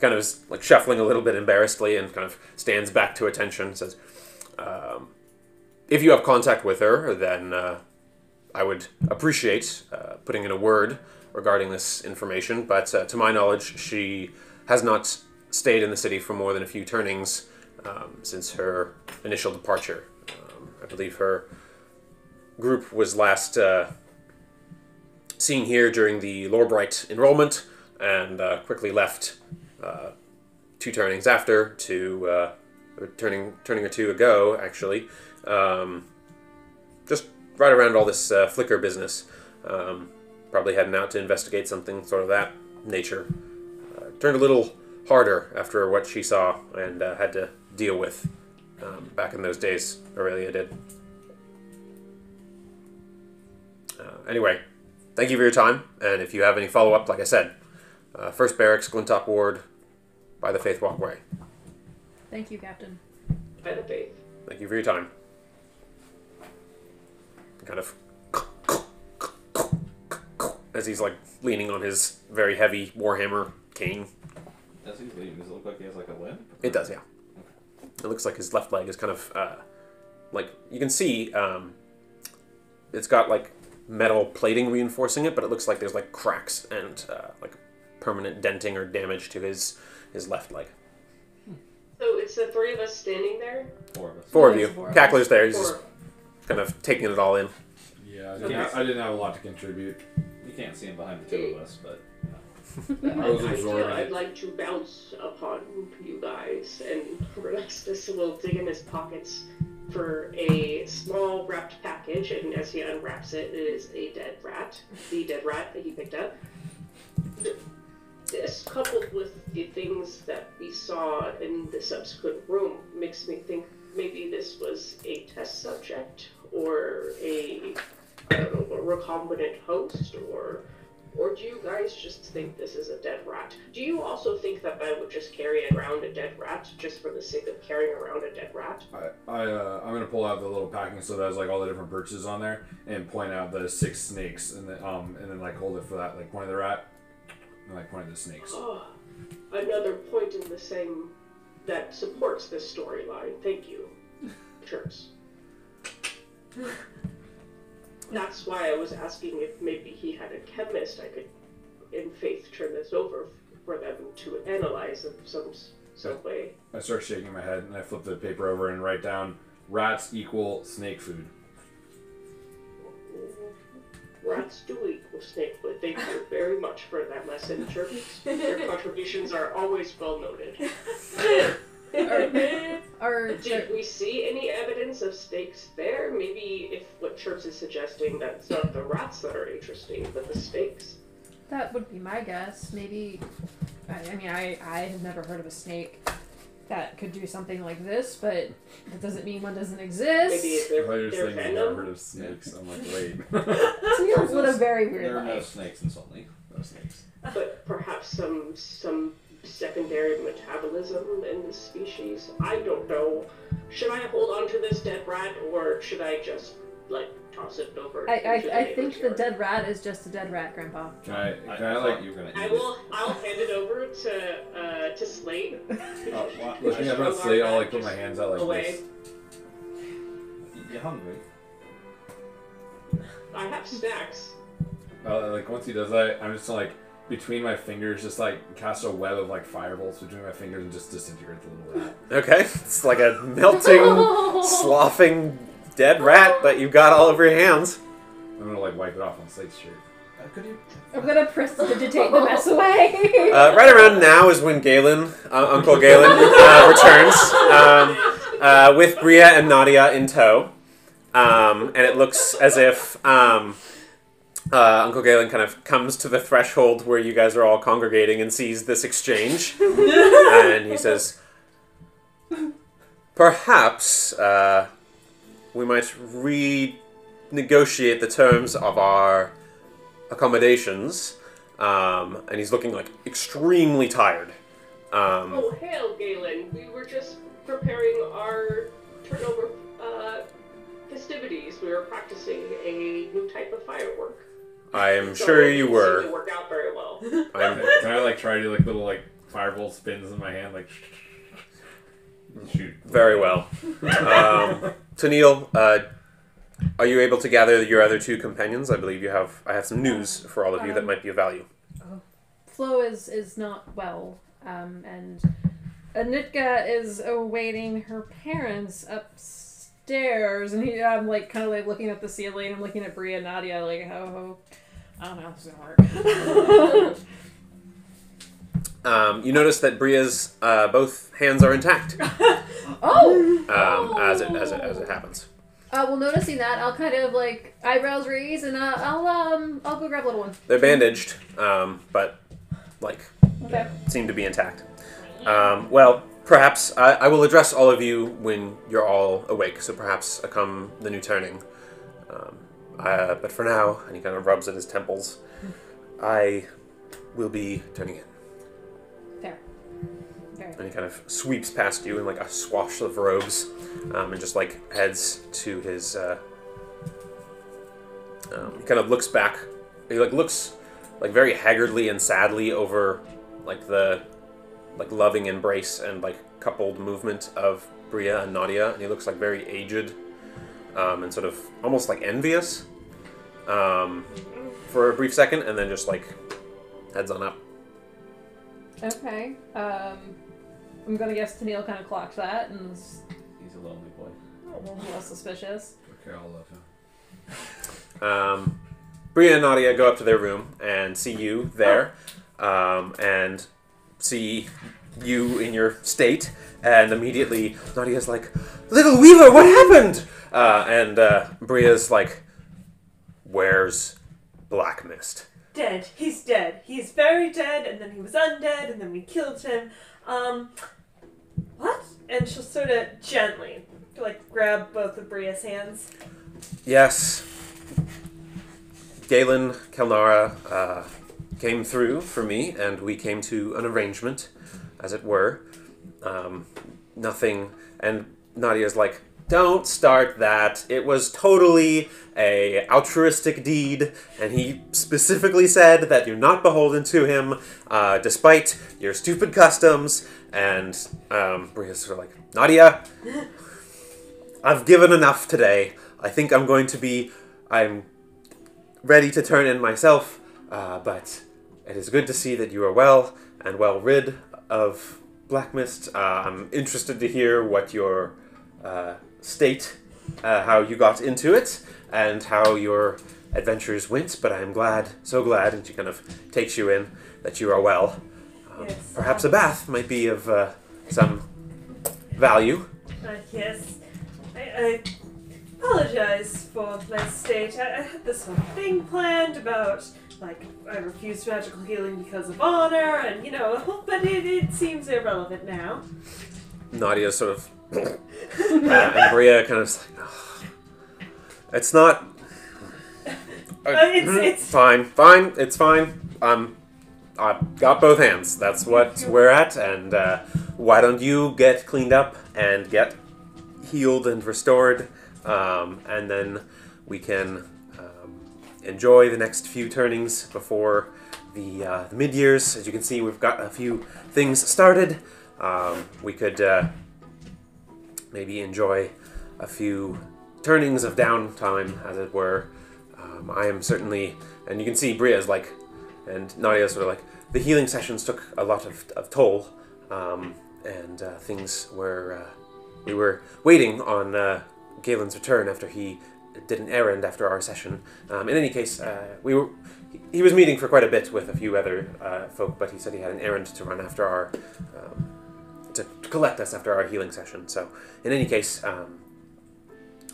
kind of is, like shuffling a little bit embarrassedly and kind of stands back to attention. Says, um, "If you have contact with her, then uh, I would appreciate uh, putting in a word regarding this information. But uh, to my knowledge, she has not stayed in the city for more than a few turnings um, since her initial departure. Um, I believe her group was last uh, seen here during the Lorbright enrollment and uh, quickly left uh, two turnings after to uh, turning turning or two ago actually. Um, just right around all this uh, flicker business. Um, probably heading out to investigate something sort of that nature. Uh, turned a little harder after what she saw and uh, had to deal with um, back in those days. Aurelia did. Anyway thank you for your time. And if you have any follow-up like I said uh, first barracks Glintop Ward by the Faith Walkway Thank you, Captain. By the faith. Thank you for your time. Kind of as he's like leaning on his very heavy warhammer cane. As he's leaving, does it look like he has like a limp? It does, yeah. It looks like his left leg is kind of uh, like you can see. Um, it's got like metal plating reinforcing it, but it looks like there's like cracks and uh, like permanent denting or damage to his his left leg. So it's the three of us standing there. Four of us. Four of you. four of. Cackler's there. He's just Or kind of taking it all in. Yeah, I didn't, have, I didn't have a lot to contribute. You can't see him behind the two of us, but I was idea absorbing I'd it. like to bounce upon you guys, and Relaxtus will dig in his pockets for a small wrapped package, and as he unwraps it, it is a dead rat, the dead rat that he picked up. This, coupled with the things that we saw in the subsequent room, makes me think maybe this was a test subject or a, know, a recombinant host or or do you guys just think this is a dead rat? Do you also think that I would just carry around a dead rat just for the sake of carrying around a dead rat? I, I uh, I'm gonna pull out the little packing so that has like all the different perches on there and point out the six snakes and then um and then like hold it for that like point of the rat like one of the snakes. Oh, another point in the same that supports this storyline. Thank you, Chirps. That's why I was asking if maybe he had a chemist I could, in faith, turn this over for them to analyze in some some way. I start shaking my head and I flip the paper over and write down rats equal snake food. Rats do equal snake food. Thank you very much for that lesson, Chirps. Your contributions are always well noted. Are Did we see any evidence of snakes there? Maybe if what Chirps is suggesting that it's not the rats that are interesting, but the snakes. that would be my guess. Maybe. I, I mean, I I have never heard of a snake that could do something like this, but that doesn't mean one doesn't exist. Maybe if I they're, thought you were they're saying you never heard of snakes. I'm like, wait. Snails live a very weird there are no life. snakes in Salt Lake. no snakes. but perhaps some some secondary metabolism in the species. I don't know. Should I hold on to this dead rat or should I just like toss it over? I, I, I think the dead rat is just a dead rat, Grandpa. Can I? I, Can I, thought like? you were gonna. I eat will. I'll hand it over to uh, to Slate. it. Uh, why- Looking up at slate, I'll like put my hands out like away. this. You hungry? I have snacks. Uh, like once he does that, I'm just like between my fingers, just like cast a web of like firebolts between my fingers and just disintegrate the little rat. Okay, it's like a melting, sloughing dead rat that you've got all over your hands. I'm gonna like wipe it off on Slate's shirt. Could you? I'm gonna prestidigitate the mess away. Uh, right around now is when Galen, uh, Uncle Galen, uh, returns um, uh, with Bria and Nadia in tow, um, and it looks as if um, uh, Uncle Galen kind of comes to the threshold where you guys are all congregating and sees this exchange, and he says, "Perhaps uh, we might renegotiate the terms of our accommodations." Um, and he's looking like extremely tired. Um, Oh hail, Galen! We were just preparing our turnover uh, festivities. We were practicing a new type of firework. I am So sure you were. seem to work out very well. I'm Can I like try to do like little like fireball spins in my hand like shoot? very well. Um, Tennille, uh, are you able to gather your other two companions? I believe you have. I have some news for all of you that Um, might be of value. Flo is is not well. Um, and Anetka is awaiting her parents upstairs, and he, I'm like kind of like looking at the ceiling. I'm looking at Bria and Nadia, like how I don't know how this is gonna work. Um, you notice that Bria's uh, both hands are intact oh, um, as it as it as it happens. uh, well, noticing that, I'll kind of like eyebrows raise, and uh, I'll um, I'll go grab little one. They're bandaged, um, but like Okay. seem to be intact. Um, well, perhaps I, I will address all of you when you're all awake. So perhaps uh, come the new turning. Um, uh, but for now, and he kind of rubs at his temples. I will be turning in. Fair. And he kind of sweeps past you in like a swash of robes, um, and just like heads to his. Uh, um, he kind of looks back. He like looks like very haggardly and sadly over like the like loving embrace and like coupled movement of Bria and Nadia, and he looks like very aged um, and sort of almost like envious um, for a brief second, and then just like heads on up. Okay. Um, I'm gonna guess Tennille kind of clocks that and is He's a lonely boy. a little less suspicious. Okay, I'll love him. Um, Bria and Nadia go up to their room and see you there, um, and see you in your state. And immediately, Nadia's like, "Little Weaver, what happened?" Uh, and uh, Bria's like, "Where's Black Mist?" Dead. He's dead. He's very dead, and then he was undead, and then we killed him. Um, what? And she'll sort of gently, like, grab both of Bria's hands. Yes. Galen Kelnara uh, came through for me, and we came to an arrangement, as it were. Um, nothing. And Nadia's like, "Don't start that. It was totally a altruistic deed, and he specifically said that you're not beholden to him, uh, despite your stupid customs." And um, Bria's sort of like, "Nadia, I've given enough today. I think I'm going to be. I'm ready to turn in myself, uh, but it is good to see that you are well and well rid of Black Mist. Uh, I'm interested to hear what your uh, state, uh, how you got into it, and how your adventures went, but I am glad, so glad, and she kind of takes you in, that you are well. Um, Yes. Perhaps a bath might be of uh, some value. Uh, yes. I, I apologize for my state. I, I had this whole thing planned about, like, I refused magical healing because of honor, and, you know, but it, it seems irrelevant now. Nadia sort of, and Bria kind of is like, "Ugh. it's not. Uh, it's- it's- fine, fine, it's fine. Um, I've got both hands. That's what we're at, and uh, why don't you get cleaned up and get healed and restored, um, and then we can um, enjoy the next few turnings before the, uh, the mid years. As you can see, we've got a few things started. Um, we could uh, maybe enjoy a few turnings of downtime, as it were. Um, I am certainly, and you can see Bria's like, and Nadia's sort of like, the healing sessions took a lot of, of toll, um, and uh, things were, uh, we were waiting on uh, Galen's return after he did an errand after our session. Um, in any case, uh, we were, he was meeting for quite a bit with a few other uh, folk, but he said he had an errand to run after our, um, to, to collect us after our healing session. So, in any case, um,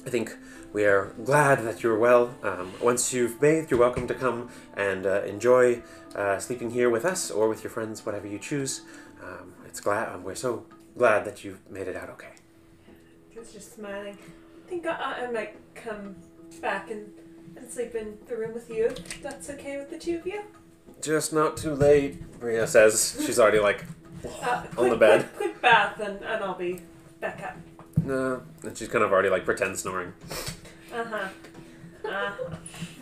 I think we are glad that you're well. Um, once you've bathed, you're welcome to come and uh, enjoy uh, sleeping here with us or with your friends, whatever you choose. Um, it's glad um, we're so glad that you've made it out okay. He was just smiling. I think I, I might come back and, and sleep in the room with you. if That's okay with the two of you? Just not too late, Bria says. She's already like, Uh, On the bed. Quick, quick bath, and, and I'll be back up. no. And she's kind of already like pretend snoring. Uh huh. Uh,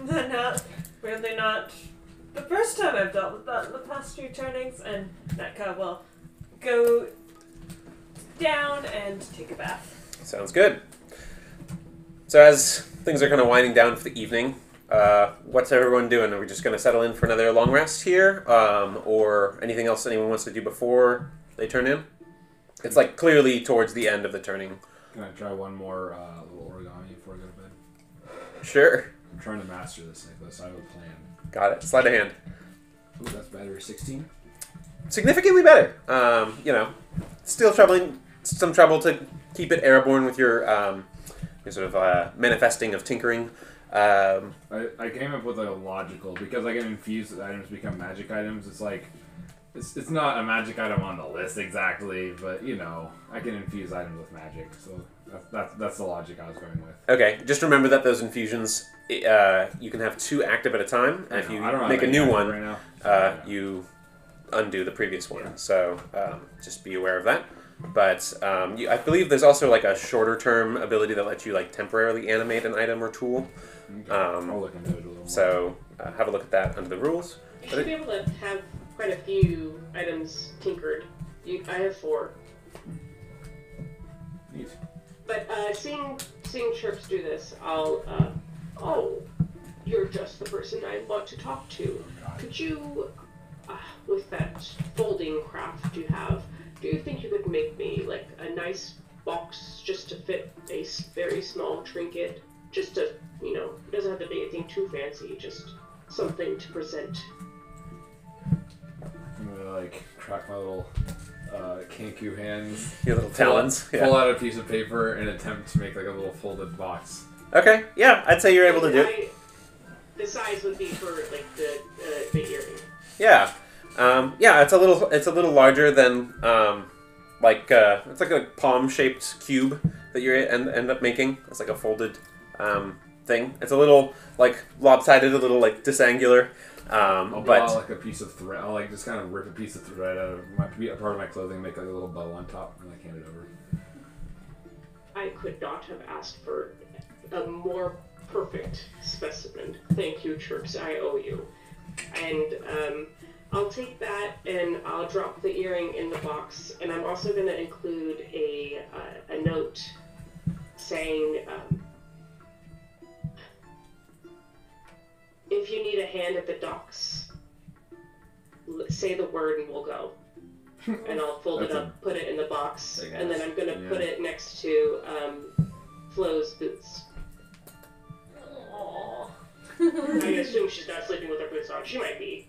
not really not the first time I've dealt with that in the past few turnings, and Netka will go down and take a bath. Sounds good. So as things are kind of winding down for the evening, uh, what's everyone doing? Are we just going to settle in for another long rest here, um, or anything else anyone wants to do before they turn in? It's like clearly towards the end of the turning. Can I try one more uh, little origami before I go to bed? Sure, I'm trying to master this Nicholas. I have a plan. got it. Slide a hand. Ooh, that's better. 16? Significantly better. Um, you know, still troubling, some trouble to keep it airborne with your, um, your sort of uh, manifesting of tinkering. Um, I, I came up with a logical because I can infuse that items become magic items. It's like it's, it's not a magic item on the list exactly, but you know I can infuse items with magic. So that's that's, that's the logic I was going with. okay, just remember that those infusions, uh, you can have two active at a time, and if you I don't have make a any new one, right now. uh, you undo the previous one. Yeah. So um, just be aware of that. But um, you, I believe there's also like a shorter term ability that lets you like temporarily animate an item or tool. Okay. um, I'll look into it a little more. So uh, have a look at that under the rules. You should be able to have quite a few items tinkered. You, I have four. Neat. But uh, seeing seeing Chirps do this, I'll. Uh, oh, you're just the person I want to talk to. Could you, uh, with that folding craft you have, do you think you could make me like a nice box just to fit a very small trinket? Just to, you know, it doesn't have to be anything too fancy. Just something to present. I'm gonna like crack my little uh, Kenku hands, Your little pull- talons. pull, Yeah. out a piece of paper, and attempt to make like a little folded box. Okay. Yeah, I'd say you're able to do it. I, the size would be for like the uh, the earring. Yeah. Um, yeah, it's a little it's a little larger than um, like uh, it's like a palm shaped cube that you end, end up making. It's like a folded um, thing. It's a little like lopsided, a little like disangular. Um, I'll but draw like a piece of thread. I'll like just kind of rip a piece of thread out of my a part of my clothing, make like a little bow on top, and like hand it over. I could not have asked for a more perfect specimen. Thank you, Chirps. I owe you. And um, I'll take that and I'll drop the earring in the box. And I'm also going to include a uh, a note saying, um, if you need a hand at the docks, say the word and we'll go. And I'll fold it That's a- up, put it in the box, and then. I'm gonna Yeah. put it next to um, Flo's boots. I assume she's not sleeping with her boots on. She might be.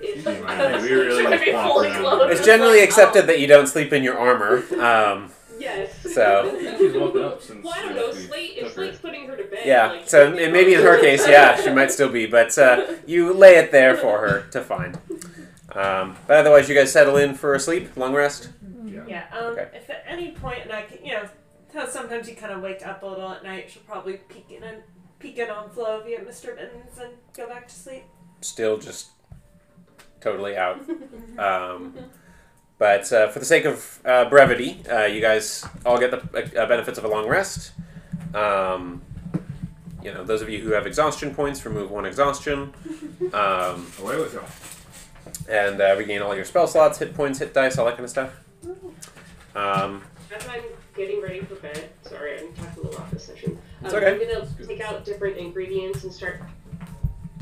If, She. We really She might be fully it's generally accepted that you don't sleep in your armor. Um, yes. So- she's woken up since. Well, I don't know. guys Slate, took if. Slate's putting her to bed. yeah. like, So and maybe in her case, yeah, she might still be. But uh, you lay it there for her to find. Um, but otherwise, you guys settle in for a sleep, long rest. Yeah. Yeah. Um. Okay. If at any point, and I can, you know, how sometimes you kind of wake up a little at night, she'll probably peek in and peek in on Flo via Mr. Mittens and go back to sleep. still just totally out. Um, but uh, for the sake of uh, brevity, uh, you guys all get the uh, benefits of a long rest. Um, you know, those of you who have exhaustion points, remove one exhaustion, um, Away with you. and uh, regain all your spell slots, hit points, hit dice, all that kind of stuff. Um, As I'm getting ready for bed, sorry, I'm talking a lot this session. Um, It's okay. I'm gonna take out different ingredients and start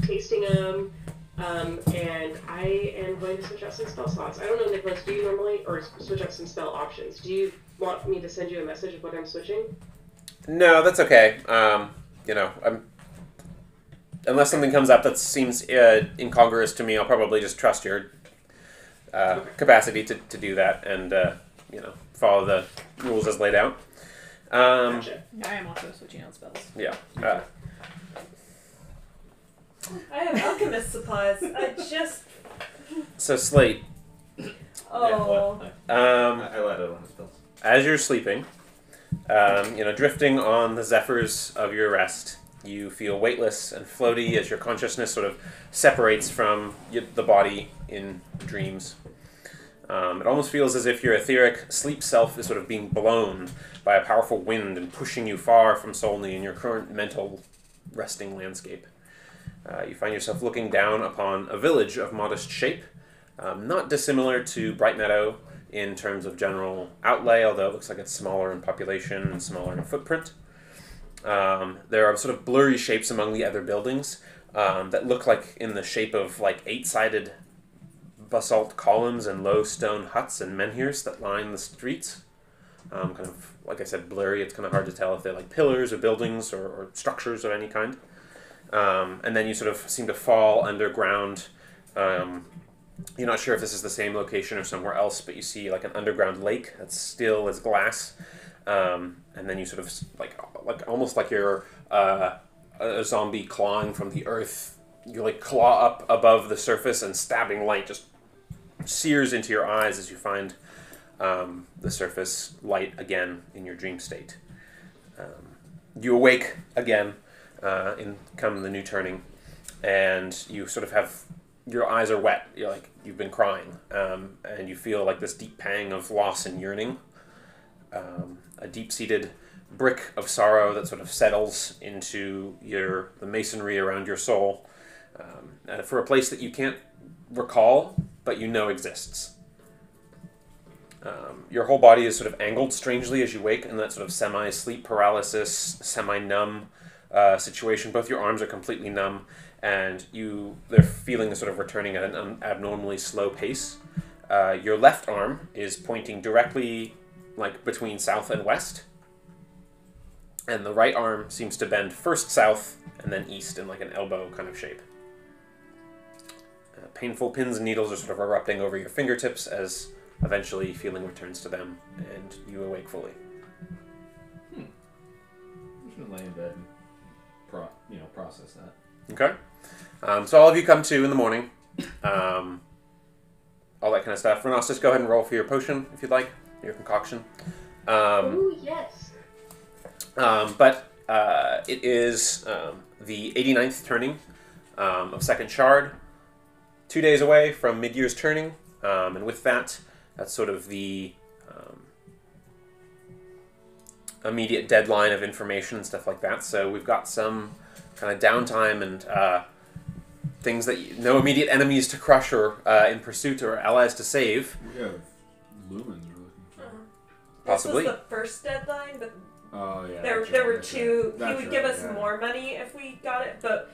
tasting them. Um, and I am going to switch out some spell slots. I don't know, Nicholas, do you normally, or switch out some spell options? Do you want me to send you a message of what I'm switching? no, that's okay. Um, you know, I'm, unless something comes up that seems uh, incongruous to me, I'll probably just trust your uh, capacity to, to do that and uh, you know follow the rules as laid out. Um, Gotcha. I am also switching out spells. yeah. I have alchemist supplies. I just. so sleep. Oh. Yeah, um, I, I lied on the spells. as you're sleeping, um, you know, drifting on the zephyrs of your rest, you feel weightless and floaty as your consciousness sort of separates from y- the body in dreams. Um, it almost feels as if your etheric sleep self is sort of being blown by a powerful wind and pushing you far from Solney in your current mental resting landscape. Uh, you find yourself looking down upon a village of modest shape, um, not dissimilar to Bright Meadow in terms of general outlay, although it looks like it's smaller in population and smaller in footprint. Um, there are sort of blurry shapes among the other buildings um, that look like in the shape of like eight-sided basalt columns and low stone huts and menhirs that line the streets. Um, kind of like I said, blurry. It's kind of hard to tell if they're like pillars or buildings or, or structures of any kind. Um, and then you sort of seem to fall underground. Um, you're not sure if this is the same location or somewhere else, but you see like an underground lake that's still as glass. Um, and then you sort of like like almost like you're uh, a zombie clawing from the earth. You like claw up above the surface, and stabbing light just sears into your eyes as you find um, the surface light again in your dream state. Um, you awake again uh, in come the new turning, and you sort of have your eyes are wet. You're like you've been crying, um, and you feel like this deep pang of loss and yearning, um, a deep-seated brick of sorrow that sort of settles into your the masonry around your soul, um, uh, for a place that you can't recall, but you know exists. Um, your whole body is sort of angled strangely as you wake in that sort of semi sleep paralysis, semi numb uh, situation. Both your arms are completely numb, and you they're feeling sort of returning at an abnormally slow pace. Uh, your left arm is pointing directly, like between south and west, and the right arm seems to bend first south and then east in like an elbow kind of shape. Uh, painful pins and needles are sort of erupting over your fingertips as eventually feeling returns to them and you awake fully. I'm just gonna lay in bed and pro, you know, process that. Okay. Um, so all of you come to in the morning. Um, all that kind of stuff. Renos, just go ahead and roll for your potion if you'd like, your concoction. Um, Ooh, yes. um, but uh, it is um, the 89th turning um, of Second Shard, two days away from mid year's turning. Um, and with that, that's sort of the immediate deadline of information and stuff like that. So we've got some kind of downtime and uh, things that you, no immediate enemies to crush or uh, in pursuit or allies to save. We have lumens we're looking for. Possibly. This was the first deadline, but Oh yeah. there, that's there right, were two. right. He would right, give us yeah. more money if we got it, but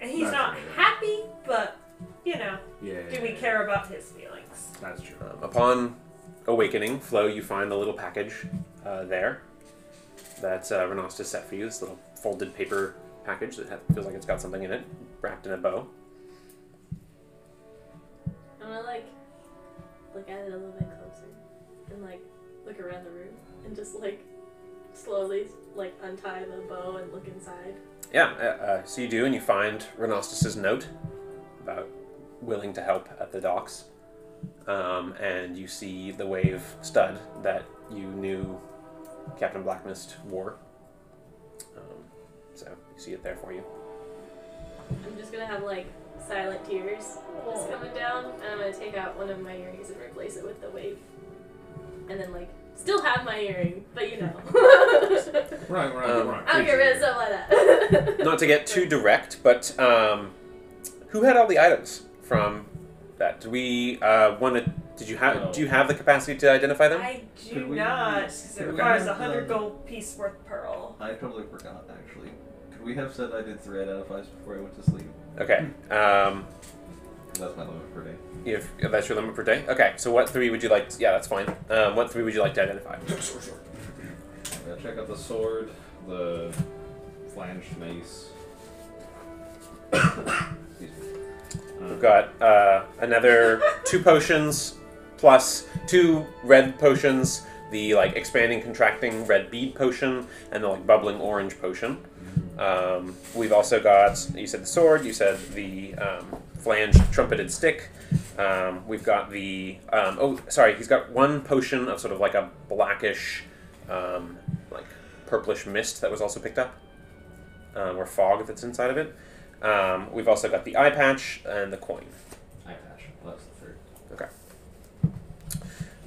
and he's That's not right. happy. But you know, Yeah. do we care about his feelings? That's true. Um, upon awakening, Flo, you find the little package uh, there that uh, Renost has set for you. This little folded paper package that feels like it's got something in it, wrapped in a bow. I'm gonna like look at it a little bit closer and like look around the room and just like slowly like untie the bow and look inside. Yeah, uh, uh, so you do, and you find Renostus's note about willing to help at the docks. Um, and you see the wave stud that you knew Captain Blackmist wore. Um, so you see it there for you. I'm just gonna have like silent tears just coming down, and I'm gonna take out one of my earrings and replace it with the wave, and then like still have my earring, but you know. We're not, Um, we're I'll get rid of here. stuff like that. Not to get too direct, but um, who had all the items from that? Do we uh, want to? Did you have? Do you have the capacity to identify them? I do Could we- not, because it could we requires a have, hundred um, gold piece worth pearl. I totally forgot, actually. Could we have said I did three identifies before I went to sleep? Okay. Um, That's my limit per day. if, if that's your limit per day. Okay. So what three would you like? To, yeah, that's fine. Um, what three would you like to identify? Sword, sword. I'm gonna check out the sword, the flanged mace. Excuse me. Uh, We've got uh, another two potions plus two red potions. The like expanding, contracting red bead potion and the like bubbling orange potion. Um, we've also got you said the sword. You said the um, flanged trumpeted stick. Um, we've got the um, oh sorry he's got one potion of sort of like a blackish um, like purplish mist that was also picked up um, or fog that's inside of it. We've also got the eye patch and the coin. eye patch. Well, that's the third.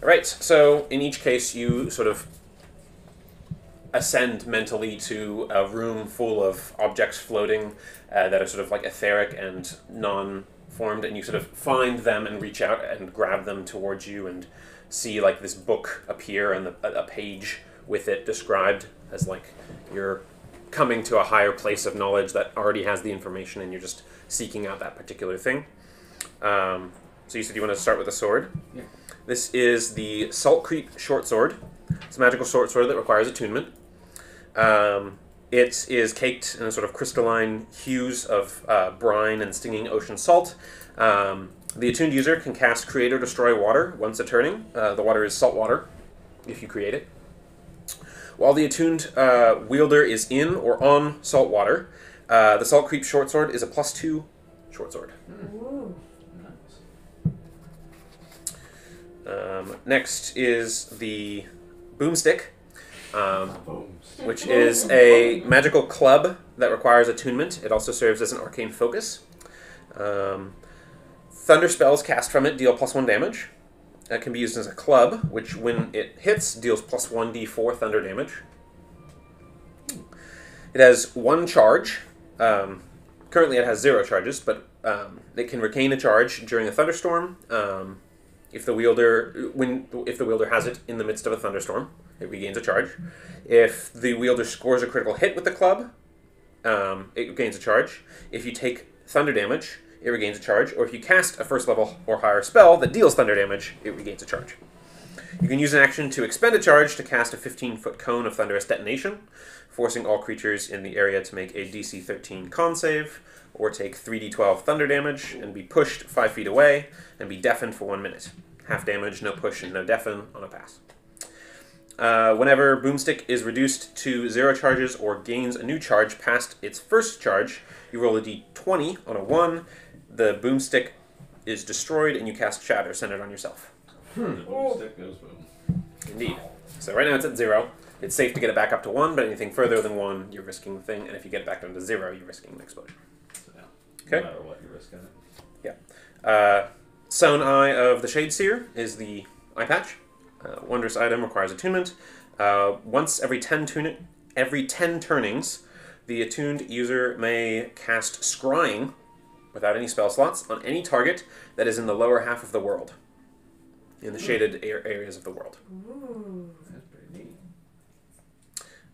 Right. So in each case, you sort of ascend mentally to a room full of objects floating uh, that are sort of like etheric and non-formed, and you sort of find them and reach out and grab them towards you and see like this book appear and a page with it described as like you're coming to a higher place of knowledge that already has the information, and you're just seeking out that particular thing. Um, so you said you want to start with a sword. Yeah. This is the Salt Creek short sword. It's a magical short sword that requires attunement. Um, it is caked in a sort of crystalline hues of uh, brine and stinging ocean salt. Um, the attuned user can cast Create or Destroy Water once a turning. Uh, the water is salt water, if you create it. While the attuned uh, wielder is in or on salt water, uh, the Salt Creep short sword is a plus two short sword. Ooh. Um, next is the boomstick, um, which is a magical club that requires attunement. It also serves as an arcane focus. Um, thunder spells cast from it deal plus one damage. It can be used as a club, which when it hits deals plus one d4 thunder damage. It has one charge. Um, currently, it has zero charges, but um, it can regain a charge during a thunderstorm. Um, if the wielder when if the wielder has it in the midst of a thunderstorm, it regains a charge. If the wielder scores a critical hit with the club, um, it gains a charge. If you take thunder damage, it regains a charge. Or if you cast a first level or higher spell that deals thunder damage, it regains a charge. You can use an action to expend a charge to cast a 15 foot cone of thunderous detonation, forcing all creatures in the area to make a DC 13 con save, or take 3d12 thunder damage and be pushed 5 feet away and be deafened for 1 minute. Half damage, no push, and no deafen on a pass. Uh, whenever Boomstick is reduced to zero charges or gains a new charge past its first charge, you roll a d20 on a 1. The Boomstick is destroyed and you cast Shatter centered on yourself. The boomstick goes boom. Indeed. So right now it's at zero. It's safe to get it back up to one, but anything further than one, you're risking the thing. And if you get it back down to zero, you're risking an explosion. So, yeah. Okay. No matter what, you're risking it. Uh, Sewn Eye of the Shade Seer is the eye patch. Uh, wondrous item requires attunement. Uh, once every ten tuni- every ten turnings, the attuned user may cast Scrying without any spell slots on any target that is in the lower half of the world, in the shaded a- areas of the world. Ooh. That's pretty neat.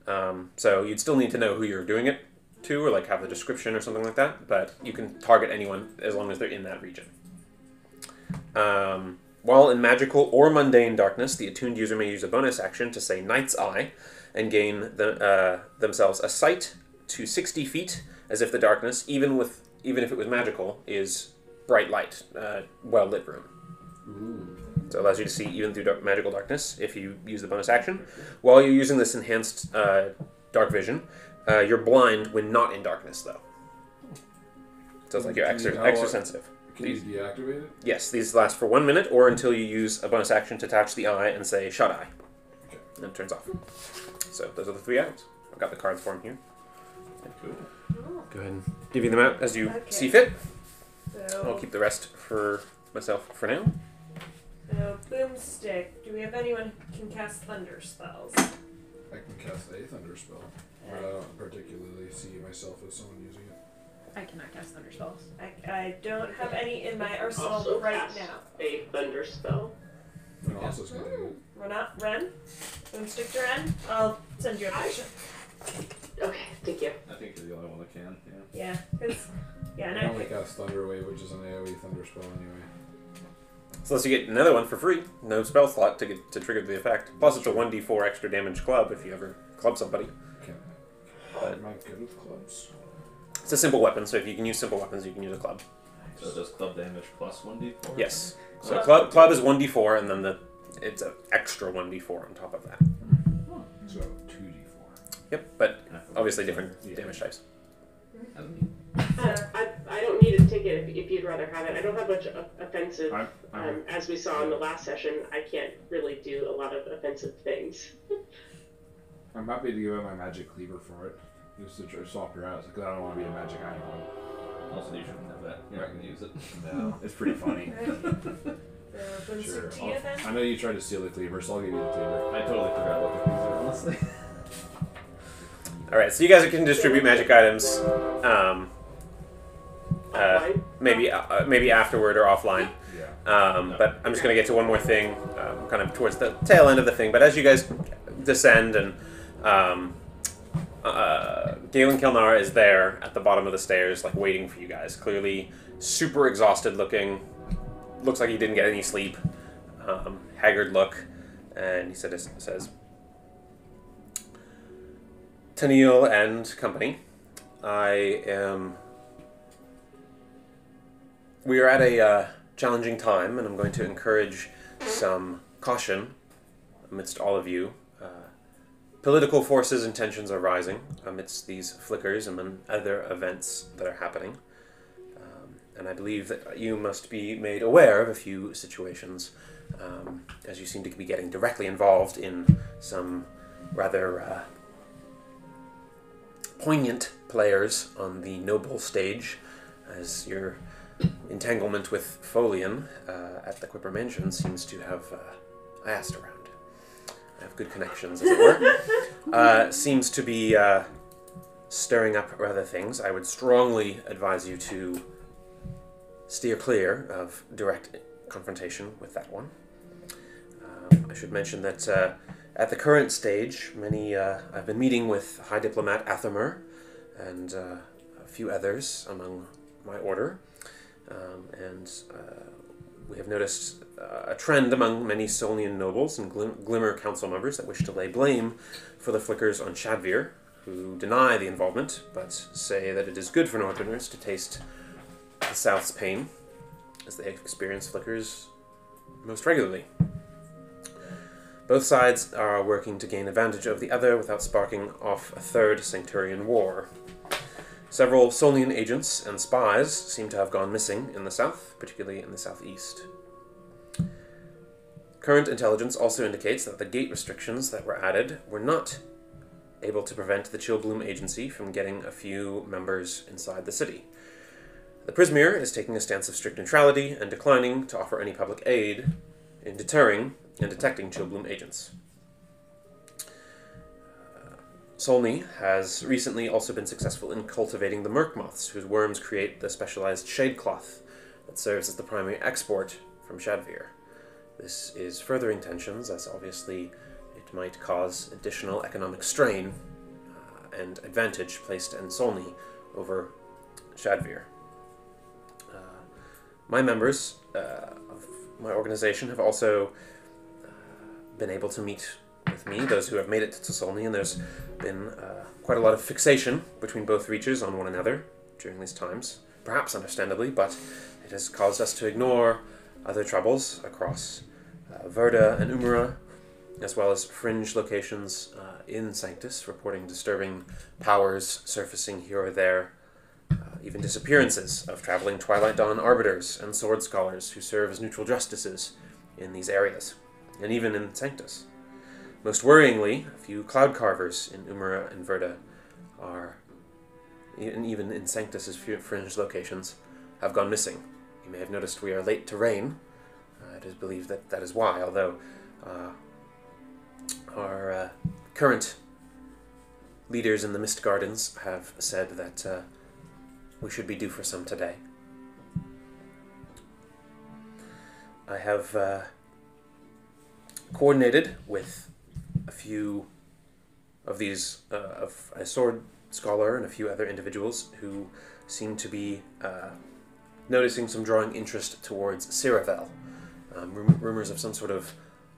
Um, so you'd still need to know who you're doing it to, or like have the description or something like that. But you can target anyone as long as they're in that region. Um, while in magical or mundane darkness, the attuned user may use a bonus action to say Night's Eye, and gain the, uh, themselves a sight to sixty feet, as if the darkness, even with even if it was magical, is bright light, uh, well lit room. Ooh. So it allows you to see even through dark, magical darkness if you use the bonus action. While you're using this enhanced uh, dark vision, uh, you're blind when not in darkness, though. So it's like you're Can you extra, extra sensitive. Can you deactivate it? Yes, these last for one minute or until you use a bonus action to attach the eye and say shut eye. Okay. And it turns off. So those are the three items. I've got the cards for him here. Cool. Go ahead and divvy them out as you Okay. see fit. So, I'll keep the rest for myself for now. so boomstick. Do we have anyone who can cast thunder spells? I can cast a thunder spell, but I don't particularly see myself as someone using it. I cannot cast thunder spells. I, I don't have any in my arsenal Also right cast now. a thunder spell. And also, it's gonna hmm. do We're not Ren. Boomstick to Ren. I'll send you a picture. Okay, thank you. I think you're the only one that can. Yeah. Yeah, because yeah, I and can I only cast Thunder Wave, which is an AoE thunder spell anyway. So unless you get another one for free, no spell slot to get to trigger the effect. Plus, it's a one d4 extra damage club if you ever club somebody. Can But- Am I good with clubs? It's a simple weapon, so if you can use simple weapons, you can use a club. So it does club damage plus one d4. Yes. So Oh, club club is one d4, and then the it's an extra one d4 on top of that. So two d four. Yep, but obviously different Yeah. damage types. Uh, I, I don't need a ticket if, if you'd rather have it. I don't have much o- offensive. I'm, I'm, Um, as we saw in the last session, I can't really do a lot of offensive things. I'm happy to give up my magic cleaver for it. Just to try to swap your out, because I don't want to be a magic iron. Also, you shouldn't have that. You're not going to use it. No, it's pretty funny. the boomstick sure. to you then. I know you tried to steal the cleaver, so I'll give you the cleaver. I totally forgot what the things are, honestly. All right, so you guys can distribute magic items, um, uh, maybe uh, maybe afterward or offline. Yeah. Um, but I'm just going to get to one more thing, um, kind of towards the tail end of the thing. But as you guys descend and um, uh, Galen Kilnar is there at the bottom of the stairs, like waiting for you guys. Clearly, super exhausted looking. Looks like he didn't get any sleep. Um, haggard look, and he said, says, "Tennille and company, I am. We are at a uh, challenging time, and I'm going to encourage some caution amidst all of you. Political forces and tensions are rising amidst these flickers and other events that are happening. Um, and I believe that you must be made aware of a few situations, um, as you seem to be getting directly involved in some rather uh, poignant players on the noble stage, as your entanglement with Folian uh, at the Quipper Mansion seems to have. Uh, asked around. I have good connections, as it were. uh, seems to be uh, stirring up rather things. I would strongly advise you to steer clear of direct confrontation with that one. Um, I should mention that uh, at the current stage, many uh, I've been meeting with High Diplomat Athamer and uh, a few others among my order, um, and uh, we have noticed uh, a trend among many Solian nobles and Glim- Glimmer Council members that wish to lay blame for the flickers on Shadvir, who deny the involvement, but say that it is good for Northerners to taste the South's pain, as they experience flickers most regularly. Both sides are working to gain advantage of the other without sparking off a third Sancturian war. Several Solian agents and spies seem to have gone missing in the south, particularly in the southeast. Current intelligence also indicates that the gate restrictions that were added were not able to prevent the Chillbloom Agency from getting a few members inside the city. The Prismere is taking a stance of strict neutrality and declining to offer any public aid in deterring and detecting Chillbloom agents. Solny has recently also been successful in cultivating the merc moths, whose worms create the specialized shade cloth that serves as the primary export from Shadvir. This is furthering tensions, as obviously it might cause additional economic strain uh, and advantage placed in Solny over Shadvir. Uh, my members uh, of my organization have also uh, been able to meet with me, those who have made it to Solny, and there's been uh, quite a lot of fixation between both reaches on one another during these times. Perhaps understandably, but it has caused us to ignore other troubles across uh, Verda and Umara, as well as fringe locations uh, in Sanctus, reporting disturbing powers surfacing here or there, uh, even disappearances of traveling Twilight Dawn arbiters and sword scholars who serve as neutral justices in these areas, and even in Sanctus. Most worryingly, a few cloud carvers in Umara and Verda are, and even in Sanctus's fringe locations, have gone missing. You may have noticed we are late to rain. Uh, it is believed that that is why, although uh, our uh, current leaders in the Mist Gardens have said that uh, we should be due for some today. I have uh, coordinated with a few of these, uh, of a sword scholar and a few other individuals who seem to be uh, noticing some drawing interest towards Ciravel. Um, rum- rumors of some sort of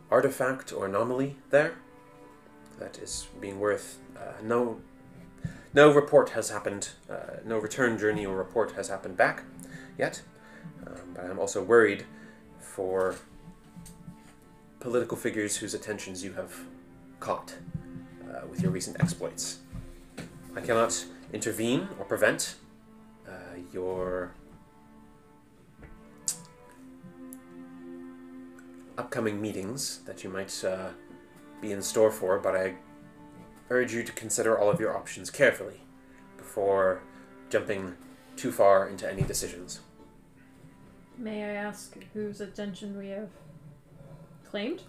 artifact or anomaly there that is being worth uh, no. No report has happened. Uh, no return journey or report has happened back yet. Um, but I'm also worried for political figures whose attentions you have caught uh, with your recent exploits. I cannot intervene or prevent uh, your upcoming meetings that you might uh, be in store for, but I urge you to consider all of your options carefully before jumping too far into any decisions. May I ask whose attention we have claimed?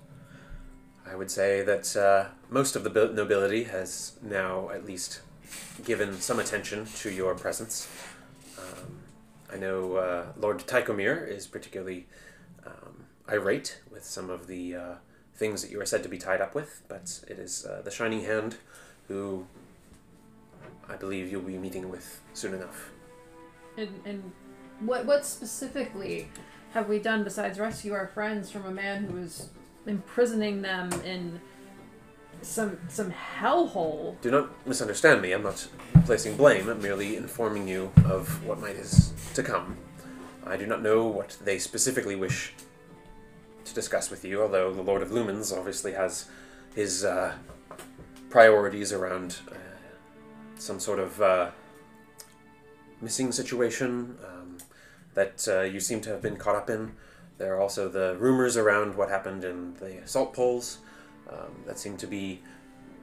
I would say that uh, most of the nobility has now at least given some attention to your presence. Um, I know uh, Lord Tychomir is particularly um, irate with some of the uh, things that you are said to be tied up with, but it is uh, the Shining Hand who I believe you'll be meeting with soon enough. And, and what what specifically have we done besides rescue our friends from a man who was imprisoning them in some some hellhole? Do not misunderstand me. I'm not placing blame. I'm merely informing you of what might is to come. I do not know what they specifically wish to discuss with you, although the Lord of Lumens obviously has his uh, priorities around uh, some sort of uh, missing situation um, that uh, you seem to have been caught up in. There are also the rumors around what happened in the salt polls um, that seem to be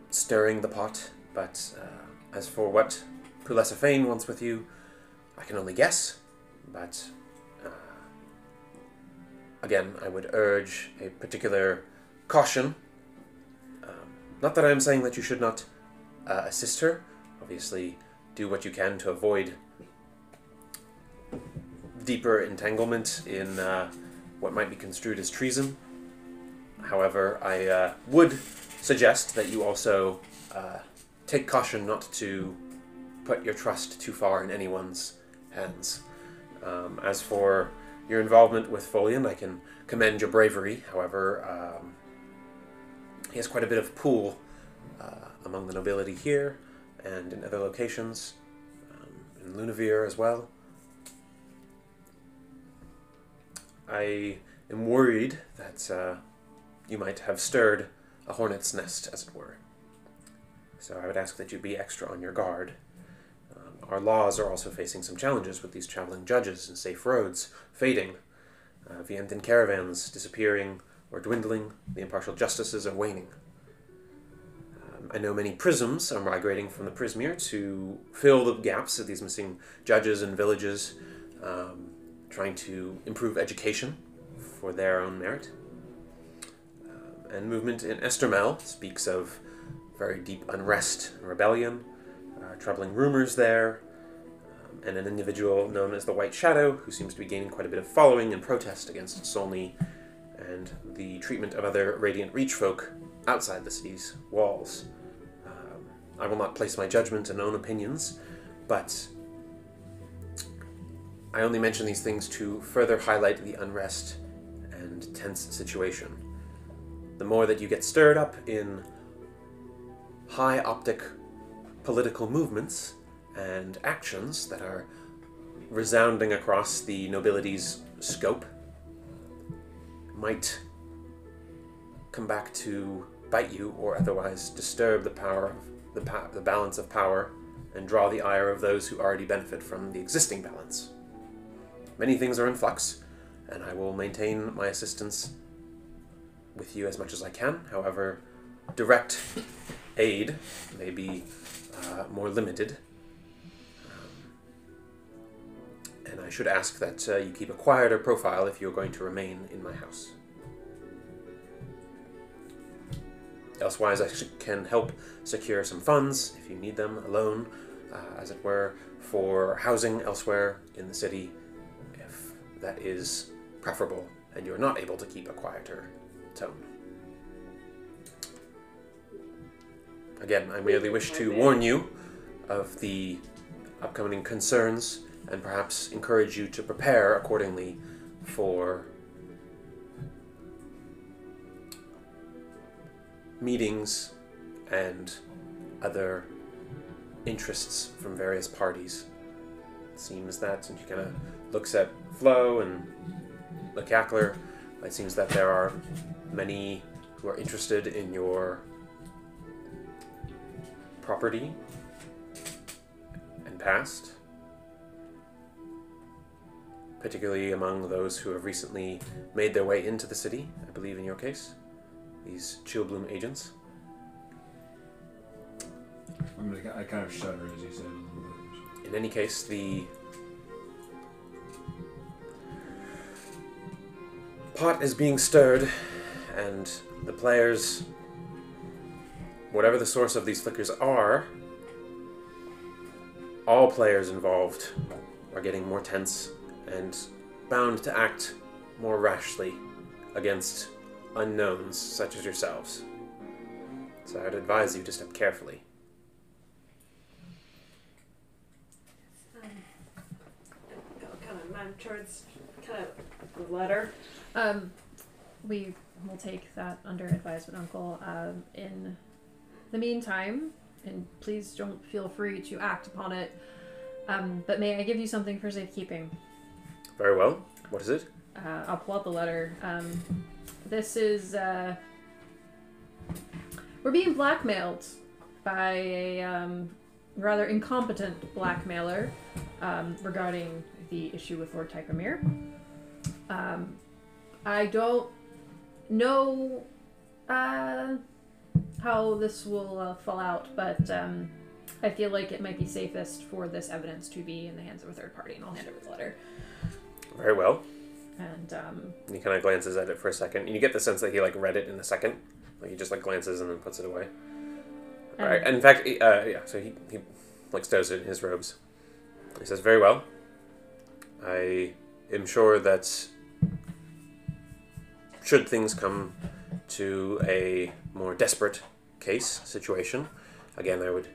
stirring the pot. But uh, as for what Pulesa Fane wants with you, I can only guess. But uh, again, I would urge a particular caution. Um, not that I am saying that you should not uh, assist her. Obviously, do what you can to avoid deeper entanglement in uh, what might be construed as treason. However, I uh, would suggest that you also uh, take caution not to put your trust too far in anyone's hands. Um, as for your involvement with Folian, I can commend your bravery. However, um, he has quite a bit of pull uh, among the nobility here and in other locations, um, in Lunavir as well. I am worried that uh, you might have stirred a hornet's nest, as it were. So I would ask that you be extra on your guard. Um, our laws are also facing some challenges with these traveling judges and safe roads fading, uh, Vientan caravans disappearing or dwindling, the impartial justices are waning. Um, I know many prisms are migrating from the Prismere to fill the gaps of these missing judges and villages, um, trying to improve education for their own merit. Um, and movement in Estermel speaks of very deep unrest and rebellion, uh, troubling rumors there, um, and an individual known as the White Shadow who seems to be gaining quite a bit of following and protest against Solney and the treatment of other Radiant Reach folk outside the city's walls. Um, I will not place my judgment and own opinions, but I only mention these things to further highlight the unrest and tense situation. The more that you get stirred up in high optic political movements and actions that are resounding across the nobility's scope, might come back to bite you or otherwise disturb the power of the, the balance of power and draw the ire of those who already benefit from the existing balance. Many things are in flux, and I will maintain my assistance with you as much as I can. However, direct aid may be uh, more limited. Um, and I should ask that uh, you keep a quieter profile if you're going to remain in my house. Elsewise, I can help secure some funds if you need them, a loan, uh, as it were, for housing elsewhere in the city, that is preferable and you're not able to keep a quieter tone. Again, I merely wish to warn you of the upcoming concerns and perhaps encourage you to prepare accordingly for meetings and other interests from various parties. It seems that, and she kind of looks at Flo and the cackler, it seems that there are many who are interested in your property and past, particularly among those who have recently made their way into the city, I believe in your case, these Chillbloom agents. I kind of shudder as you said. In any case, the pot is being stirred, and the players, whatever the source of these flickers are, all players involved are getting more tense and bound to act more rashly against unknowns such as yourselves. So I'd advise you to step carefully. Um, kind of kind of the letter. Um, we will take that under advisement, Uncle. Um, in the meantime, and please don't feel free to act upon it. Um, but may I give you something for safekeeping? Very well. What is it? Uh, I'll pull out the letter. Um, this is uh, we're being blackmailed by a um, rather incompetent blackmailer um, regarding the issue with Lord Tychomir. Um, I don't know uh, how this will uh, fall out, but um, I feel like it might be safest for this evidence to be in the hands of a third party, and I'll hand over the letter. Very well. And um, he kind of glances at it for a second, and you get the sense that he like read it in a second. Like he just like glances and then puts it away. All right. In fact, he- uh, yeah. So he he like stows it in his robes. He says, "Very well. I am sure that should things come to a more desperate case situation, again, I would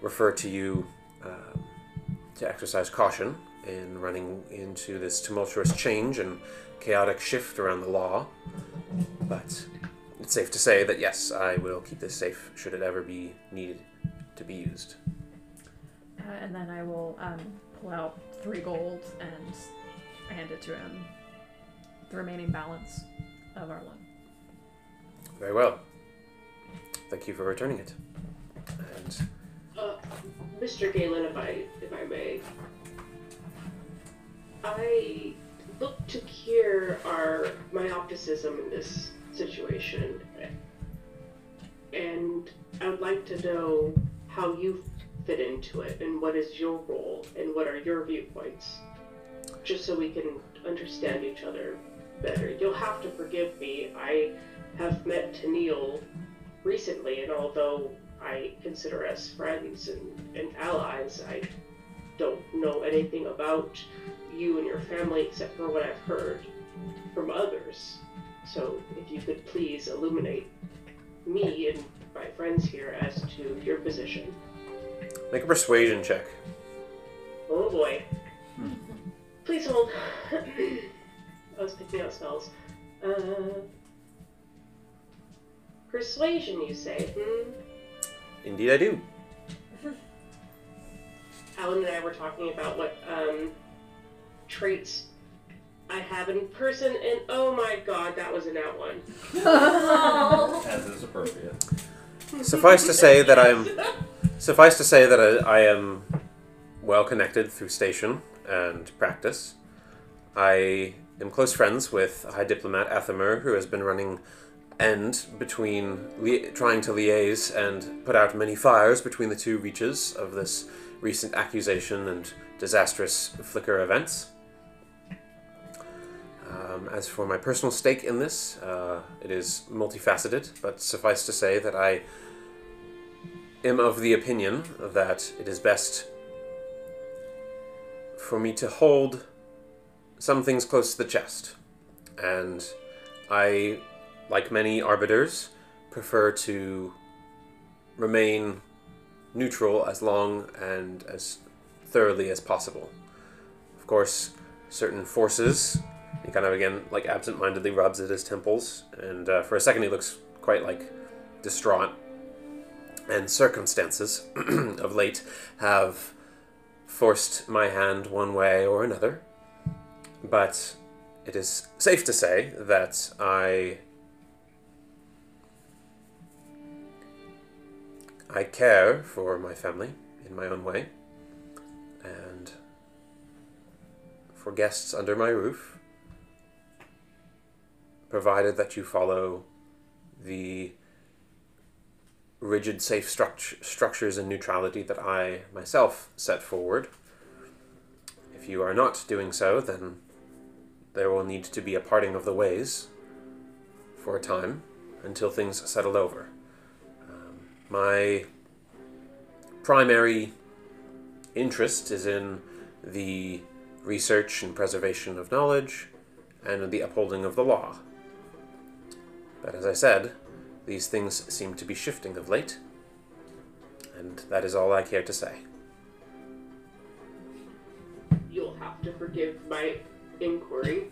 refer to you um, to exercise caution in running into this tumultuous change and chaotic shift around the law. But it's safe to say that yes, I will keep this safe should it ever be needed to be used. Uh, and then I will um, pull out three gold and hand it to him. The remaining balance of our loan. Very well. Thank you for returning it. And Uh, Mr. Galen, if I if I may, I look to cure our myopticism in this situation, and I would like to know how you fit into it and what is your role and what are your viewpoints, just so we can understand each other better. You'll have to forgive me. I have met Tennille recently, and although I consider us friends and, and allies. I don't know anything about you and your family except for what I've heard from others. So if you could please illuminate me and my friends here as to your position. make a persuasion check. Oh boy. Hmm. Please hold. I was picking out spells. Uh, persuasion, you say? Hmm? Indeed, I do. Alan and I were talking about what um, traits I have in person, and oh my god, that was an out one. As is appropriate. Suffice to say that I'm. Suffice to say that I, I am well connected through station and practice. I am close friends with High Diplomat Athamer, who has been running end between li- trying to liaise and put out many fires between the two reaches of this recent accusation and disastrous flicker events. Um, as for my personal stake in this, uh, it is multifaceted, but suffice to say that I am of the opinion that it is best for me to hold some things close to the chest. And I, like many arbiters, prefer to remain neutral as long and as thoroughly as possible. Of course, certain forces, he kind of again, like absent mindedly rubs at his temples, and uh, for a second he looks quite like distraught and circumstances of late have forced my hand one way or another. But it is safe to say that I I care for my family in my own way and for guests under my roof provided that you follow the rigid, safe struct- structures and neutrality that I myself set forward. If you are not doing so, then there will need to be a parting of the ways for a time until things settle over. Um, my primary interest is in the research and preservation of knowledge and the upholding of the law. But as I said, these things seem to be shifting of late, and that is all I care to say. You'll have to forgive my inquiry.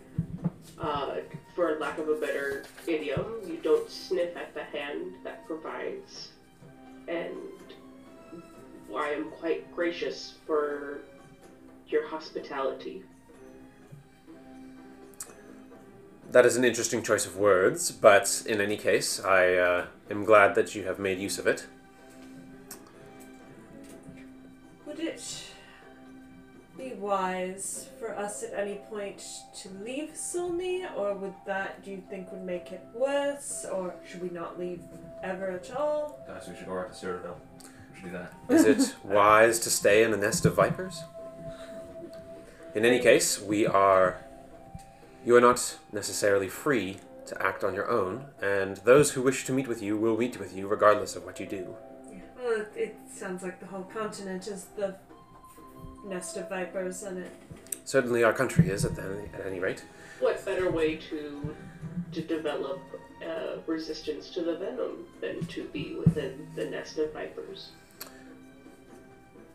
Uh, for lack of a better idiom, you don't sniff at the hand that provides. And I am quite gracious for your hospitality. That is an interesting choice of words, but in any case, I uh, am glad that you have made use of it. Would it be wise for us at any point to leave Solney, or would that, do you think, would make it worse, or should we not leave ever at all? Guys, we should go right to Cyrodiil. We should do that. Is it wise to stay in a nest of vipers? In any case, we are. You are not necessarily free to act on your own, and those who wish to meet with you will meet with you regardless of what you do. Well, it, it sounds like the whole continent is the nest of vipers, and it. Certainly, our country is, at, the, at any rate. What better way to to develop uh, resistance to the venom than to be within the nest of vipers?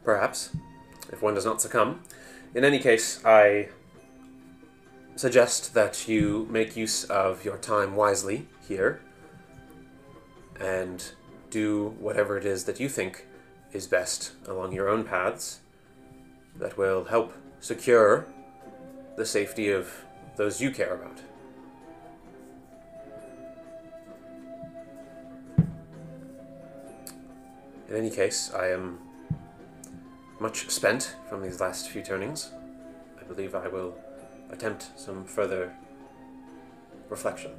Perhaps, if one does not succumb. In any case, I suggest that you make use of your time wisely here and do whatever it is that you think is best along your own paths that will help secure the safety of those you care about. In any case, I am much spent from these last few turnings. I believe I will attempt some further reflection.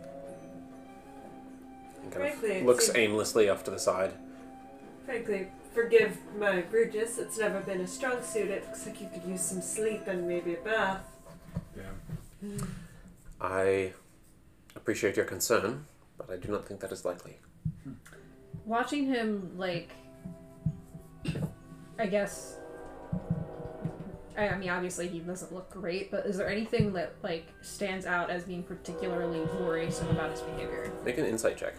And kind Frankly, of looks aimlessly off to the side. Frankly, forgive my rudeness, it's never been a strong suit. It looks like you could use some sleep and maybe a bath. Yeah. I appreciate your concern, but I do not think that is likely. Watching him, like, I guess. I, I mean, obviously he doesn't look great, but is there anything that like stands out as being particularly worrisome about his behavior? Make an insight check.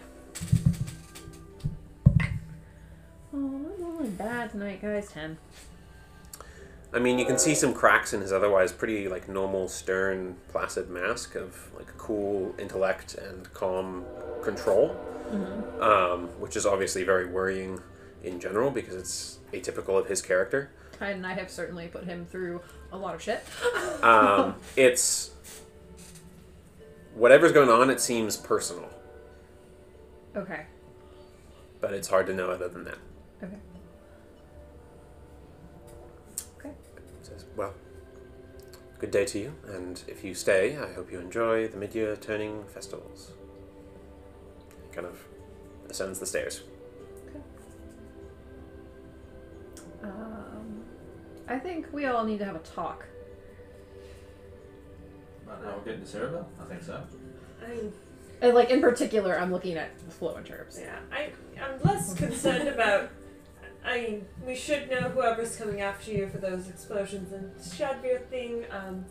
Oh, I'm rolling bad tonight, guys. Ten. I mean, you can see some cracks in his otherwise pretty like normal, stern, placid mask of like cool intellect and calm control, um, which is obviously very worrying in general because it's atypical of his character. And I have certainly put him through a lot of shit. Um, it's whatever's going on. It seems personal, Okay. but it's hard to know other than that. Good day to you, and if you stay, I hope you enjoy the mid-year turning festivals. Kind of ascends the stairs. Um, I think we all need to have a talk. About how we're getting to Cyrodiil? I think so. I mean, And like in particular, I'm looking at flow and terms. yeah, I, I'm less concerned about. I mean, we should know whoever's coming after you for those explosions and Shadvir thing. Um,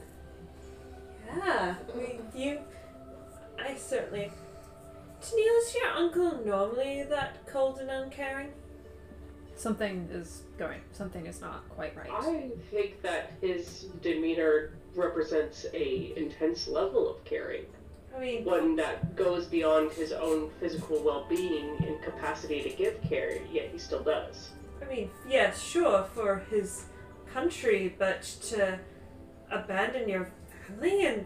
yeah, we, you. I certainly. Tennille, is your uncle normally that cold and uncaring? Something is going. Something is not quite right. I think that his demeanor represents a intense level of caring, I mean, one that goes beyond his own physical well-being and capacity to give care. Yet he still does. I mean, yes, sure, for his country, but to abandon your family and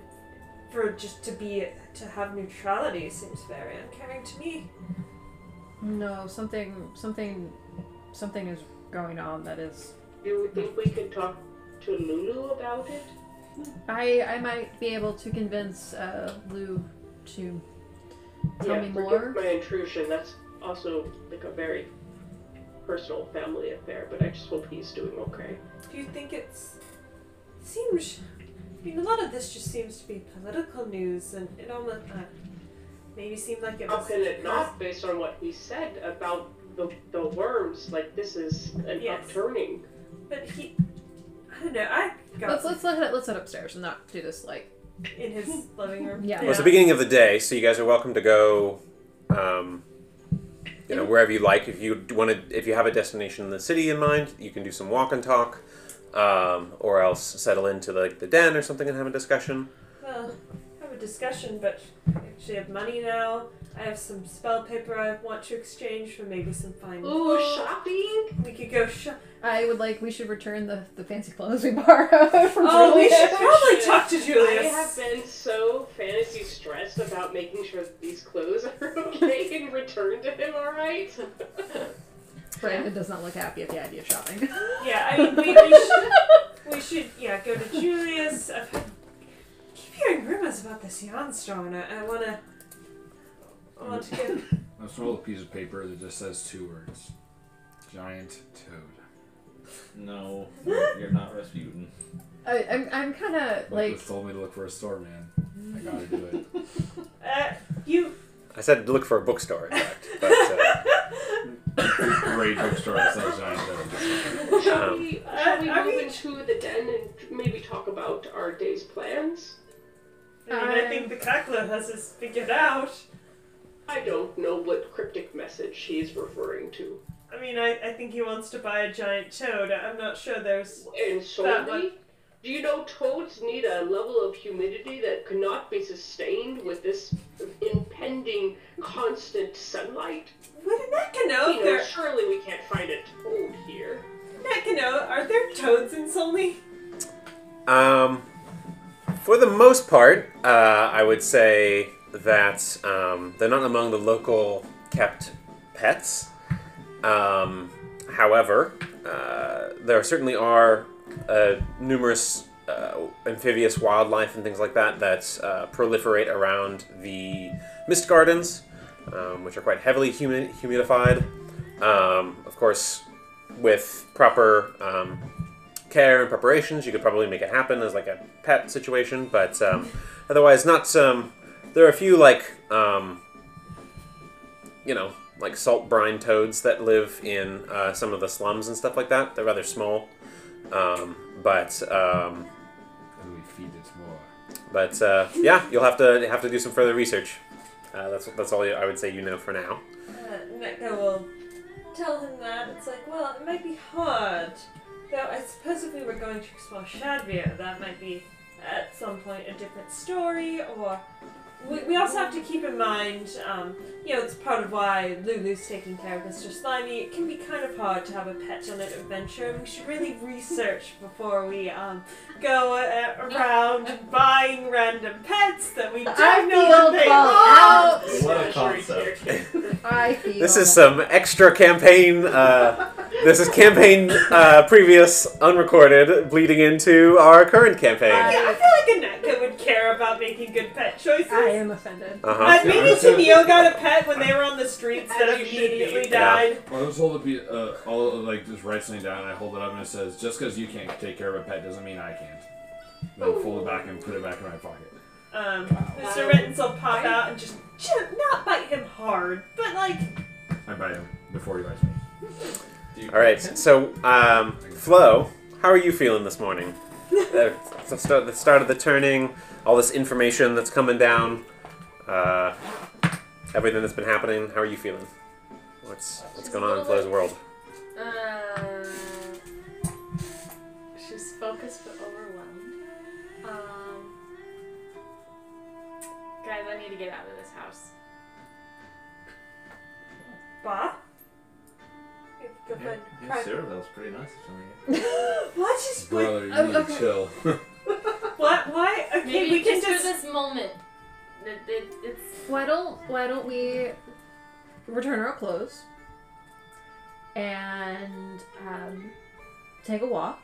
for just to be to have neutrality seems very uncaring to me. No, something, something, something is going on that is. Do you think we could talk to Lulu about it? I I might be able to convince uh, Lou to tell yeah, me forgive more. my intrusion. That's also like a very personal family affair, but I just hope he's doing okay. Do you think it's seems? I mean, a lot of this just seems to be political news, and it almost uh, maybe seemed like it How can it not, based on what he said about the, the worms? Like, this is an Yes. upturning. But he, I don't know. I got Let's let's let it, let's head upstairs and not do this like. in his living room. Yeah. Well, it's the beginning of the day, so you guys are welcome to go, um, you know, wherever you like. If you want to, if you have a destination in the city in mind, you can do some walk and talk. um, or else settle into like the den or something and have a discussion. Well, have a discussion, but I actually have money now. I have some spell paper I want to exchange for maybe some fine Ooh, shopping? We could go shop. I would like. We should return the, the fancy clothes we borrowed from Oh, we Julius. should probably talk to I Julius. have been so fantasy stressed about making sure that these clothes are okay and returned to him alright. Brandon does not look happy at the idea of shopping. Yeah, I mean, we, we, should, we should, yeah, go to Julius. I keep hearing rumors about this Yarnstone, and I, I want to. I want to get. Let's roll a piece of paper that just says two words: giant toad. No, you're, you're not Rasputin. I, I'm, I'm kind of Like, like. told me to look for a store, man. I gotta do it. Uh, you. I said to look for a bookstore, in fact. But uh, Great bookstore that sells giant toads. Shall Um, we, shall we Uh, are move we- into the den and maybe talk about our day's plans? I mean, I think the Kakla has this figured out. I don't know what cryptic message he's referring to. I mean, I, I think he wants to buy a giant toad. I'm not sure there's. And That solely, do you know toads need a level of humidity that cannot be sustained with this impending constant sunlight? What did Nekano? You know, surely we can't find a toad here. Nekano, are there toads in Solney? Um, for the most part, uh, I would say that um, they're not among the local kept pets. Um, however, uh, there certainly are uh, numerous uh, amphibious wildlife and things like that that uh, proliferate around the mist gardens, um, which are quite heavily humi- humidified. Um, of course, with proper um, care and preparations, you could probably make it happen as like a pet situation. But um, otherwise, not. Um, there are a few like, um, you know, like salt brine toads that live in uh, some of the slums and stuff like that. They're rather small, um, but um, And we feed it more. but uh, yeah, you'll have to have to do some further research. Uh, that's that's all I would say you know for now. Uh, Neko will tell him that. It's like, well, it might be hard. Though I suppose if we were going to explore Shadvir, that might be at some point a different story, or. We, we also have to keep in mind, um, you know, it's part of why Lulu's taking care of Mr. Slimy. It can be kind of hard to have a pet on an adventure, and we should really research before we um, go uh, around buying random pets that we don't I know feel what they are. out. What a concept. I feel. This is some extra campaign. Uh, this is campaign uh, previous unrecorded, bleeding into our current campaign. I- Yeah, I feel like a would care about making good pet choices. I am offended. Uh Uh, huh. maybe Taneo got a pet when they were on the streets that As you should immediately Yeah. died. Well, I just hold it, uh, all like just write something down, and I hold it up, and it says, "Just because you can't take care of a pet doesn't mean I can't." Then I'll fold it back and put it back in my pocket. Um, Mr. Rittens will pop out and just ch- not bite him hard, but like I bite him before he bites me. Do you All right. So, um, Flo, how are you feeling this morning? uh, the the start of the turning, all this information that's coming down, uh, everything that's been happening. How are you feeling? What's what's going on in Flo's world? Uh, she's focused but overwhelmed. Um, guys, I need to get out of this house. Ba. Go Yeah, find yeah, private- Sarah, that was pretty nice of some of you. What? Just wait. Brother, you Oh, need okay. to chill. What? Why? Okay, Maybe we can just, just. for this moment. It, it, it's Why don't Why don't we return our clothes and um, take a walk,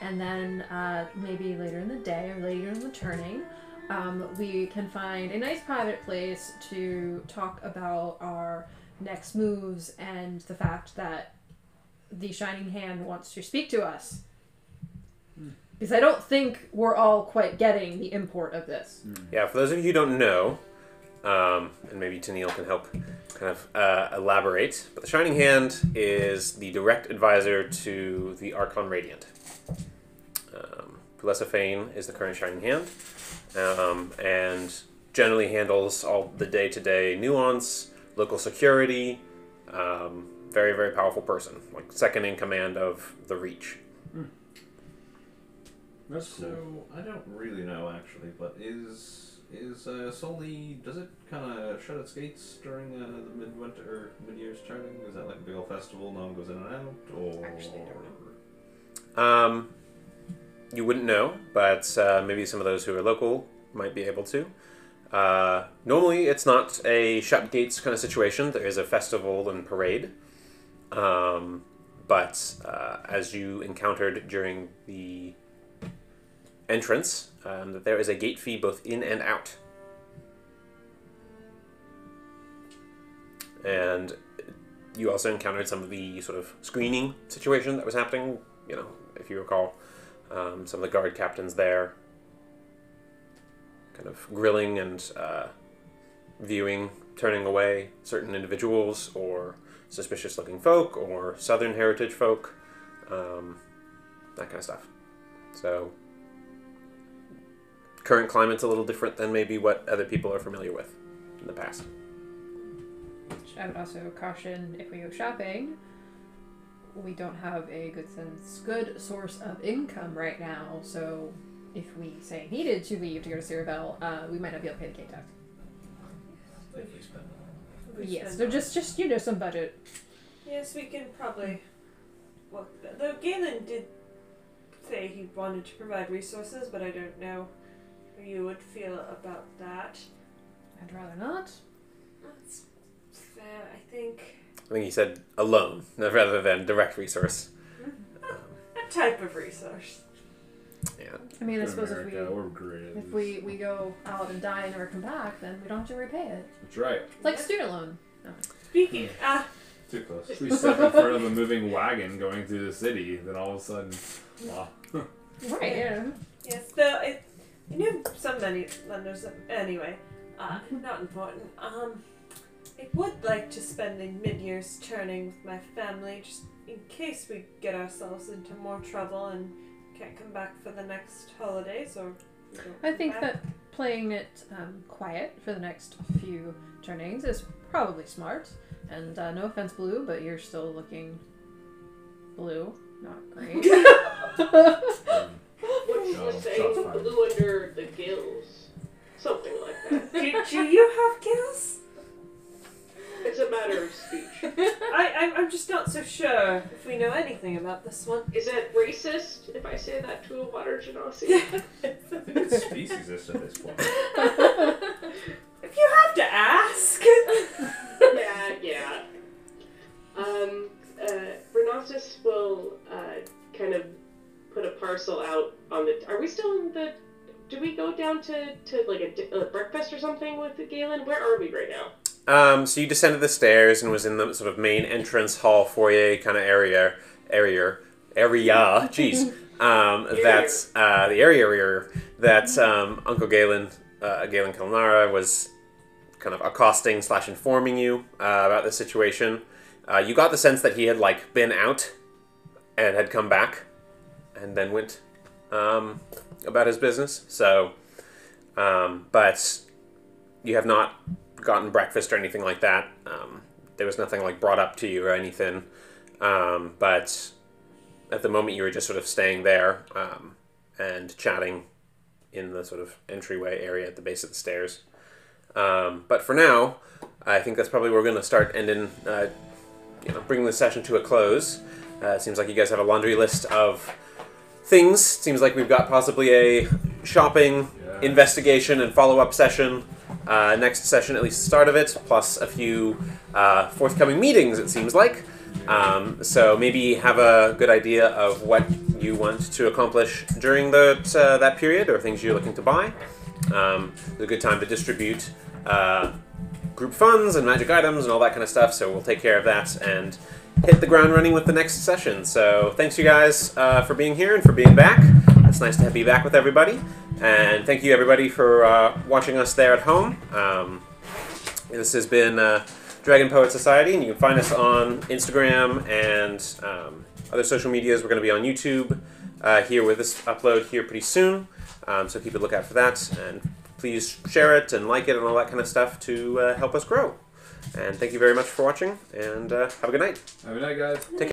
and then uh, maybe later in the day or later in the turning, um, we can find a nice private place to talk about our next moves and the fact that the Shining Hand wants to speak to us. Because I don't think we're all quite getting the import of this. Yeah, for those of you who don't know, um, and maybe Tennille can help kind of uh, elaborate, but the Shining Hand is the direct advisor to the Archon Radiant. Um, Pulessa Fane is the current Shining Hand, um, and generally handles all the day-to-day nuance, local security. Um, very, very powerful person, like second in command of the Reach. That's cool. So I don't really know actually, but is is uh, Solely does it kind of shut its gates during uh, the midwinter or mid year's turning? Is that like a big old festival? No one goes in and out, or Actually, I don't Um, you wouldn't know, but uh, maybe some of those who are local might be able to. Uh, normally, it's not a shut gates kind of situation. There is a festival and parade. Um, but uh, as you encountered during the entrance, um, that there is a gate fee both in and out. And you also encountered some of the sort of screening situation that was happening. You know, if you recall, um, some of the guard captains there, kind of grilling and uh, viewing, turning away certain individuals or suspicious-looking folk or Southern heritage folk, um, that kind of stuff. So, current climate's a little different than maybe what other people are familiar with in the past. Which I would also caution if we go shopping, we don't have a good sense, good source of income right now. So if we say needed to leave to go to Cyrabelle, uh, we might not be able to pay the K tax. If we spend We Yes, spend so just just you know some budget. Yes, we can probably. Well, though Galen did say he wanted to provide resources, but I don't know how you would feel about that. I'd rather not. That's fair, I think. I think he said alone rather than direct resource. A type of resource. Yeah. I mean, I In suppose if we we're great if we we go out and die and never come back, then we don't have to repay it. That's right. It's like student loan. Speaking, ah, too close. We step in front of a moving wagon going through the city, then all of a sudden, wow. Right. Yeah. yes, though I, I knew so many lenders. Anyway, uh, not important. Um, I would like to spend the mid-years turning with my family, just in case we get ourselves into more trouble and can't come back for the next holidays, or. we don't I come think back. that playing it um, quiet for the next few turnings is probably smart. And uh, no offense, Blue, but you're still looking blue, not green. What's No, the saying? shots fired. Blue under the gills. Something like that. do, do you have gills? It's a matter of speech. I, I'm, I'm just not so sure if we know anything about this one. Is it racist if I say that to a water genasi? I think it's speciesist at this point. If you have to ask. yeah, yeah. Um, uh, Renatus will uh, kind of put a parcel out on the. Are we still in the? Do we go down to, to like a, a breakfast or something with Galen? Where are we right now? Um, so you descended the stairs and was in the sort of main entrance hall foyer kind of area, area, area. Jeez, um, that's uh, the area area that um, Uncle Galen, uh, Galen Kilnara was kind of accosting slash informing you uh, about the situation. Uh, you got the sense that he had like been out and had come back, and then went um, about his business. So, um, but you have not gotten breakfast or anything like that. Um, there was nothing like brought up to you or anything. Um, but at the moment, you were just sort of staying there um, and chatting in the sort of entryway area at the base of the stairs. Um, but for now, I think that's probably where we're going to start ending, uh, you know, bringing the session to a close. Uh, it seems like you guys have a laundry list of things. Seems like we've got possibly a shopping, Yeah. investigation, and follow up session. Uh, next session, at least the start of it, plus a few uh, forthcoming meetings, it seems like. Um, so maybe have a good idea of what you want to accomplish during that, uh, that period or things you're looking to buy. Um, it's a good time to distribute uh, group funds and magic items and all that kind of stuff, so we'll take care of that and hit the ground running with the next session. So thanks you guys uh, for being here and for being back. It's nice to be back with everybody. And thank you everybody for uh, watching us there at home. Um, this has been uh, Dragon Poet Society, and you can find us on Instagram and um, other social medias. We're going to be on YouTube uh, here with this upload here pretty soon. Um, so keep a lookout for that, and please share it and like it and all that kind of stuff to uh, help us grow. And thank you very much for watching, and uh, have a good night. Have a good night, guys. Take